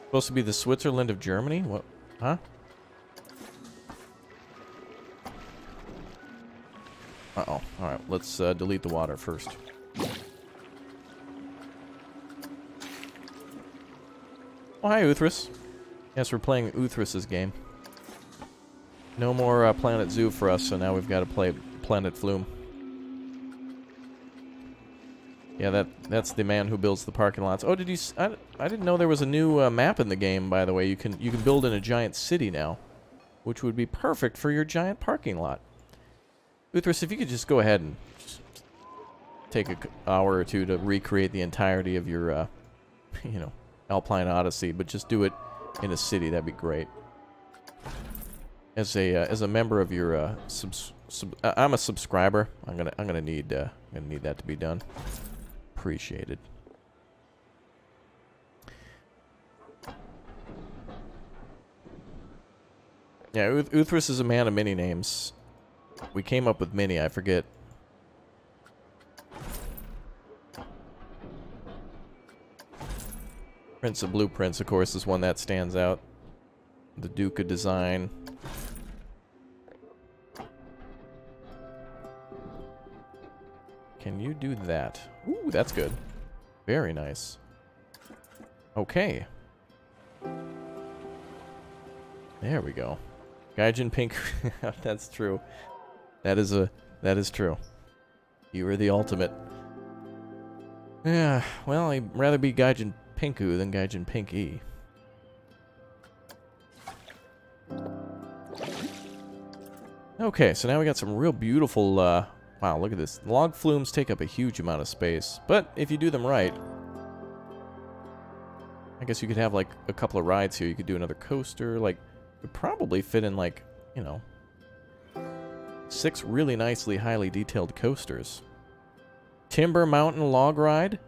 Supposed to be the Switzerland of Germany? What? Huh? Uh oh. All right. Let's uh, delete the water first. Oh, hi, Uthris. Yes, we're playing Uthris's game. No more uh, Planet Zoo for us, so now we've got to play Planet Flume. Yeah, that that's the man who builds the parking lots. Oh, did you? I, I didn't know there was a new uh, map in the game. By the way, you can you can build in a giant city now, which would be perfect for your giant parking lot. Uthris, if you could just go ahead and take an hour or two to recreate the entirety of your, uh, <laughs> you know, Alpine Odyssey, but just do it in a city, that'd be great. As a uh, as a member of your uh, subs, sub, I'm a subscriber. I'm gonna I'm gonna need uh, gonna need that to be done appreciated. Yeah, Uth is a man of many names. We came up with many, I forget. Prince of Blueprints, of course, is one that stands out. The Duke of Design. Can you do that? Ooh, that's good. Very nice. Okay. There we go. Gaijin Pink. <laughs> that's true. That is a that is true. You are the ultimate. Yeah, well, I'd rather be Gaijin Pinku than Gaijin Pinky. Okay, so now we got some real beautiful uh, Wow, look at this. Log flumes take up a huge amount of space, but if you do them right, I guess you could have like a couple of rides here. You could do another coaster. Like, could probably fit in like, you know, six really nicely, highly detailed coasters. Timber Mountain Log Ride.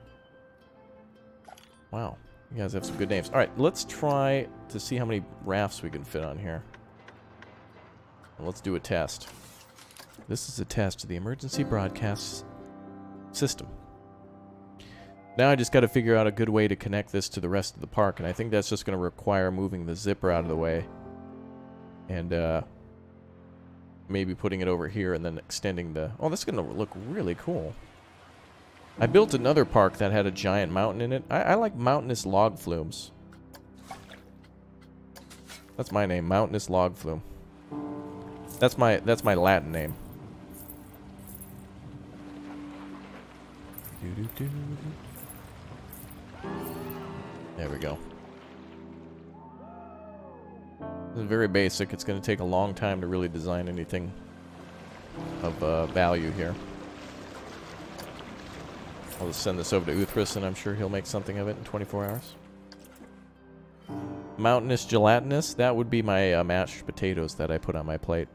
Wow, you guys have some good names. All right, let's try to see how many rafts we can fit on here. Let's do a test. This is a test of the emergency broadcast system. Now I just got to figure out a good way to connect this to the rest of the park, and I think that's just going to require moving the zipper out of the way. And, uh, maybe putting it over here and then extending the... Oh, that's going to look really cool. I built another park that had a giant mountain in it. I, I like mountainous log flumes. That's my name, mountainous log flume. That's my that's my Latin name. There we go. This is very basic. It's going to take a long time to really design anything of uh, value here. I'll just send this over to Uthris, and I'm sure he'll make something of it in 24 hours. Mountainous gelatinous, that would be my uh, mashed potatoes that I put on my plate.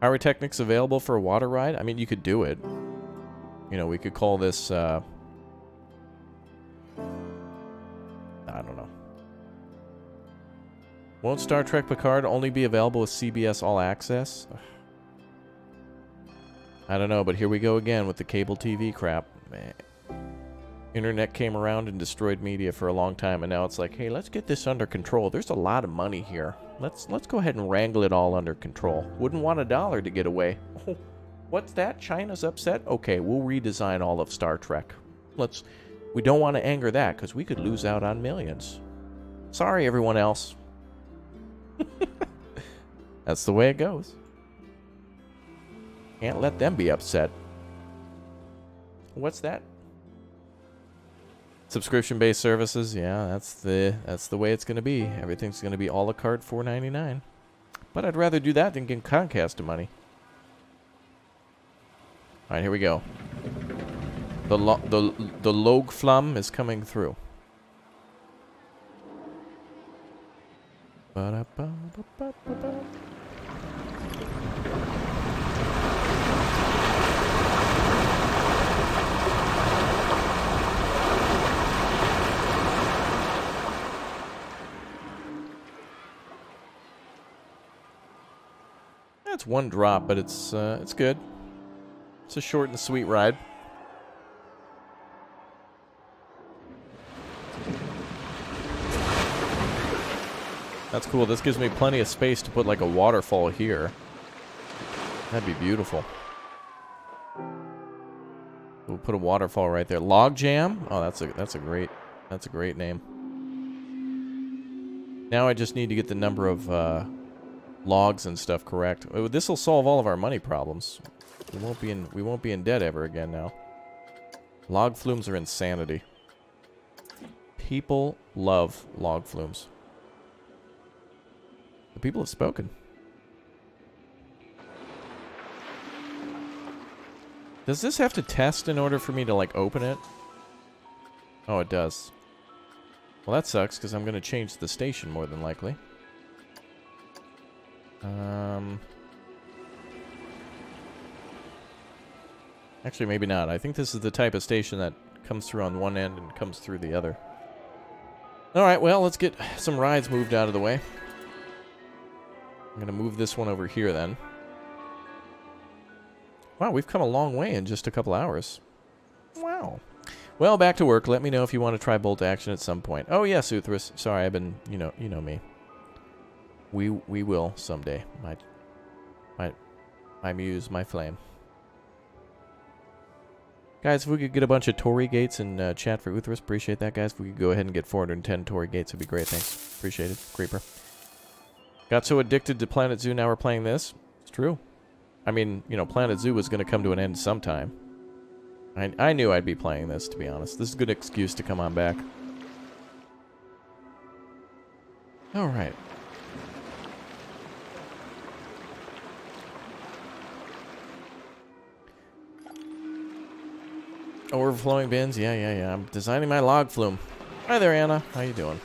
Pyrotechnics available for a water ride? I mean, you could do it. You know, we could call this, uh... I don't know. Won't Star Trek Picard only be available with CBS All Access? I don't know, but here we go again with the cable TV crap. Man. Internet came around and destroyed media for a long time, and now it's like, hey, let's get this under control. There's a lot of money here. Let's let's go ahead and wrangle it all under control. Wouldn't want a dollar to get away. What's that? China's upset? Okay, we'll redesign all of Star Trek. Let's. We don't want to anger that because we could lose out on millions. Sorry, everyone else. <laughs> That's the way it goes. Can't let them be upset. What's that? Subscription-based services, yeah, that's the that's the way it's going to be. Everything's going to be a la carte 4.99. But I'd rather do that than give Comcast money. All right, here we go. The lo the the log flume is coming through. -ba -ba -ba. That's one drop, but it's uh, it's good. It's a short and sweet ride. That's cool. This gives me plenty of space to put like a waterfall here. That'd be beautiful. We'll put a waterfall right there. Log Jam. Oh, that's a that's a great that's a great name. Now I just need to get the number of uh, logs and stuff correct. This will solve all of our money problems. We won't be in we won't be in debt ever again now. Log flumes are insanity. People love log flumes. The people have spoken. Does this have to test in order for me to like open it? Oh, it does. Well, that sucks because I'm going to change the station more than likely. Um, actually, maybe not. I think this is the type of station that comes through on one end and comes through the other. Alright, well, let's get some rides moved out of the way. I'm going to move this one over here then. Wow, we've come a long way in just a couple hours. Wow. Well, back to work. Let me know if you want to try bolt action at some point. Oh, yes, Uthris. Sorry, I've been, you know, you know me. We we will someday. My my my muse, my flame. Guys, if we could get a bunch of Torii gates and uh, chat for Uthris, appreciate that, guys. If we could go ahead and get 410 Torii gates, it'd be great. Thanks. Appreciate it, Creeper. Got so addicted to Planet Zoo, now we're playing this. It's true. I mean, you know, Planet Zoo was going to come to an end sometime. I, I knew I'd be playing this, to be honest. This is a good excuse to come on back. Alright. Overflowing bins? Yeah, yeah, yeah. I'm designing my log flume. Hi there, Anna. How you doing?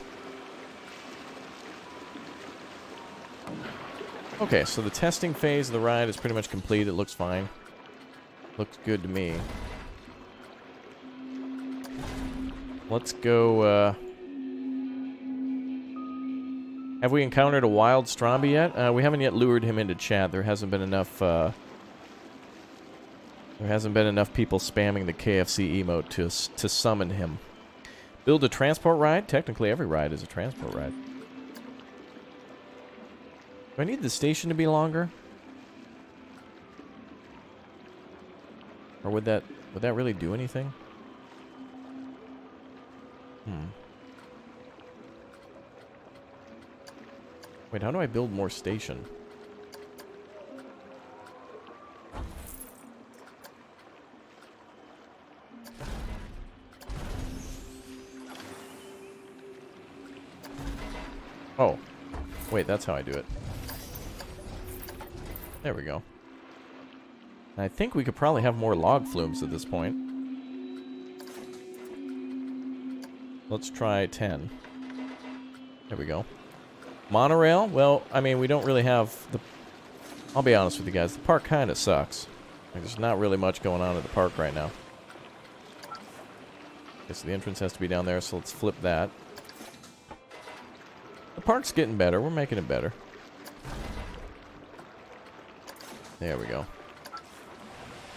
Okay, so the testing phase of the ride is pretty much complete. It looks fine. Looks good to me. Let's go, uh... Have we encountered a wild Stromby yet? Uh, we haven't yet lured him into chat. There hasn't been enough, uh... There hasn't been enough people spamming the KFC emote to, to summon him. Build a transport ride? Technically, every ride is a transport ride. Do I need the station to be longer? Or would that would that really do anything? Hmm. Wait, how do I build more station? Oh. Wait, that's how I do it. There we go. I think we could probably have more log flumes at this point. Let's try 10. There we go. Monorail? Well, I mean, we don't really have the... I'll be honest with you guys. The park kind of sucks. Like, there's not really much going on at the park right now. Guess the entrance has to be down there, so let's flip that. The park's getting better. We're making it better. There we go.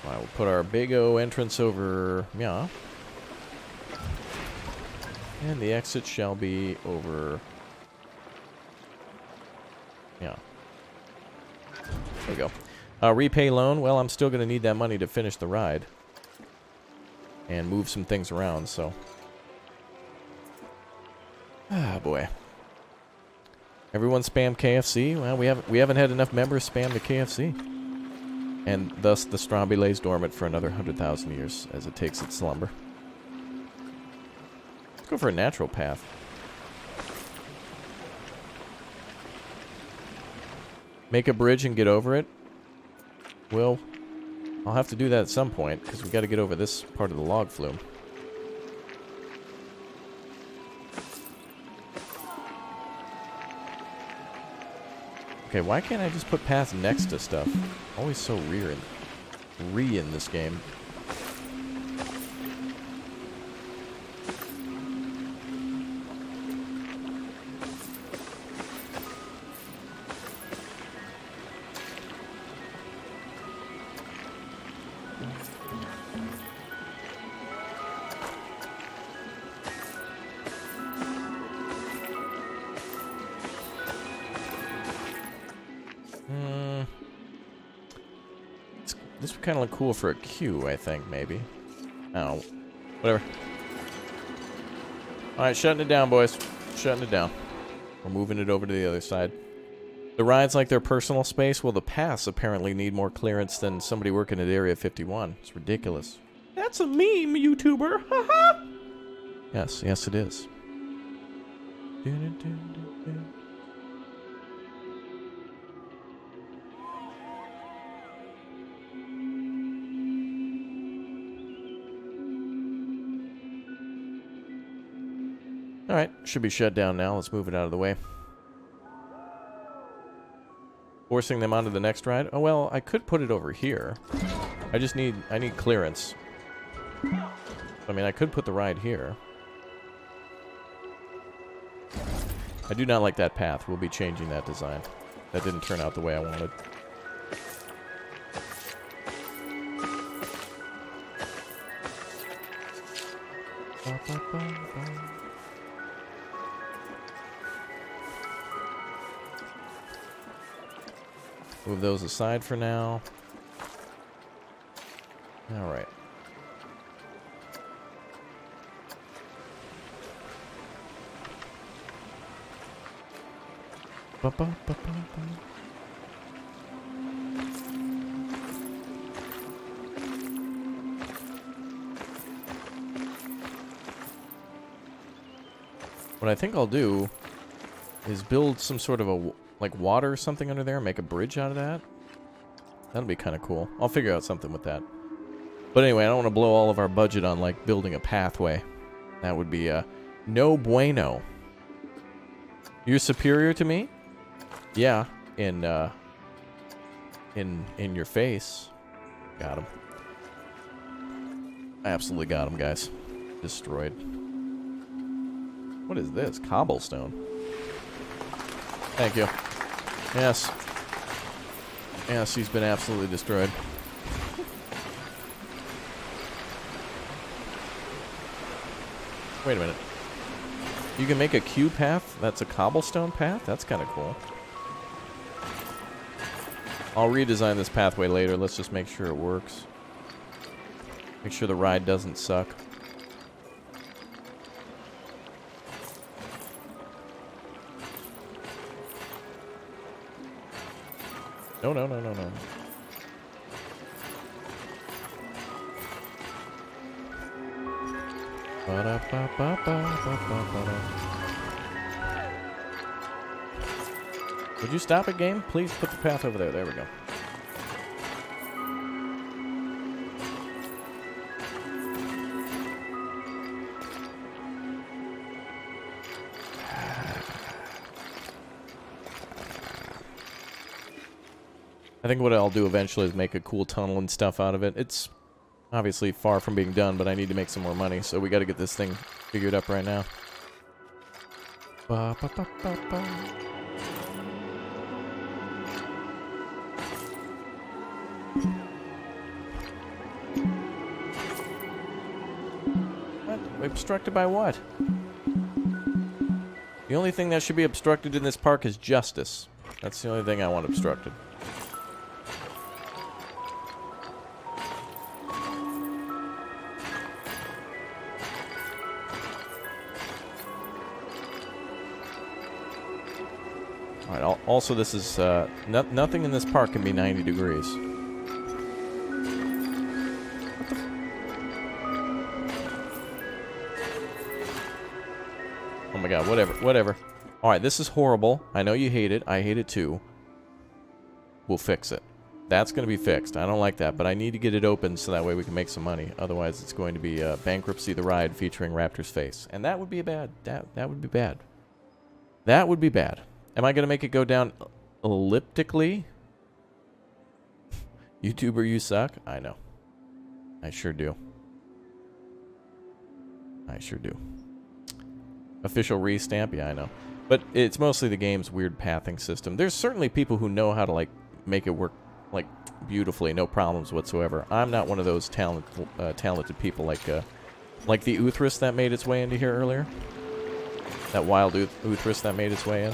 Alright, we'll put our big O entrance over... Yeah. And the exit shall be over... Yeah. There we go. Uh, repay loan. Well, I'm still going to need that money to finish the ride. And move some things around, so... Ah, boy. Everyone spam KFC? Well, we haven't we haven't had enough members spam the KFC. And thus the Stromby lays dormant for another 100,000 years as it takes its slumber. Let's go for a natural path. Make a bridge and get over it? Well, I'll have to do that at some point, because we got to get over this part of the log flume. Okay, why can't I just put paths next to stuff? Always so rear in, re in this game. Kind of look cool for a queue, I think, maybe. Oh, whatever. Alright, shutting it down, boys. Shutting it down. We're moving it over to the other side. The rides like their personal space? Well, the paths apparently need more clearance than somebody working at Area 51. It's ridiculous. That's a meme, YouTuber. Haha. Yes, yes it is. Alright, should be shut down now. Let's move it out of the way. Forcing them onto the next ride? Oh, well, I could put it over here. I just need, I need clearance. I mean, I could put the ride here. I do not like that path. We'll be changing that design. That didn't turn out the way I wanted. Ba, ba, ba, Move those aside for now. All right. Ba -ba -ba. What I think I'll do is build some sort of a like water or something under there, make a bridge out of that. That'll be kind of cool. I'll figure out something with that. But anyway, I don't want to blow all of our budget on like building a pathway. That would be uh No bueno. You're superior to me? Yeah, in uh in in your face. Got him. I absolutely got him, guys. Destroyed. What is this? Cobblestone. Thank you. Yes. Yes, he's been absolutely destroyed. Wait a minute. You can make a queue path that's a cobblestone path? That's kind of cool. I'll redesign this pathway later. Let's just make sure it works. Make sure the ride doesn't suck. No, no, no, no, no. Would you stop it, game? Please put the path over there. There we go. I think what I'll do eventually is make a cool tunnel and stuff out of it. It's obviously far from being done, but I need to make some more money, so we got to get this thing figured up right now. Ba, ba, ba. What? Obstructed by what? The only thing that should be obstructed in this park is justice. That's the only thing I want obstructed. Also, this is uh, no nothing in this park can be 90 degrees. Oh my god, whatever, whatever. Alright, this is horrible. I know you hate it. I hate it too. We'll fix it. That's going to be fixed. I don't like that, but I need to get it open so that way we can make some money. Otherwise, it's going to be uh, Bankruptcy the Ride featuring Raptor's face. And that would be bad. That, that would be bad. That would be bad. Am I going to make it go down elliptically? <laughs> YouTuber, you suck? I know. I sure do. I sure do. Official restamp? Yeah, I know. But it's mostly the game's weird pathing system. There's certainly people who know how to, like, make it work, like, beautifully, no problems whatsoever. I'm not one of those talent, uh, talented people like, uh, like the Uthris that made its way into here earlier. That wild Uth that made its way in.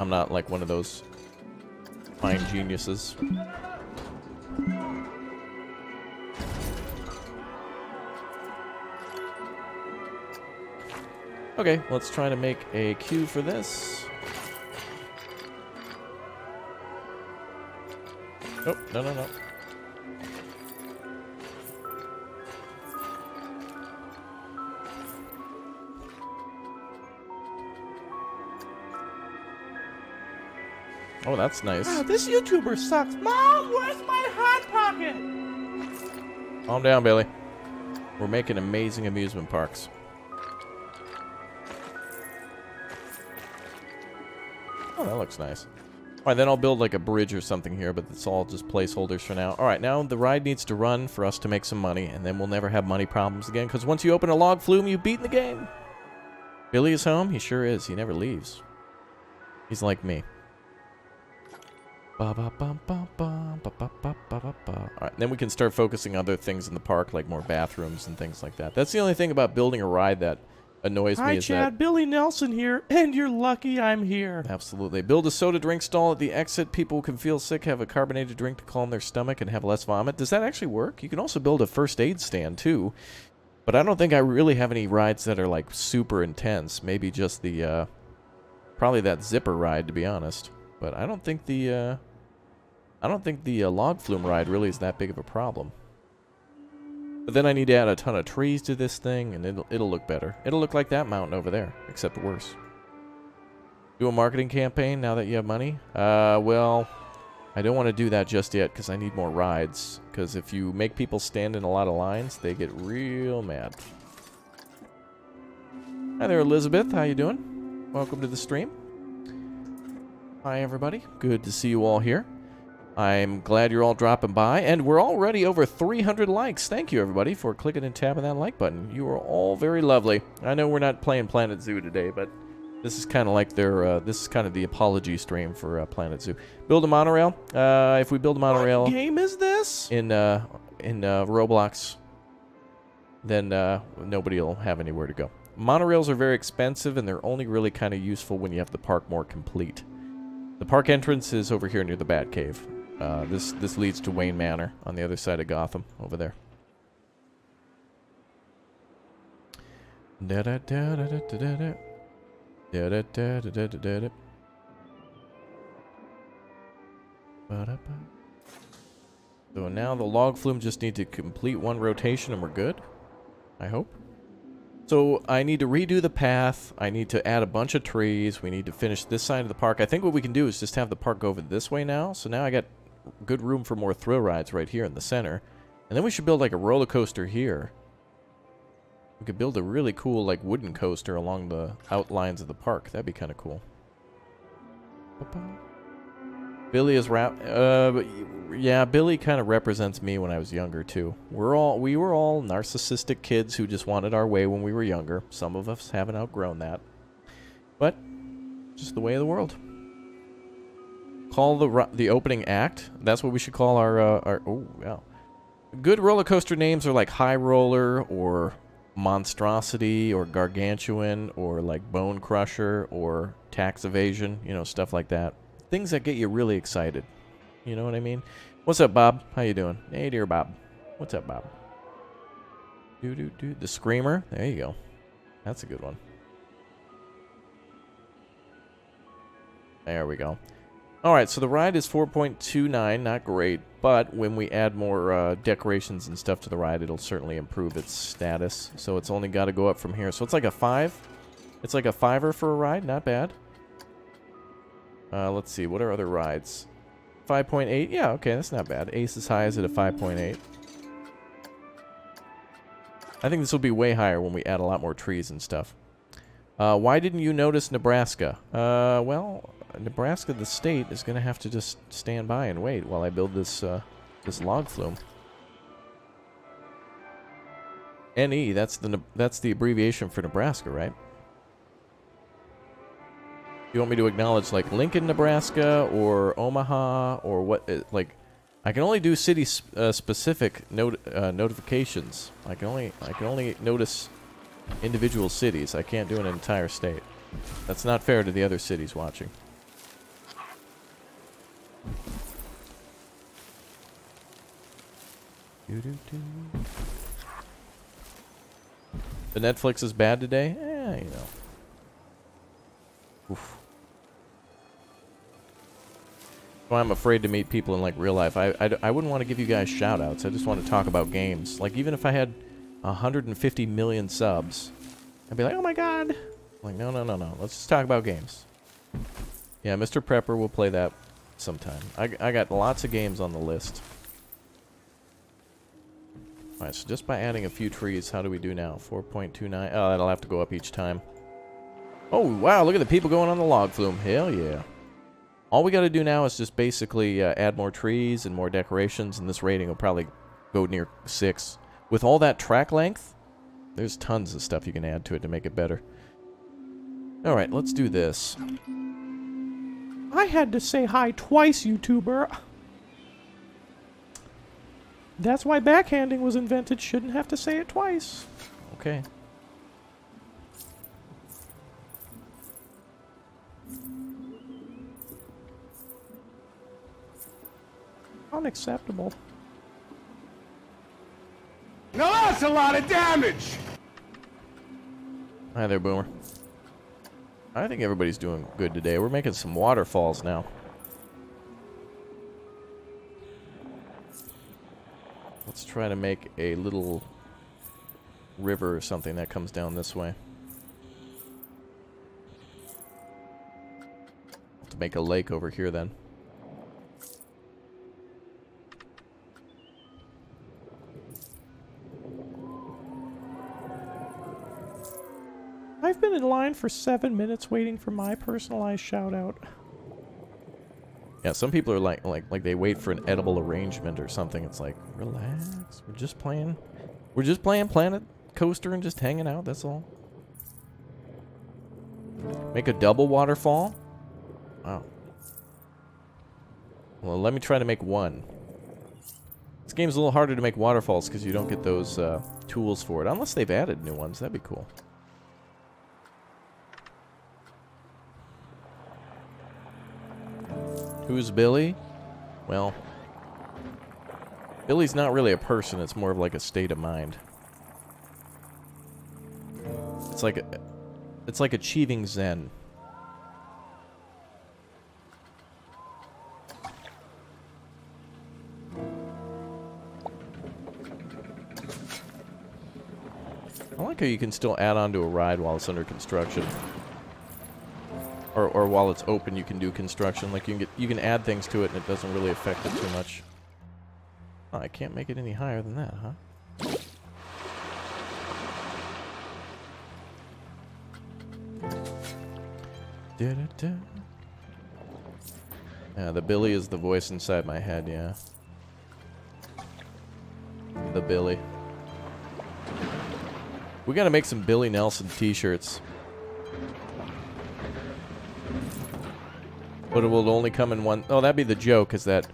I'm not like one of those fine geniuses. Okay, let's try to make a queue for this. Oh, no, no, no. Oh, that's nice. Ah, this YouTuber sucks. Mom, where's my hot pocket? Calm down, Billy. We're making amazing amusement parks. Oh, that looks nice. All right, then I'll build like a bridge or something here, but it's all just placeholders for now. All right, now the ride needs to run for us to make some money, and then we'll never have money problems again, because once you open a log flume, you've beaten the game. Billy is home? He sure is. He never leaves. He's like me. Right, then we can start focusing on other things in the park, like more bathrooms and things like that. That's the only thing about building a ride that annoys Hi, me is Chad. that Billy Nelson here, and you're lucky I'm here. absolutely build a soda drink stall at the exit. People can feel sick have a carbonated drink to calm their stomach and have less vomit. Does that actually work? You can also build a first aid stand too, but I don't think I really have any rides that are like super intense. Maybe just the uh, probably that zipper ride, to be honest. But I don't think the uh, I don't think the uh, log flume ride really is that big of a problem. But then I need to add a ton of trees to this thing, and it'll it'll look better. It'll look like that mountain over there, except worse. Do a marketing campaign now that you have money? Uh, well, I don't want to do that just yet because I need more rides. Because if you make people stand in a lot of lines, they get real mad. Hi there, Elizabeth. How you doing? Welcome to the stream. Hi, everybody. Good to see you all here. I'm glad you're all dropping by, and we're already over 300 likes. Thank you, everybody, for clicking and tapping that like button. You are all very lovely. I know we're not playing Planet Zoo today, but this is kind of like their. Uh, this is kind of the apology stream for uh, Planet Zoo. Build a monorail. Uh, if we build a monorail What game is this? in uh, in uh, Roblox, then uh, nobody will have anywhere to go. Monorails are very expensive, and they're only really kind of useful when you have the park more complete. The park entrance is over here near the Batcave. Uh, this this leads to Wayne Manor on the other side of Gotham, over there. So now the log flume just need to complete one rotation and we're good. I hope. So I need to redo the path. I need to add a bunch of trees. We need to finish this side of the park. I think what we can do is just have the park go over this way now. So now I got good room for more thrill rides right here in the center. And then we should build like a roller coaster here. We could build a really cool like wooden coaster along the outlines of the park. That'd be kind of cool. Billy is rap. Uh, yeah, Billy kind of represents me when I was younger too. We're all we were all narcissistic kids who just wanted our way when we were younger. Some of us haven't outgrown that, but just the way of the world. Call the the opening act. That's what we should call our uh, our. Oh yeah, good roller coaster names are like High Roller or Monstrosity or Gargantuan or like Bone Crusher or Tax Evasion. You know stuff like that things that get you really excited. You know what I mean? What's up, Bob? How you doing? Hey, dear Bob. What's up, Bob? Do do do. The Screamer. There you go. That's a good one. There we go. All right, so the ride is 4.29, not great, but when we add more uh, decorations and stuff to the ride, it'll certainly improve its status. So it's only got to go up from here. So it's like a five. It's like a fiver for a ride, not bad. Uh, let's see, what are other rides? 5.8? Yeah, okay, that's not bad. Ace is high is at a 5.8. I think this will be way higher when we add a lot more trees and stuff. Uh, why didn't you notice Nebraska? Uh, well, Nebraska, the state, is going to have to just stand by and wait while I build this, uh, this log flume. NE, that's the, that's the abbreviation for Nebraska, right? You want me to acknowledge like Lincoln, Nebraska, or Omaha, or what? uh, Like, I can only do city s- uh, specific not- uh, notifications. I can only I can only notice individual cities. I can't do an entire state. That's not fair to the other cities watching. The Netflix is bad today? Eh, you know. Oof. I'm afraid to meet people in like real life. I, I, I wouldn't want to give you guys shout outs. I just want to talk about games. Like, even if I had 150 million subs, I'd be like, oh my god. Like, no, no, no, no. Let's just talk about games. Yeah, Mr. Prepper will play that sometime. I, I got lots of games on the list. Alright, so just by adding a few trees, how do we do now? 4.29. Oh, that'll have to go up each time. Oh, wow, look at the people going on the log flume. Hell yeah. All we got to do now is just basically uh, add more trees and more decorations, and this rating will probably go near 6. With all that track length, there's tons of stuff you can add to it to make it better. Alright, let's do this. I had to say hi twice, YouTuber. That's why backhanding was invented. Shouldn't have to say it twice. Okay. Unacceptable. Now that's a lot of damage! Hi there, Boomer. I think everybody's doing good today. We're making some waterfalls now. Let's try to make a little river or something that comes down this way. To make a lake over here then. I've been in line for seven minutes waiting for my personalized shout out. Yeah, some people are like like like they wait for an edible arrangement or something. It's like, relax. We're just playing. We're just playing Planet Coaster and just hanging out. That's all. Make a double waterfall. Wow. Well, let me try to make one. This game's a little harder to make waterfalls because you don't get those uh, tools for it. Unless they've added new ones. That'd be cool. Who's Billy? Well, Billy's not really a person. It's more of like a state of mind. It's like a, it's like achieving Zen. I like how you can still add on to a ride while it's under construction. Or, or while it's open, you can do construction. Like you can get, you can add things to it, and it doesn't really affect it too much. Oh, I can't make it any higher than that, huh? Da -da -da. Yeah, the Billy is the voice inside my head, yeah. The Billy. We gotta make some Billy Nelson t-shirts. But it will only come in one... Oh, that'd be the joke, is that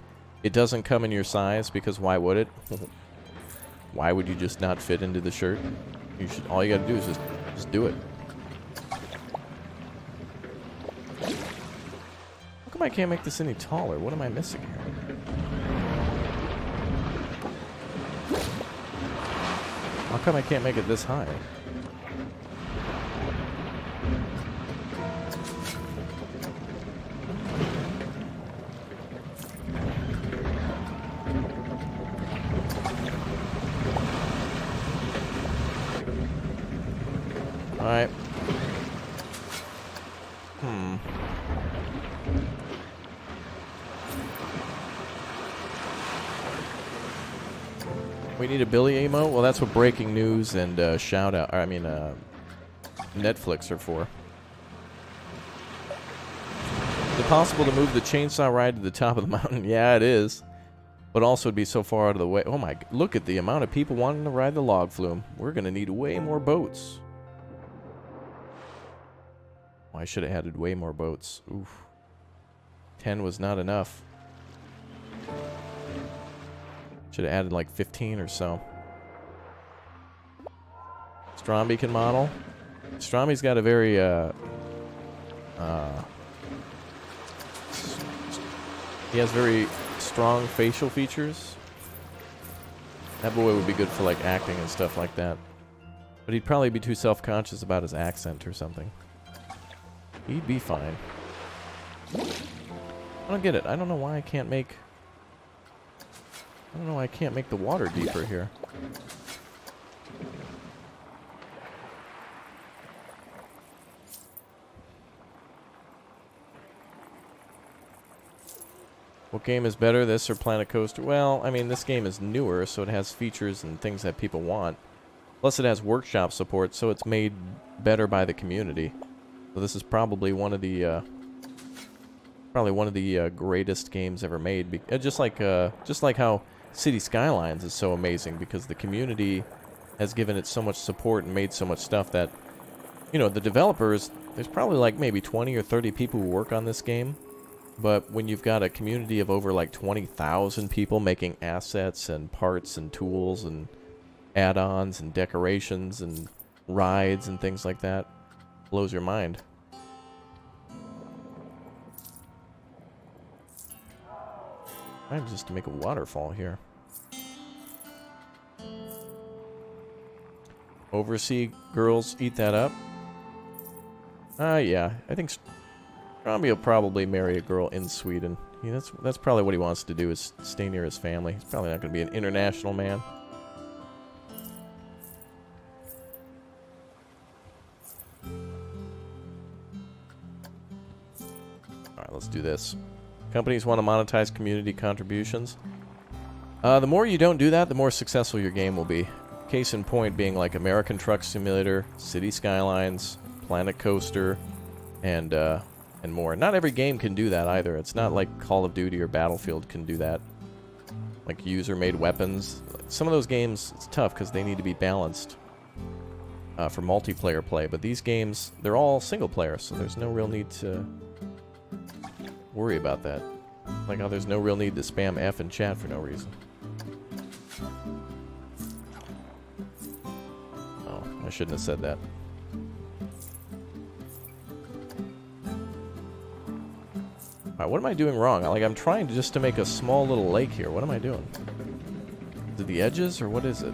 it doesn't come in your size, because why would it? <laughs> why would you just not fit into the shirt? You should. All you gotta do is just, just do it. How come I can't make this any taller? What am I missing here? How come I can't make it this high? That's what breaking news and uh, shout out, I mean, uh, Netflix are for. Is it possible to move the chainsaw ride to the top of the <laughs> mountain? yeah, it is. But also it'd be so far out of the way. Oh my, look at the amount of people wanting to ride the log flume. We're going to need way more boats. Well, I should have added way more boats. Oof. 10 was not enough. Should have added like 15 or so. Stromby can model. Stromby's got a very, uh, uh, he has very strong facial features. That boy would be good for like acting and stuff like that. But he'd probably be too self-conscious about his accent or something. He'd be fine. I don't get it. I don't know why I can't make... I don't know why I can't make the water deeper here. What game is better, this or Planet Coaster? Well, I mean, this game is newer, so it has features and things that people want. Plus, it has workshop support, so it's made better by the community. So this is probably one of the, uh, probably one of the uh, greatest games ever made. Be uh, just like, uh, just like how City Skylines is so amazing because the community has given it so much support and made so much stuff that, you know, the developers. There's probably like maybe 20 or 30 people who work on this game. But when you've got a community of over like 20,000 people making assets and parts and tools and add-ons and decorations and rides and things like that, blows your mind. I'm just to make a waterfall here. Oversea girls eat that up. Ah, uh, yeah. I think Stromby will probably marry a girl in Sweden. Yeah, that's that's probably what he wants to do is stay near his family. He's probably not going to be an international man. Alright, let's do this. Companies want to monetize community contributions. Uh, the more you don't do that, the more successful your game will be. Case in point being like American Truck Simulator, City Skylines, Planet Coaster, and uh, and more. Not every game can do that either. It's not like Call of Duty or Battlefield can do that. Like user-made weapons. Some of those games, it's tough because they need to be balanced uh, for multiplayer play. But these games, they're all single player, so there's no real need to worry about that. Like how there's no real need to spam F in chat for no reason. Oh, I shouldn't have said that. What am I doing wrong? Like, I'm trying just to make a small little lake here. What am I doing? It the edges, or what is it?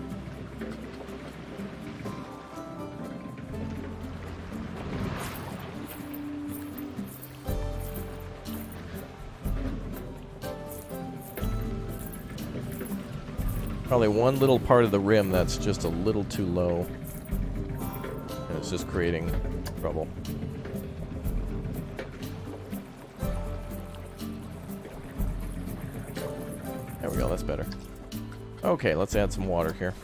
Probably one little part of the rim that's just a little too low. And it's just creating trouble. That's better. Okay, let's add some water here.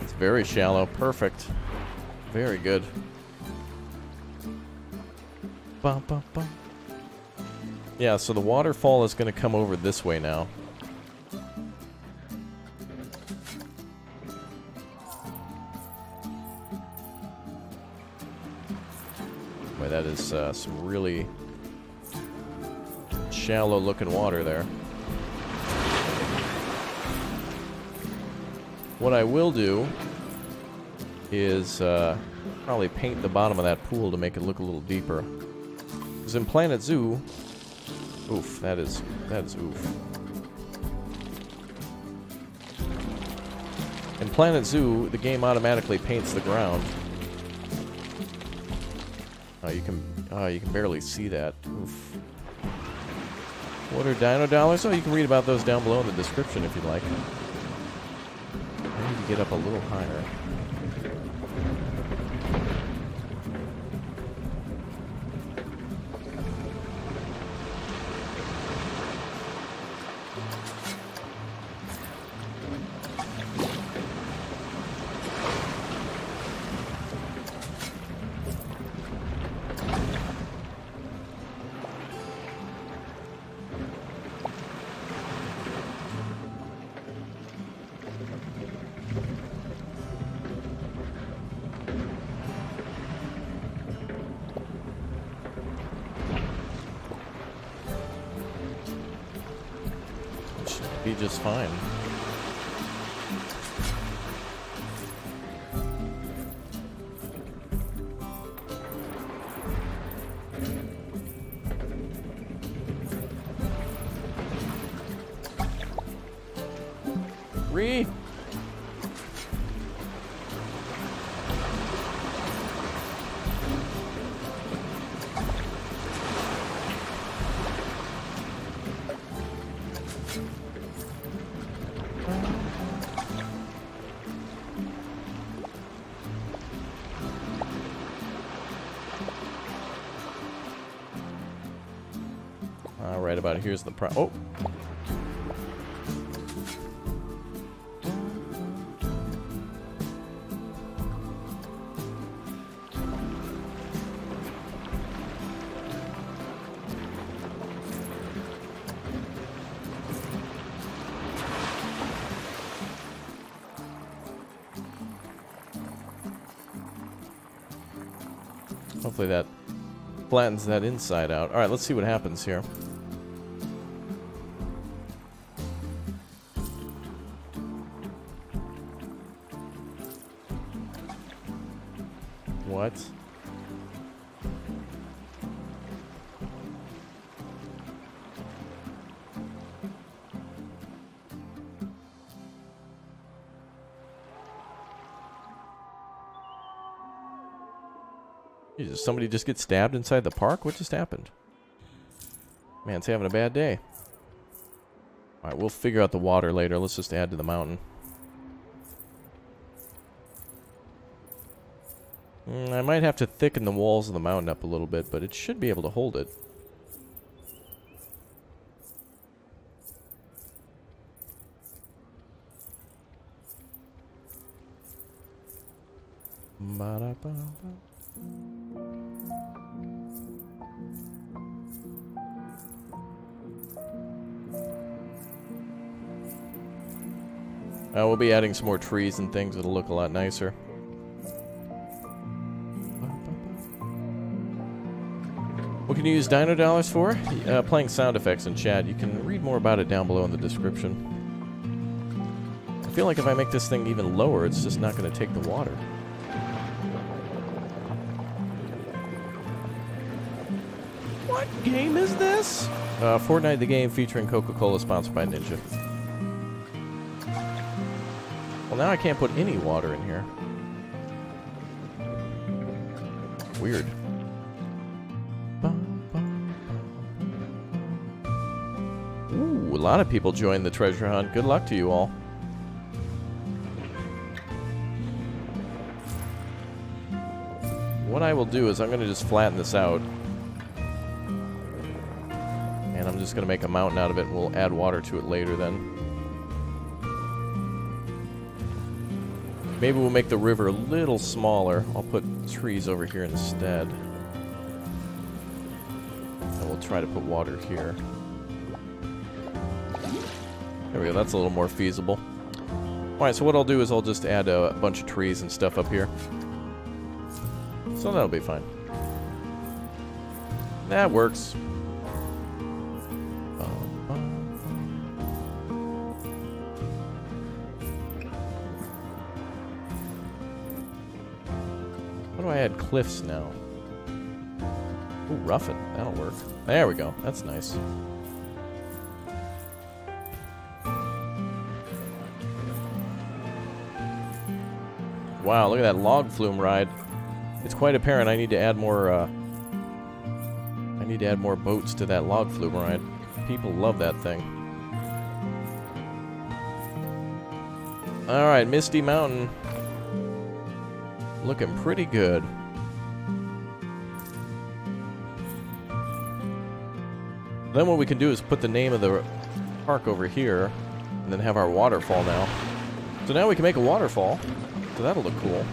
It's very shallow, perfect. Very good. Yeah, so the waterfall is going to come over this way now. Boy, that is uh, some really shallow looking water there. What I will do is uh, probably paint the bottom of that pool to make it look a little deeper. Because in Planet Zoo, oof, that is, that is oof. In Planet Zoo, the game automatically paints the ground. Oh, you can, oh, you can barely see that. What are Dino Dollars? Oh, you can read about those down below in the description if you'd like. I need to get up a little higher. Here's the pro. Oh. Hopefully that flattens that inside out. All right, let's see what happens here. Somebody just get stabbed inside the park? What just happened? Man's having a bad day. Alright, we'll figure out the water later. Let's just add to the mountain. Mm, I might have to thicken the walls of the mountain up a little bit, but it should be able to hold it. Be adding some more trees and things that'll look a lot nicer. What can you use Dino Dollars for? Uh, playing sound effects in chat. You can read more about it down below in the description. I feel like if I make this thing even lower, it's just not going to take the water. What game is this? Uh, Fortnite the game featuring Coca-Cola sponsored by Ninja. Now I can't put any water in here. Weird. Ooh, a lot of people joined the treasure hunt. Good luck to you all. What I will do is I'm going to just flatten this out. And I'm just going to make a mountain out of it, and we'll add water to it later then. Maybe we'll make the river a little smaller. I'll put trees over here instead. And we'll try to put water here. There we go, that's a little more feasible. Alright, so what I'll do is I'll just add a, a bunch of trees and stuff up here. So that'll be fine. That works. Add cliffs now? Ooh, rough it. That'll work. There we go. That's nice. Wow, look at that log flume ride. It's quite apparent I need to add more, uh... I need to add more boats to that log flume ride. People love that thing. Alright, Misty Mountain. Looking pretty good. Then what we can do is put the name of the park over here, and then have our waterfall now. So now we can make a waterfall. So that'll look cool.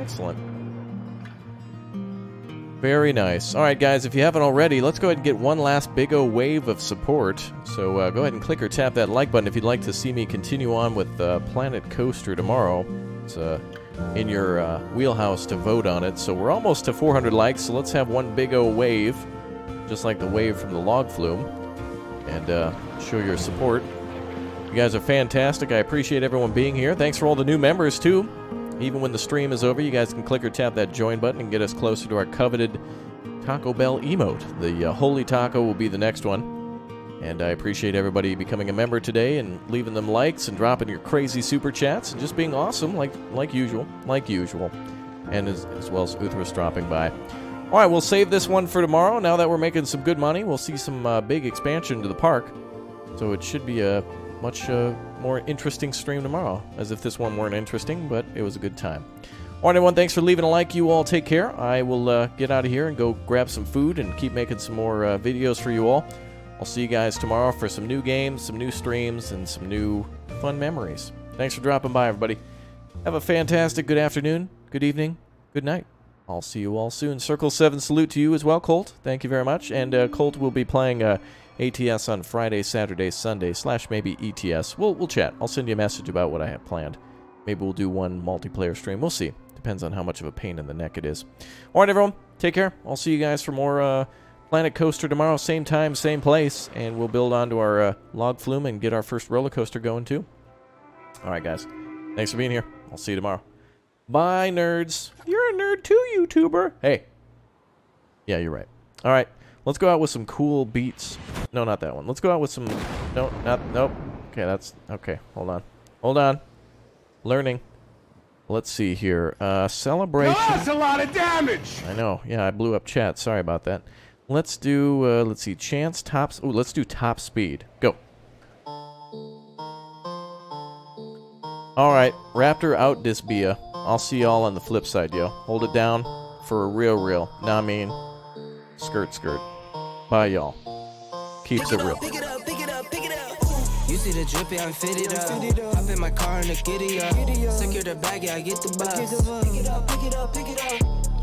Excellent. Very nice. All right, guys, if you haven't already, let's go ahead and get one last big O wave of support. So uh, go ahead and click or tap that like button if you'd like to see me continue on with uh, Planet Coaster tomorrow. It's uh, in your uh, wheelhouse to vote on it. So we're almost to 400 likes, so let's have one big O wave, just like the wave from the log flume, and uh, show your support. You guys are fantastic. I appreciate everyone being here. Thanks for all the new members, too. Even when the stream is over, you guys can click or tap that join button and get us closer to our coveted Taco Bell emote. The uh, Holy Taco will be the next one. And I appreciate everybody becoming a member today and leaving them likes and dropping your crazy super chats and just being awesome, like like usual, like usual. And as, as well as Uthras dropping by. All right, we'll save this one for tomorrow. Now that we're making some good money, we'll see some uh, big expansion to the park. So it should be a much uh, more interesting stream tomorrow. As if this one weren't interesting, but it was a good time. All right, everyone, thanks for leaving a like. You all take care. I will uh, get out of here and go grab some food and keep making some more uh, videos for you all. I'll see you guys tomorrow for some new games, some new streams, and some new fun memories. Thanks for dropping by, everybody. Have a fantastic good afternoon, good evening, good night. I'll see you all soon. Circle 7 salute to you as well, Colt. Thank you very much. And uh, Colt will be playing uh, ATS on Friday, Saturday, Sunday, slash maybe ETS. We'll, we'll chat. I'll send you a message about what I have planned. Maybe we'll do one multiplayer stream. We'll see. Depends on how much of a pain in the neck it is. All right, everyone. Take care. I'll see you guys for more uh, Planet Coaster tomorrow. Same time, same place. And we'll build onto our uh, log flume and get our first roller coaster going, too. All right, guys. Thanks for being here. I'll see you tomorrow. Bye, nerds. You're a nerd too, YouTuber. Hey. Yeah, you're right. All right. Let's go out with some cool beats. No, not that one. Let's go out with some... No, not... Nope. Okay, that's... Okay, hold on. Hold on. Learning. Let's see here. Uh, celebration. Now that's a lot of damage. I know. Yeah, I blew up chat. Sorry about that. Let's do... Uh, let's see. Chance tops... Oh, let's do top speed. Go. All right. Raptor out Disbia. I'll see y'all on the flip side, yo. Hold it down for a real, real. Nah, I mean, skirt, skirt. Bye, y'all. Keeps it real. Pick it up, pick it up, pick it up. You see the drippy, I'm fitted up. Hop in my car and the giddy up. Secure the bag, yeah, I get the bus. Pick it up, pick it up, pick it up.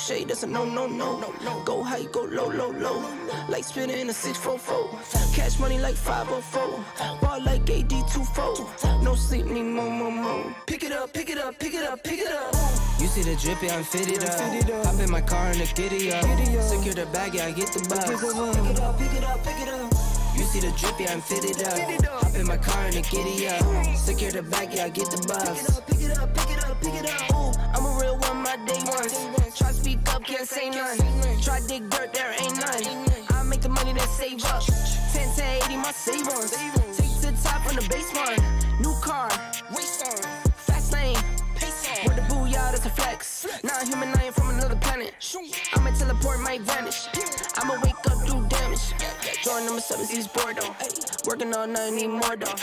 shade, that's a no, no, no, no, no. Go high, go low, low, low. Like spinning in a 644. Cash money like 504. Ball like AD24. No sleep, need more, more, more. Pick it up, pick it up, pick it up, pick it up. You see the drippy, I'm fitted up. Hop in my car and the giddy up. Secure the bag, yeah, I get the bus. Pick it up, pick it up, pick it up. You see the drippy, I'm fitted up. Hop in my car and the giddy up. Secure the bag, yeah, I get the bus. Pick it up, pick it up, pick it up. pick it up. Ooh, I'm a real one, my day ones. Try speak up, can't say none. Try dig dirt, there ain't none. I make the money that save up. 10 to 80, my save ons. Take to the top on the base one. New car, race on. Fast lane, pace on. With the booyah, that's a flex. Not human, I am from another planet. I'ma teleport, might vanish. I'ma wake up, do damage. Join number seven, East Bordeaux. Working all night, need more though.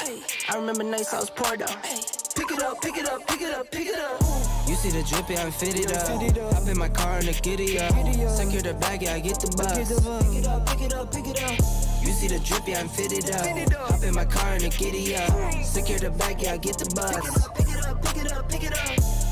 I remember nights I was poor though. Pick it up, pick it up, pick it up, pick it up. You see the drippy, I'm fitted up. Hop in my car and the giddy up. Secure the bag, yeah, I get the bus. Pick it up, pick it up, pick it up. You see the drippy, I'm fitted up. Hop in my car and the giddy up. Secure the bag, yeah, I get the bus. Pick it up, pick it up, pick it up, pick it up.